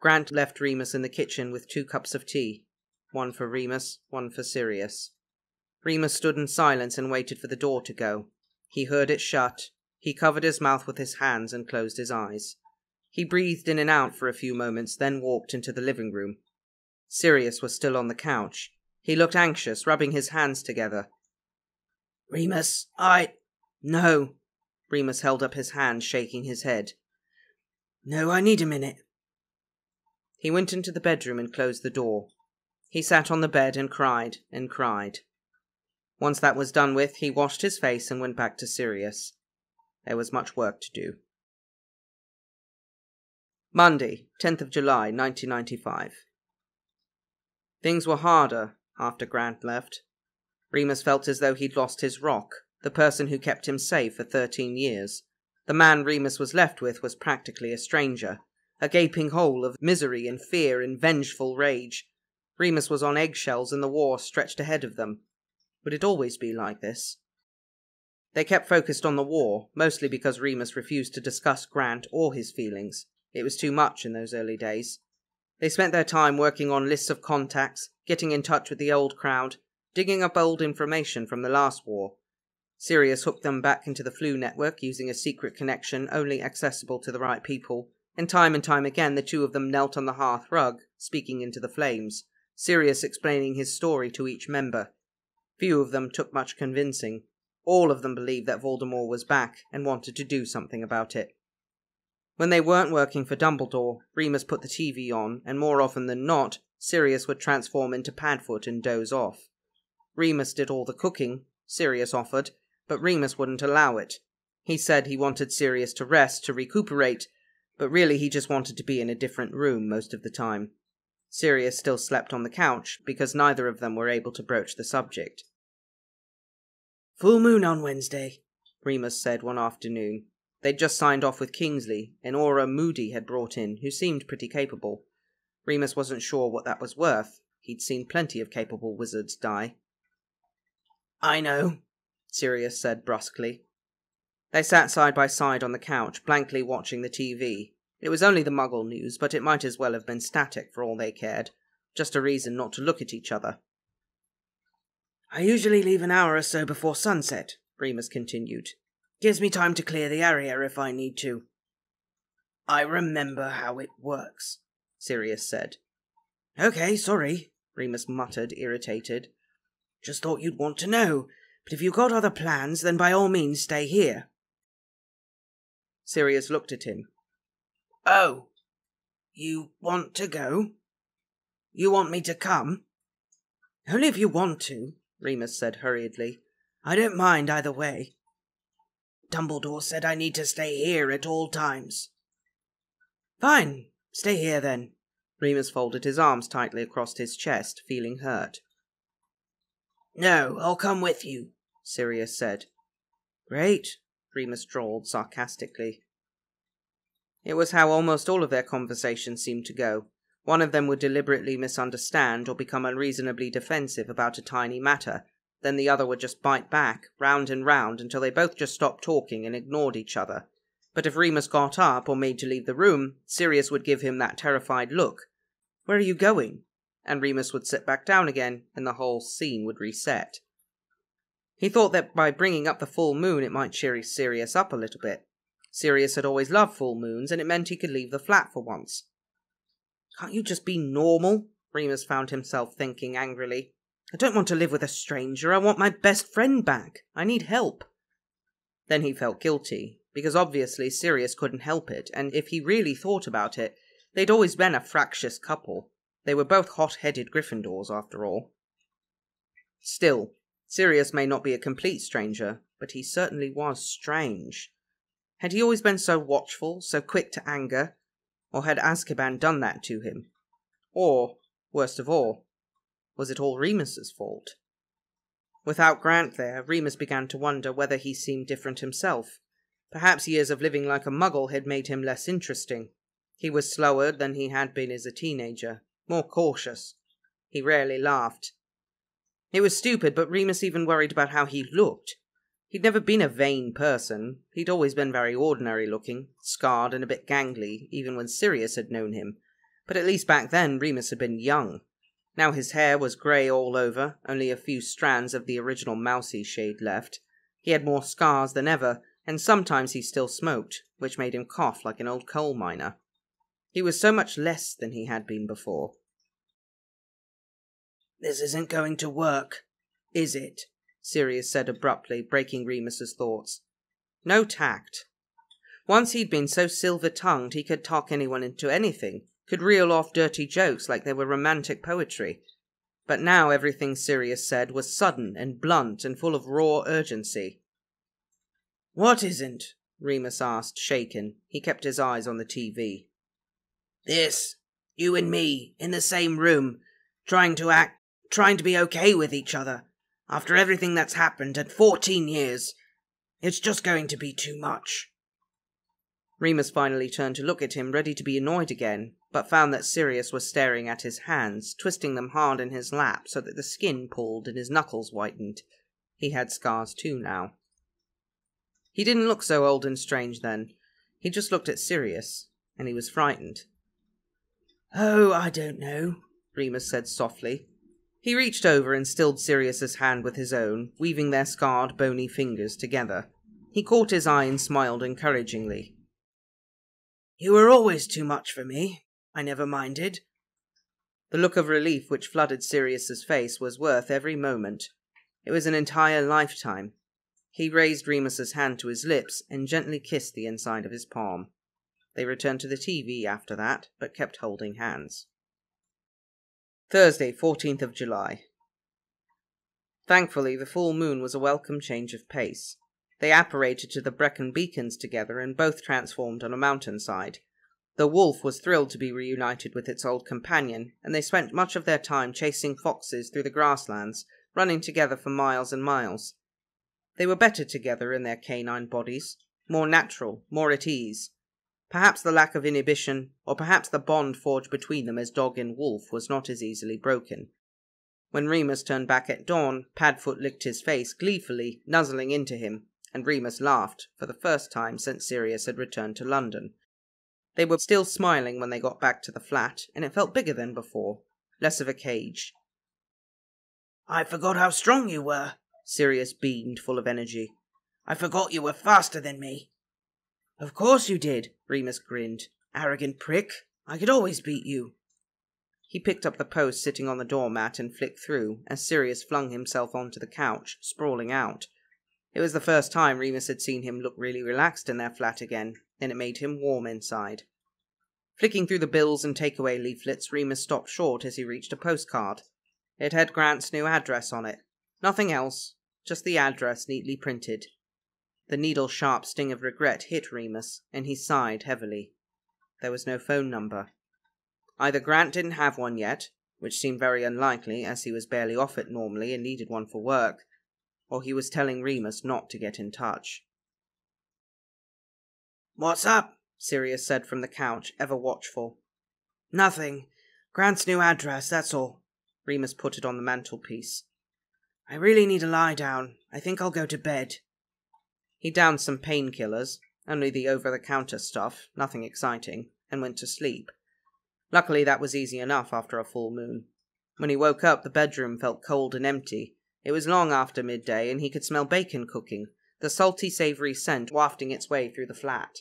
Grant left Remus in the kitchen with two cups of tea, one for Remus, one for Sirius. Remus stood in silence and waited for the door to go. He heard it shut. He covered his mouth with his hands and closed his eyes. He breathed in and out for a few moments, then walked into the living room. Sirius was still on the couch. He looked anxious, rubbing his hands together. Remus, I. No. Remus held up his hand, shaking his head. No, I need a minute. He went into the bedroom and closed the door. He sat on the bed and cried and cried. Once that was done with, he washed his face and went back to Sirius. There was much work to do. Monday, 10th of July, 1995. Things were harder after Grant left. Remus felt as though he'd lost his rock, the person who kept him safe for thirteen years. The man Remus was left with was practically a stranger, a gaping hole of misery and fear and vengeful rage. Remus was on eggshells and the war stretched ahead of them. Would it always be like this? They kept focused on the war, mostly because Remus refused to discuss Grant or his feelings. It was too much in those early days. They spent their time working on lists of contacts, getting in touch with the old crowd, digging up old information from the last war. Sirius hooked them back into the Floo network using a secret connection only accessible to the right people, and time and time again the two of them knelt on the hearth rug, speaking into the flames, Sirius explaining his story to each member. Few of them took much convincing. All of them believed that Voldemort was back and wanted to do something about it. When they weren't working for Dumbledore, Remus put the TV on, and more often than not, Sirius would transform into Padfoot and doze off. Remus did all the cooking, Sirius offered, but Remus wouldn't allow it. He said he wanted Sirius to rest, to recuperate, but really he just wanted to be in a different room most of the time. Sirius still slept on the couch because neither of them were able to broach the subject. Full moon on Wednesday, Remus said one afternoon, They'd just signed off with Kingsley, and Auror Moody had brought in, who seemed pretty capable. Remus wasn't sure what that was worth. He'd seen plenty of capable wizards die. I know, Sirius said brusquely. They sat side by side on the couch, blankly watching the TV. It was only the Muggle news, but it might as well have been static for all they cared. Just a reason not to look at each other. I usually leave an hour or so before sunset, Remus continued. Gives me time to clear the area if I need to. I remember how it works, Sirius said. Okay, sorry, Remus muttered, irritated. Just thought you'd want to know, but if you've got other plans, then by all means stay here. Sirius looked at him. Oh, you want to go? You want me to come? Only if you want to, Remus said hurriedly. I don't mind either way. Dumbledore said I need to stay here at all times. Fine, stay here then. Remus folded his arms tightly across his chest, feeling hurt. No, I'll come with you, Sirius said. Great, Remus drawled sarcastically. It was how almost all of their conversations seemed to go. One of them would deliberately misunderstand or become unreasonably defensive about a tiny matter, then the other would just bite back, round and round, until they both just stopped talking and ignored each other. But if Remus got up or made to leave the room, Sirius would give him that terrified look. Where are you going? And Remus would sit back down again, and the whole scene would reset. He thought that by bringing up the full moon it might cheer Sirius up a little bit. Sirius had always loved full moons, and it meant he could leave the flat for once. Can't you just be normal? Remus found himself thinking angrily. I don't want to live with a stranger. I want my best friend back. I need help. Then he felt guilty, because obviously Sirius couldn't help it, and if he really thought about it, they'd always been a fractious couple. They were both hot headed Gryffindors, after all. Still, Sirius may not be a complete stranger, but he certainly was strange. Had he always been so watchful, so quick to anger, or had Azkaban done that to him? Or, worst of all, was it all Remus's fault? Without Grant there, Remus began to wonder whether he seemed different himself. Perhaps years of living like a muggle had made him less interesting. He was slower than he had been as a teenager, more cautious. He rarely laughed. It was stupid, but Remus even worried about how he looked. He'd never been a vain person. He'd always been very ordinary looking, scarred and a bit gangly, even when Sirius had known him. But at least back then, Remus had been young. Now his hair was grey all over, only a few strands of the original mousy shade left. He had more scars than ever, and sometimes he still smoked, which made him cough like an old coal miner. He was so much less than he had been before. This isn't going to work, is it? Sirius said abruptly, breaking Remus's thoughts. No tact. Once he'd been so silver-tongued he could talk anyone into anything, could reel off dirty jokes like they were romantic poetry. But now everything Sirius said was sudden and blunt and full of raw urgency. What isn't? Remus asked, shaken. He kept his eyes on the TV. This. You and me, in the same room, trying to act, trying to be okay with each other. After everything that's happened at 14 years, it's just going to be too much. Remus finally turned to look at him, ready to be annoyed again, but found that Sirius was staring at his hands, twisting them hard in his lap so that the skin pulled and his knuckles whitened. He had scars too now. He didn't look so old and strange then. He just looked at Sirius, and he was frightened. Oh, I don't know, Remus said softly, he reached over and stilled Sirius's hand with his own, weaving their scarred, bony fingers together. He caught his eye and smiled encouragingly. You were always too much for me. I never minded. The look of relief which flooded Sirius's face was worth every moment. It was an entire lifetime. He raised Remus's hand to his lips and gently kissed the inside of his palm. They returned to the TV after that, but kept holding hands. Thursday, 14th of July. Thankfully, the full moon was a welcome change of pace. They apparated to the Brecon beacons together and both transformed on a mountainside. The wolf was thrilled to be reunited with its old companion, and they spent much of their time chasing foxes through the grasslands, running together for miles and miles. They were better together in their canine bodies, more natural, more at ease, Perhaps the lack of inhibition, or perhaps the bond forged between them as dog and wolf, was not as easily broken. When Remus turned back at dawn, Padfoot licked his face gleefully, nuzzling into him, and Remus laughed, for the first time since Sirius had returned to London. They were still smiling when they got back to the flat, and it felt bigger than before, less of a cage. I forgot how strong you were, Sirius beamed, full of energy. I forgot you were faster than me. Of course you did, Remus grinned. Arrogant prick. I could always beat you. He picked up the post sitting on the doormat and flicked through, as Sirius flung himself onto the couch, sprawling out. It was the first time Remus had seen him look really relaxed in their flat again, and it made him warm inside. Flicking through the bills and takeaway leaflets, Remus stopped short as he reached a postcard. It had Grant's new address on it. Nothing else, just the address neatly printed. The needle sharp sting of regret hit Remus, and he sighed heavily. There was no phone number. Either Grant didn't have one yet, which seemed very unlikely as he was barely off it normally and needed one for work, or he was telling Remus not to get in touch. What's up? Sirius said from the couch, ever watchful. Nothing. Grant's new address, that's all. Remus put it on the mantelpiece. I really need a lie down. I think I'll go to bed. He downed some painkillers, only the over the counter stuff, nothing exciting, and went to sleep. Luckily, that was easy enough after a full moon. When he woke up, the bedroom felt cold and empty. It was long after midday, and he could smell bacon cooking, the salty, savoury scent wafting its way through the flat.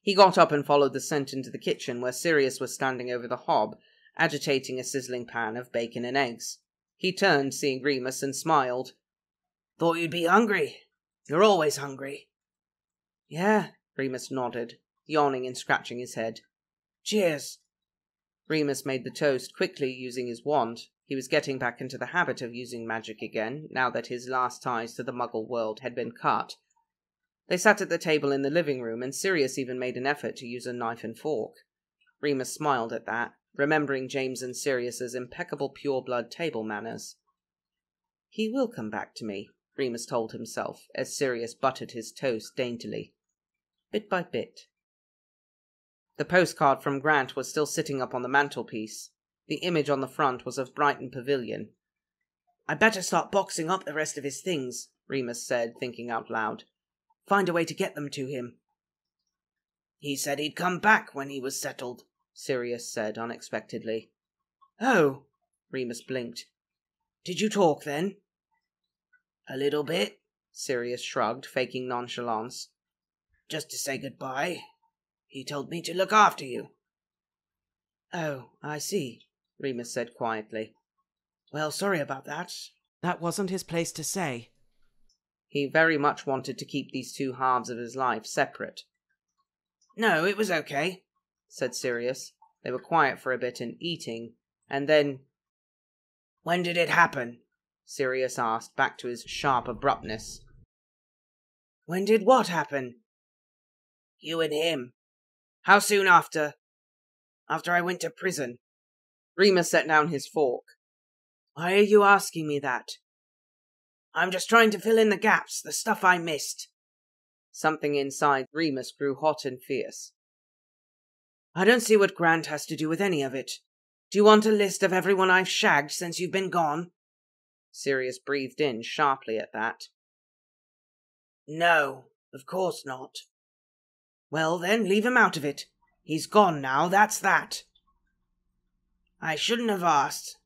He got up and followed the scent into the kitchen, where Sirius was standing over the hob, agitating a sizzling pan of bacon and eggs. He turned, seeing Remus, and smiled. Thought you'd be hungry. You're always hungry. Yeah, Remus nodded, yawning and scratching his head. Cheers. Remus made the toast quickly using his wand. He was getting back into the habit of using magic again, now that his last ties to the muggle world had been cut. They sat at the table in the living room, and Sirius even made an effort to use a knife and fork. Remus smiled at that, remembering James and Sirius's impeccable pure blood table manners. He will come back to me, Remus told himself as Sirius buttered his toast daintily. Bit by bit. The postcard from Grant was still sitting up on the mantelpiece. The image on the front was of Brighton Pavilion. I better start boxing up the rest of his things, Remus said, thinking out loud. Find a way to get them to him. He said he'd come back when he was settled, Sirius said unexpectedly. Oh, Remus blinked. Did you talk then? A little bit, Sirius shrugged, faking nonchalance. Just to say goodbye. He told me to look after you. Oh, I see, Remus said quietly. Well, sorry about that. That wasn't his place to say. He very much wanted to keep these two halves of his life separate. No, it was okay, said Sirius. They were quiet for a bit and eating, and then. When did it happen? Sirius asked, back to his sharp abruptness. When did what happen? You and him. How soon after? After I went to prison. Remus set down his fork. Why are you asking me that? I'm just trying to fill in the gaps, the stuff I missed. Something inside Remus grew hot and fierce. I don't see what Grant has to do with any of it. Do you want a list of everyone I've shagged since you've been gone? Sirius breathed in sharply at that. No, of course not. Well, then, leave him out of it. He's gone now, that's that. I shouldn't have asked.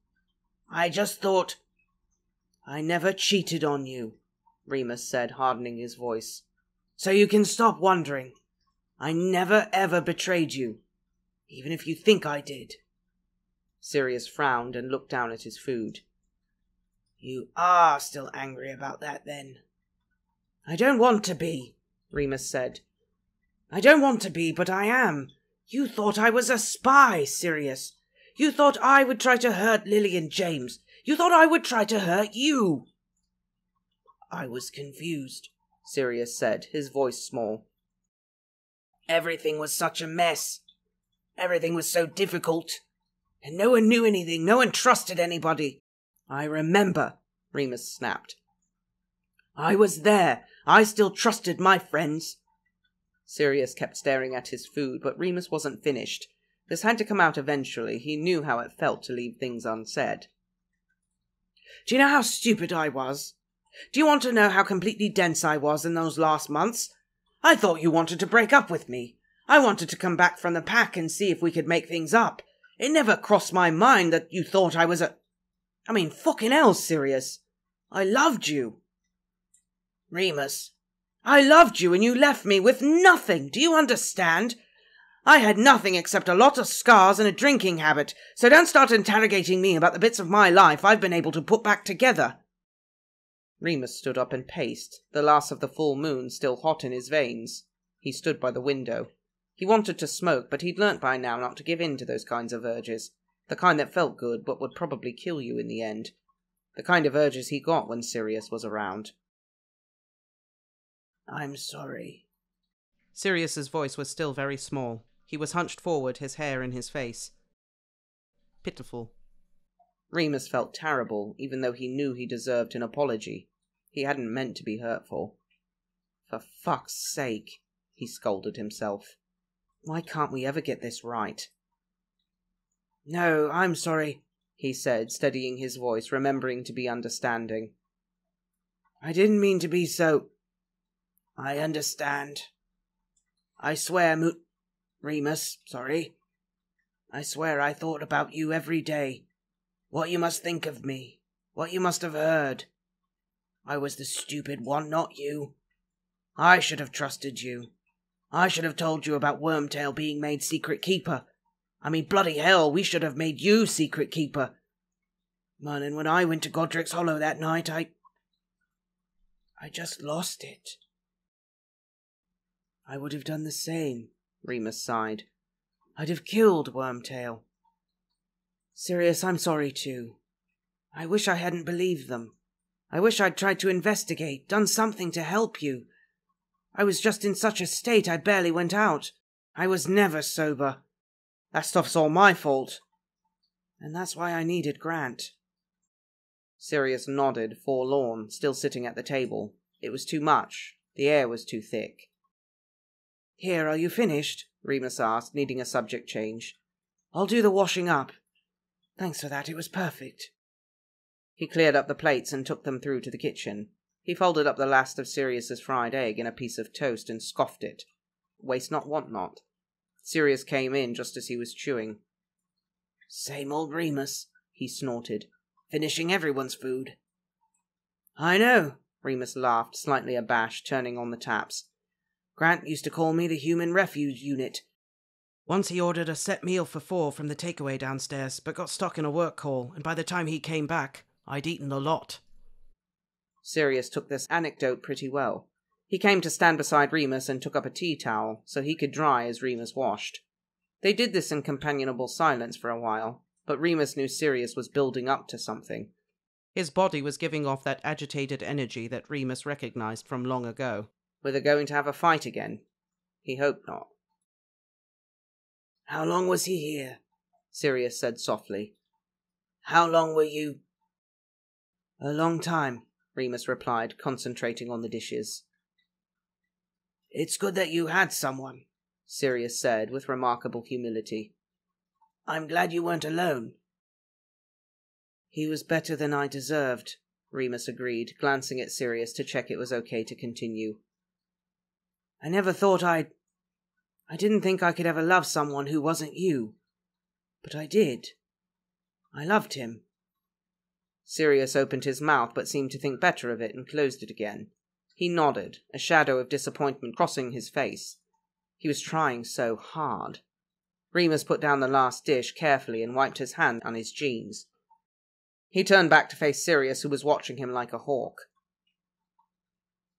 I just thought. I never cheated on you, Remus said, hardening his voice. So you can stop wondering. I never ever betrayed you, even if you think I did. Sirius frowned and looked down at his food. You are still angry about that, then? I don't want to be, Remus said. I don't want to be, but I am. You thought I was a spy, Sirius. You thought I would try to hurt Lily and James. You thought I would try to hurt you. I was confused, Sirius said, his voice small. Everything was such a mess. Everything was so difficult. And no one knew anything. No one trusted anybody. I remember, Remus snapped. I was there. I still trusted my friends. Sirius kept staring at his food, but Remus wasn't finished. This had to come out eventually. He knew how it felt to leave things unsaid. Do you know how stupid I was? Do you want to know how completely dense I was in those last months? I thought you wanted to break up with me. I wanted to come back from the pack and see if we could make things up. It never crossed my mind that you thought I was a. I mean, fucking hell, Sirius. I loved you. Remus, I loved you and you left me with nothing. Do you understand? I had nothing except a lot of scars and a drinking habit, so don't start interrogating me about the bits of my life I've been able to put back together. Remus stood up and paced, the last of the full moon still hot in his veins. He stood by the window. He wanted to smoke, but he'd learnt by now not to give in to those kinds of urges. The kind that felt good, but would probably kill you in the end. The kind of urges he got when Sirius was around. I'm sorry. Sirius's voice was still very small. He was hunched forward, his hair in his face. Pitiful. Remus felt terrible, even though he knew he deserved an apology. He hadn't meant to be hurtful. For fuck's sake, he scolded himself. Why can't we ever get this right? No, I'm sorry, he said, steadying his voice, remembering to be understanding. I didn't mean to be so. I understand. I swear, Mo- Remus, sorry. I swear I thought about you every day. What you must think of me. What you must have heard. I was the stupid one, not you. I should have trusted you. I should have told you about Wormtail being made secret keeper. I mean, bloody hell, we should have made you secret keeper. And when I went to Godric's Hollow that night, I. I just lost it. I would have done the same, Remus sighed. I'd have killed Wormtail. Sirius, I'm sorry too. I wish I hadn't believed them. I wish I'd tried to investigate, done something to help you. I was just in such a state I barely went out. I was never sober. That stuff's all my fault. And that's why I needed Grant. Sirius nodded, forlorn, still sitting at the table. It was too much. The air was too thick. Here, are you finished? Remus asked, needing a subject change. I'll do the washing up. Thanks for that, it was perfect. He cleared up the plates and took them through to the kitchen. He folded up the last of Sirius's fried egg in a piece of toast and scoffed it. Waste not, want not. Sirius came in just as he was chewing. Same old Remus, he snorted, finishing everyone's food. I know, Remus laughed, slightly abashed, turning on the taps. Grant used to call me the Human Refuge Unit. Once he ordered a set meal for four from the takeaway downstairs, but got stuck in a work call, and by the time he came back, I'd eaten a lot. Sirius took this anecdote pretty well. He came to stand beside Remus and took up a tea towel so he could dry as Remus washed. They did this in companionable silence for a while, but Remus knew Sirius was building up to something. His body was giving off that agitated energy that Remus recognized from long ago. Were they going to have a fight again? He hoped not. How long was he here? Sirius said softly. How long were you? A long time, Remus replied, concentrating on the dishes. It's good that you had someone, Sirius said with remarkable humility. I'm glad you weren't alone. He was better than I deserved, Remus agreed, glancing at Sirius to check it was okay to continue. I never thought I'd. I didn't think I could ever love someone who wasn't you. But I did. I loved him. Sirius opened his mouth but seemed to think better of it and closed it again. He nodded, a shadow of disappointment crossing his face. He was trying so hard. Remus put down the last dish carefully and wiped his hand on his jeans. He turned back to face Sirius, who was watching him like a hawk.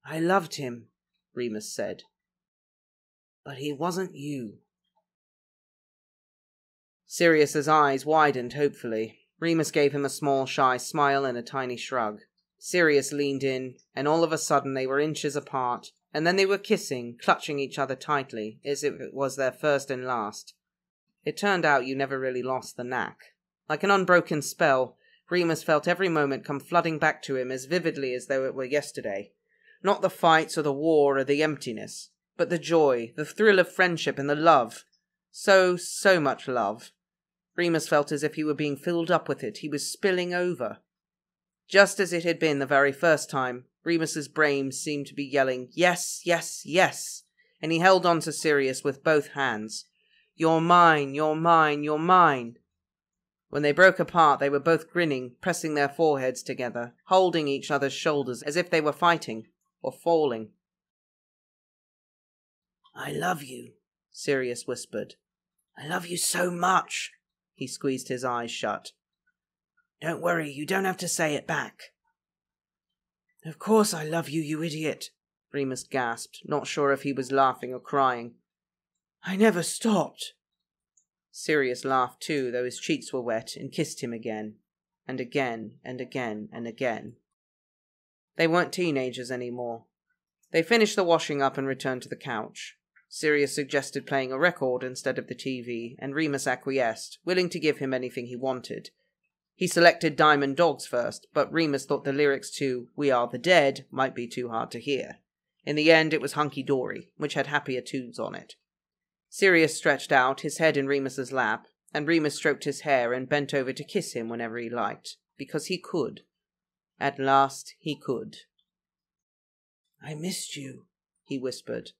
I loved him, Remus said. But he wasn't you. Sirius's eyes widened hopefully. Remus gave him a small, shy smile and a tiny shrug. Sirius leaned in, and all of a sudden they were inches apart, and then they were kissing, clutching each other tightly, as if it was their first and last. It turned out you never really lost the knack. Like an unbroken spell, Remus felt every moment come flooding back to him as vividly as though it were yesterday. Not the fights or the war or the emptiness, but the joy, the thrill of friendship and the love. So, so much love. Remus felt as if he were being filled up with it. He was spilling over. Just as it had been the very first time, Remus's brain seemed to be yelling, Yes, yes, yes, and he held on to Sirius with both hands. You're mine, you're mine, you're mine. When they broke apart, they were both grinning, pressing their foreheads together, holding each other's shoulders as if they were fighting or falling. I love you, Sirius whispered. I love you so much. He squeezed his eyes shut. Don't worry, you don't have to say it back. Of course I love you, you idiot, Remus gasped, not sure if he was laughing or crying. I never stopped. Sirius laughed too, though his cheeks were wet, and kissed him again, and again, and again, and again. They weren't teenagers any more. They finished the washing up and returned to the couch. Sirius suggested playing a record instead of the TV, and Remus acquiesced, willing to give him anything he wanted. He selected Diamond Dogs first, but Remus thought the lyrics to We Are the Dead might be too hard to hear. In the end, it was Hunky Dory, which had happier tunes on it. Sirius stretched out, his head in Remus's lap, and Remus stroked his hair and bent over to kiss him whenever he liked, because he could. At last he could. I missed you, he whispered.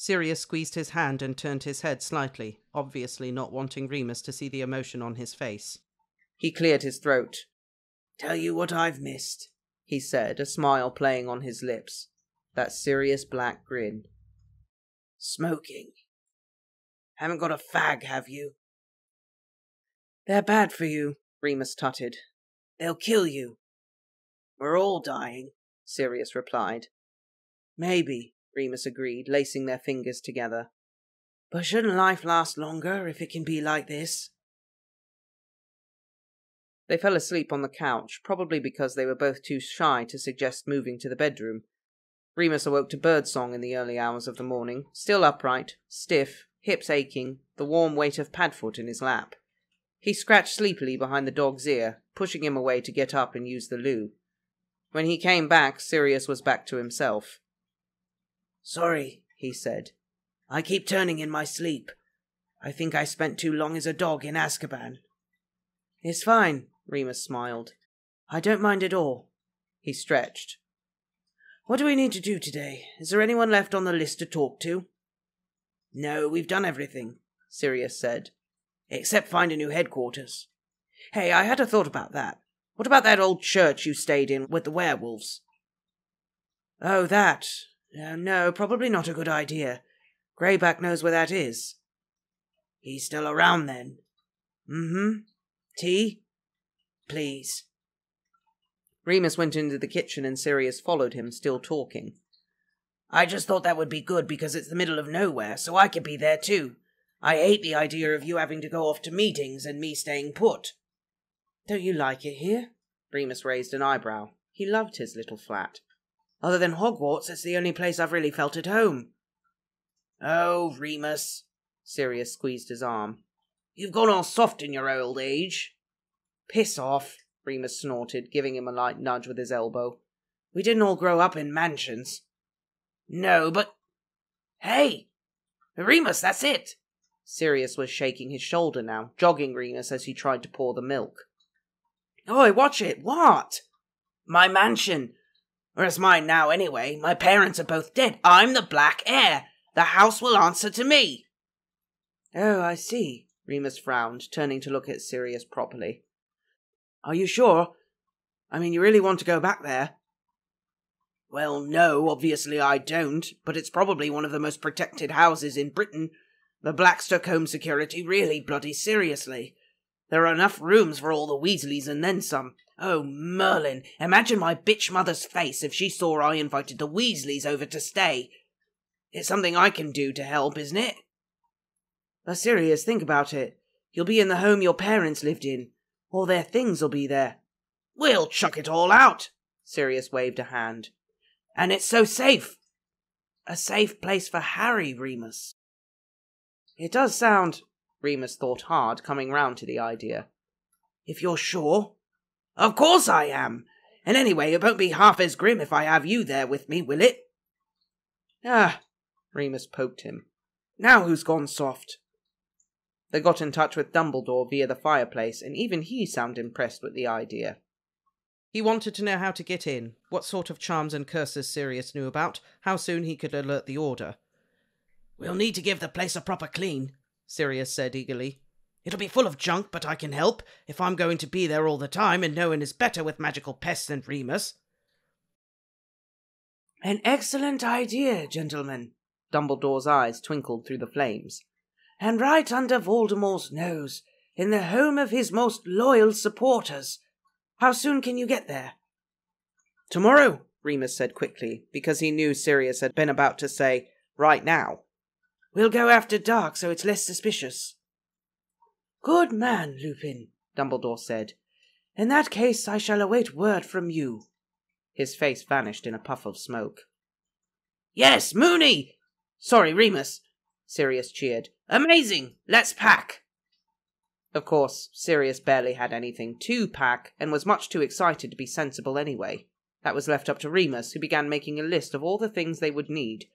Sirius squeezed his hand and turned his head slightly, obviously not wanting Remus to see the emotion on his face. He cleared his throat. Tell you what I've missed, he said, a smile playing on his lips. That Sirius Black grin. Smoking. Haven't got a fag, have you? They're bad for you, Remus tutted. They'll kill you. We're all dying, Sirius replied. Maybe, Remus agreed, lacing their fingers together. But shouldn't life last longer if it can be like this? They fell asleep on the couch, probably because they were both too shy to suggest moving to the bedroom. Remus awoke to birdsong in the early hours of the morning, still upright, stiff, hips aching, the warm weight of Padfoot in his lap. He scratched sleepily behind the dog's ear, pushing him away to get up and use the loo. When he came back, Sirius was back to himself. Sorry, he said. I keep turning in my sleep. I think I spent too long as a dog in Azkaban. It's fine, Remus smiled. I don't mind at all. He stretched. What do we need to do today? Is there anyone left on the list to talk to? No, we've done everything, Sirius said. Except find a new headquarters. Hey, I had a thought about that. What about that old church you stayed in with the werewolves? Oh, that. Uh, no, probably not a good idea. Greyback knows where that is. He's still around then. Mm-hmm. Tea? Please. Remus went into the kitchen and Sirius followed him, still talking. I just thought that would be good because it's the middle of nowhere, so I could be there too. I hate the idea of you having to go off to meetings and me staying put. Don't you like it here? Remus raised an eyebrow. He loved his little flat. Other than Hogwarts, it's the only place I've really felt at home. Oh, Remus. Sirius squeezed his arm. You've gone all soft in your old age. Piss off, Remus snorted, giving him a light nudge with his elbow. We didn't all grow up in mansions. No, but. Hey! Remus, that's it! Sirius was shaking his shoulder now, jogging Remus as he tried to pour the milk. Oi, watch it! What? My mansion. Or it's mine now, anyway. My parents are both dead. I'm the black heir. The house will answer to me. Oh, I see. Remus frowned, turning to look at Sirius properly. Are you sure? I mean, you really want to go back there? Well, no, obviously I don't, but it's probably one of the most protected houses in Britain. The Blacks took Home Security really bloody seriously. There are enough rooms for all the Weasleys and then some. Oh, Merlin, imagine my bitch mother's face if she saw I invited the Weasleys over to stay. It's something I can do to help, isn't it? But Sirius, think about it. You'll be in the home your parents lived in. All their things'll be there. We'll chuck it all out. Sirius waved a hand. And it's so safe. A safe place for Harry, Remus. It does sound, Remus thought hard, coming round to the idea. If you're sure. Of course I am. And anyway, it won't be half as grim if I have you there with me, will it? Ah, Remus poked him. Now who's gone soft? They got in touch with Dumbledore via the fireplace, and even he sounded impressed with the idea. He wanted to know how to get in, what sort of charms and curses Sirius knew about, how soon he could alert the Order. We'll need to give the place a proper clean, Sirius said eagerly. It'll be full of junk, but I can help, if I'm going to be there all the time, and no one is better with magical pests than Remus. An excellent idea, gentlemen. Dumbledore's eyes twinkled through the flames and right under Voldemort's nose, in the home of his most loyal supporters. How soon can you get there? Tomorrow, Remus said quickly, because he knew Sirius had been about to say, right now. We'll go after dark so it's less suspicious. Good man, Lupin, Dumbledore said. In that case, I shall await word from you. His face vanished in a puff of smoke. Yes, Moony! Sorry, Remus. Sirius cheered. Amazing! Let's pack! Of course, Sirius barely had anything to pack, and was much too excited to be sensible anyway. That was left up to Remus, who began making a list of all the things they would need.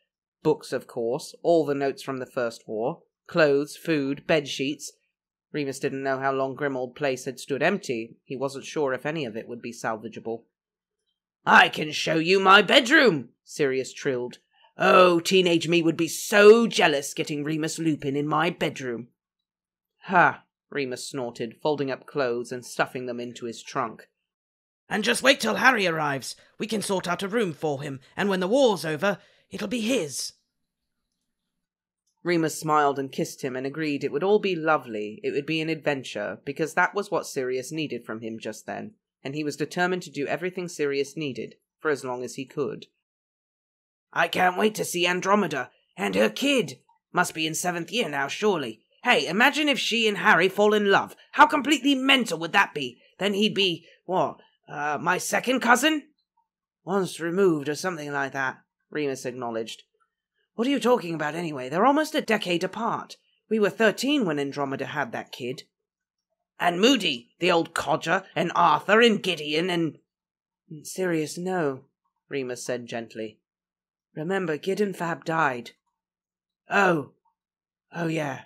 Books, of course, all the notes from the First War, clothes, food, bed sheets. Remus didn't know how long Grimmauld Place had stood empty. He wasn't sure if any of it would be salvageable. I can show you my bedroom, Sirius trilled. Oh, teenage me would be so jealous getting Remus Lupin in my bedroom. Ha! Remus snorted, folding up clothes and stuffing them into his trunk. And just wait till Harry arrives. We can sort out a room for him, and when the war's over, it'll be his. Remus smiled and kissed him and agreed it would all be lovely, it would be an adventure, because that was what Sirius needed from him just then, and he was determined to do everything Sirius needed, for as long as he could. I can't wait to see Andromeda. And her kid. Must be in seventh year now, surely. Hey, imagine if she and Harry fall in love. How completely mental would that be? Then he'd be, what, uh, my second cousin? Once removed or something like that, Remus acknowledged. What are you talking about anyway? They're almost a decade apart. We were thirteen when Andromeda had that kid. And Moody, the old codger, and Arthur, and Gideon, and. Mm, Sirius, no, Remus said gently. Remember, Gid and Fab died. Oh. Oh, yeah.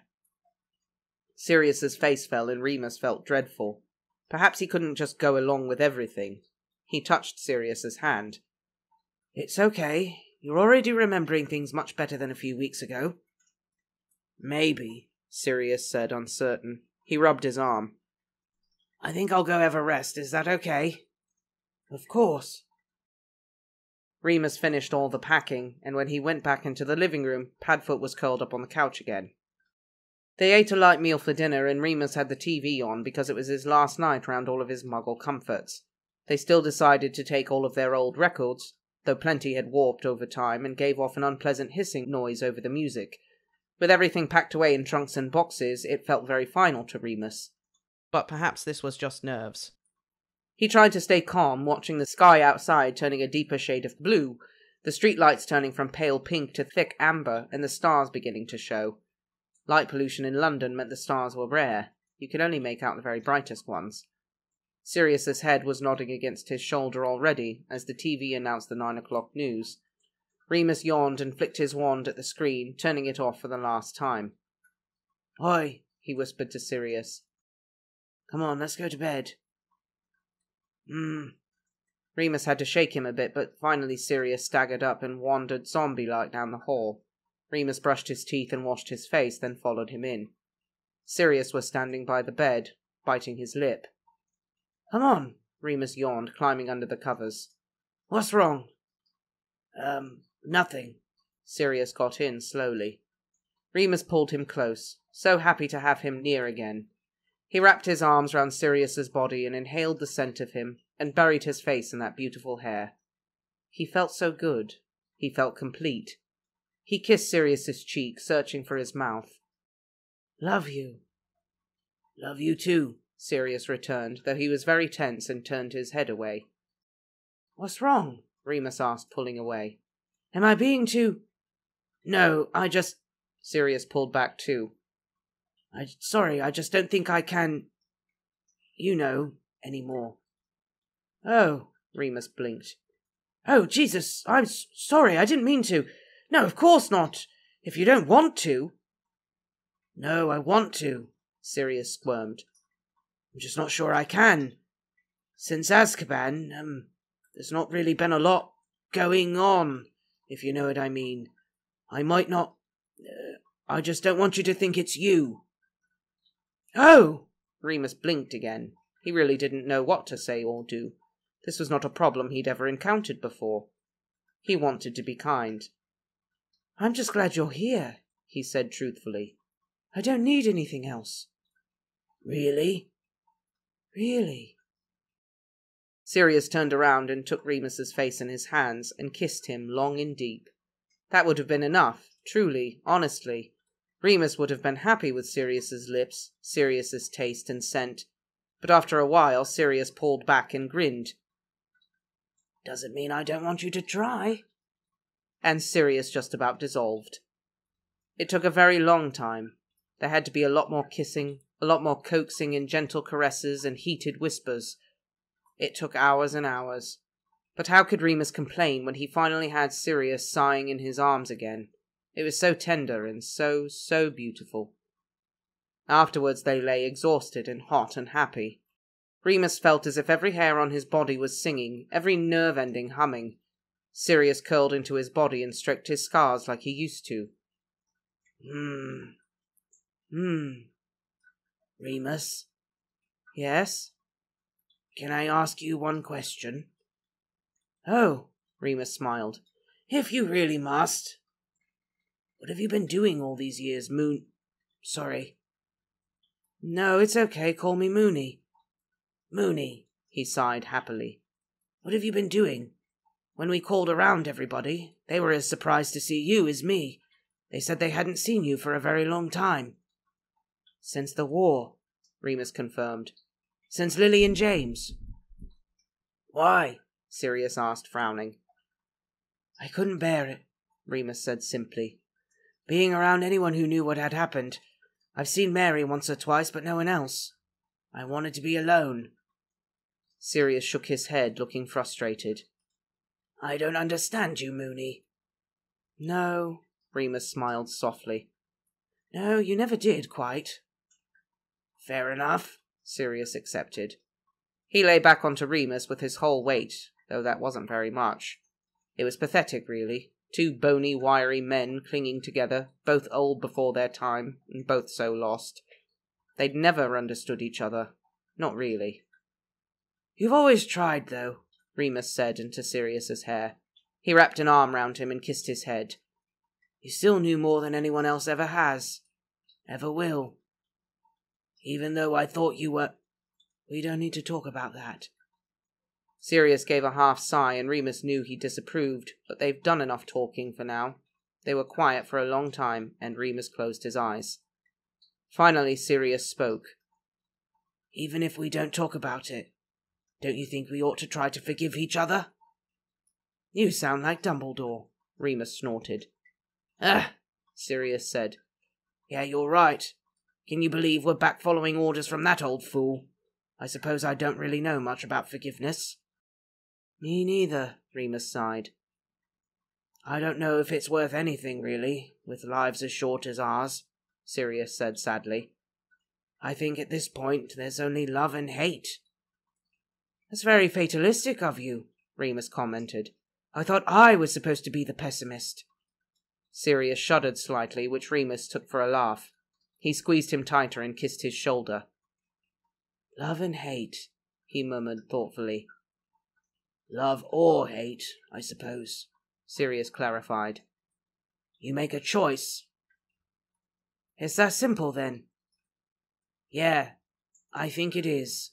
Sirius's face fell and Remus felt dreadful. Perhaps he couldn't just go along with everything. He touched Sirius's hand. It's okay. You're already remembering things much better than a few weeks ago. Maybe, Sirius said, uncertain. He rubbed his arm. I think I'll go have a rest. Is that okay? Of course. Remus finished all the packing, and when he went back into the living room, Padfoot was curled up on the couch again. They ate a light meal for dinner, and Remus had the TV on because it was his last night round all of his muggle comforts. They still decided to take all of their old records, though plenty had warped over time and gave off an unpleasant hissing noise over the music. With everything packed away in trunks and boxes, it felt very final to Remus. But perhaps this was just nerves. He tried to stay calm, watching the sky outside turning a deeper shade of blue, the streetlights turning from pale pink to thick amber, and the stars beginning to show. Light pollution in London meant the stars were rare. You could only make out the very brightest ones. Sirius's head was nodding against his shoulder already as the TV announced the nine o'clock news. Remus yawned and flicked his wand at the screen, turning it off for the last time. Oi, he whispered to Sirius. Come on, let's go to bed. Hmm. Remus had to shake him a bit, but finally Sirius staggered up and wandered zombie-like down the hall. Remus brushed his teeth and washed his face, then followed him in. Sirius was standing by the bed, biting his lip. Come on, Remus yawned, climbing under the covers. What's wrong? Um, nothing. Sirius got in slowly. Remus pulled him close, so happy to have him near again. He wrapped his arms round Sirius's body and inhaled the scent of him, and buried his face in that beautiful hair. He felt so good. He felt complete. He kissed Sirius's cheek, searching for his mouth. Love you. Love you too, Sirius returned, though he was very tense and turned his head away. What's wrong? Remus asked, pulling away. Am I being too. No, I just. Sirius pulled back too. I sorry, I just don't think I can. You know, any more. Oh, Remus blinked. Oh, Jesus, I'm s- sorry, I didn't mean to. No, of course not. If you don't want to. No, I want to, Sirius squirmed. I'm just not sure I can. Since Azkaban, um, there's not really been a lot going on, if you know what I mean. I might not. Uh, I just don't want you to think it's you. Oh! Remus blinked again. He really didn't know what to say or do. This was not a problem he'd ever encountered before. He wanted to be kind. I'm just glad you're here, he said truthfully. I don't need anything else. Really? Really? Sirius turned around and took Remus's face in his hands and kissed him long and deep. That would have been enough, truly, honestly. Remus would have been happy with Sirius's lips, Sirius's taste and scent, but after a while Sirius pulled back and grinned. Doesn't mean I don't want you to try. And Sirius just about dissolved. It took a very long time. There had to be a lot more kissing, a lot more coaxing and gentle caresses and heated whispers. It took hours and hours. But how could Remus complain when he finally had Sirius sighing in his arms again? It was so tender and so, so beautiful. Afterwards they lay exhausted and hot and happy. Remus felt as if every hair on his body was singing, every nerve ending humming. Sirius curled into his body and stroked his scars like he used to. Hmm. Hmm. Remus? Yes? Can I ask you one question? Oh, Remus smiled. If you really must. What have you been doing all these years, Moon? Sorry. No, it's okay. Call me Moony. Moony, he sighed happily. What have you been doing? When we called around everybody, they were as surprised to see you as me. They said they hadn't seen you for a very long time. Since the war, Remus confirmed. Since Lily and James. Why? Sirius asked, frowning. I couldn't bear it, Remus said simply. Being around anyone who knew what had happened. I've seen Mary once or twice, but no one else. I wanted to be alone. Sirius shook his head, looking frustrated. I don't understand you, Moony. No, Remus smiled softly. No, you never did, quite. Fair enough, Sirius accepted. He lay back onto Remus with his whole weight, though that wasn't very much. It was pathetic, really. Two bony, wiry men clinging together, both old before their time, and both so lost. They'd never understood each other. Not really. You've always tried, though, Remus said into Sirius's hair. He wrapped an arm round him and kissed his head. You still knew more than anyone else ever has. Ever will. Even though I thought you were. We don't need to talk about that. Sirius gave a half sigh, and Remus knew he disapproved, but they've done enough talking for now. They were quiet for a long time, and Remus closed his eyes. Finally, Sirius spoke. Even if we don't talk about it, don't you think we ought to try to forgive each other? You sound like Dumbledore, Remus snorted. Ah, Sirius said. Yeah, you're right. Can you believe we're back following orders from that old fool? I suppose I don't really know much about forgiveness. Me neither, Remus sighed. I don't know if it's worth anything, really, with lives as short as ours, Sirius said sadly. I think at this point there's only love and hate. That's very fatalistic of you, Remus commented. I thought I was supposed to be the pessimist. Sirius shuddered slightly, which Remus took for a laugh. He squeezed him tighter and kissed his shoulder. Love and hate, he murmured thoughtfully. Love or hate, I suppose, Sirius clarified. You make a choice. It's that simple, then? Yeah, I think it is.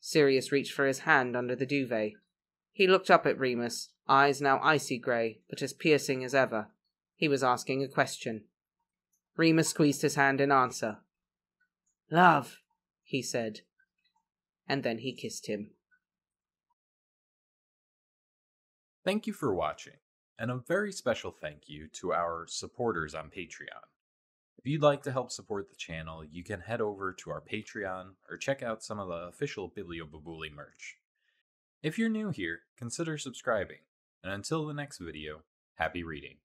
Sirius reached for his hand under the duvet. He looked up at Remus, eyes now icy grey, but as piercing as ever. He was asking a question. Remus squeezed his hand in answer. Love, he said. And then he kissed him. Thank you for watching, and a very special thank you to our supporters on Patreon. If you'd like to help support the channel, you can head over to our Patreon or check out some of the official Bibliobibuli merch. If you're new here, consider subscribing, and until the next video, happy reading.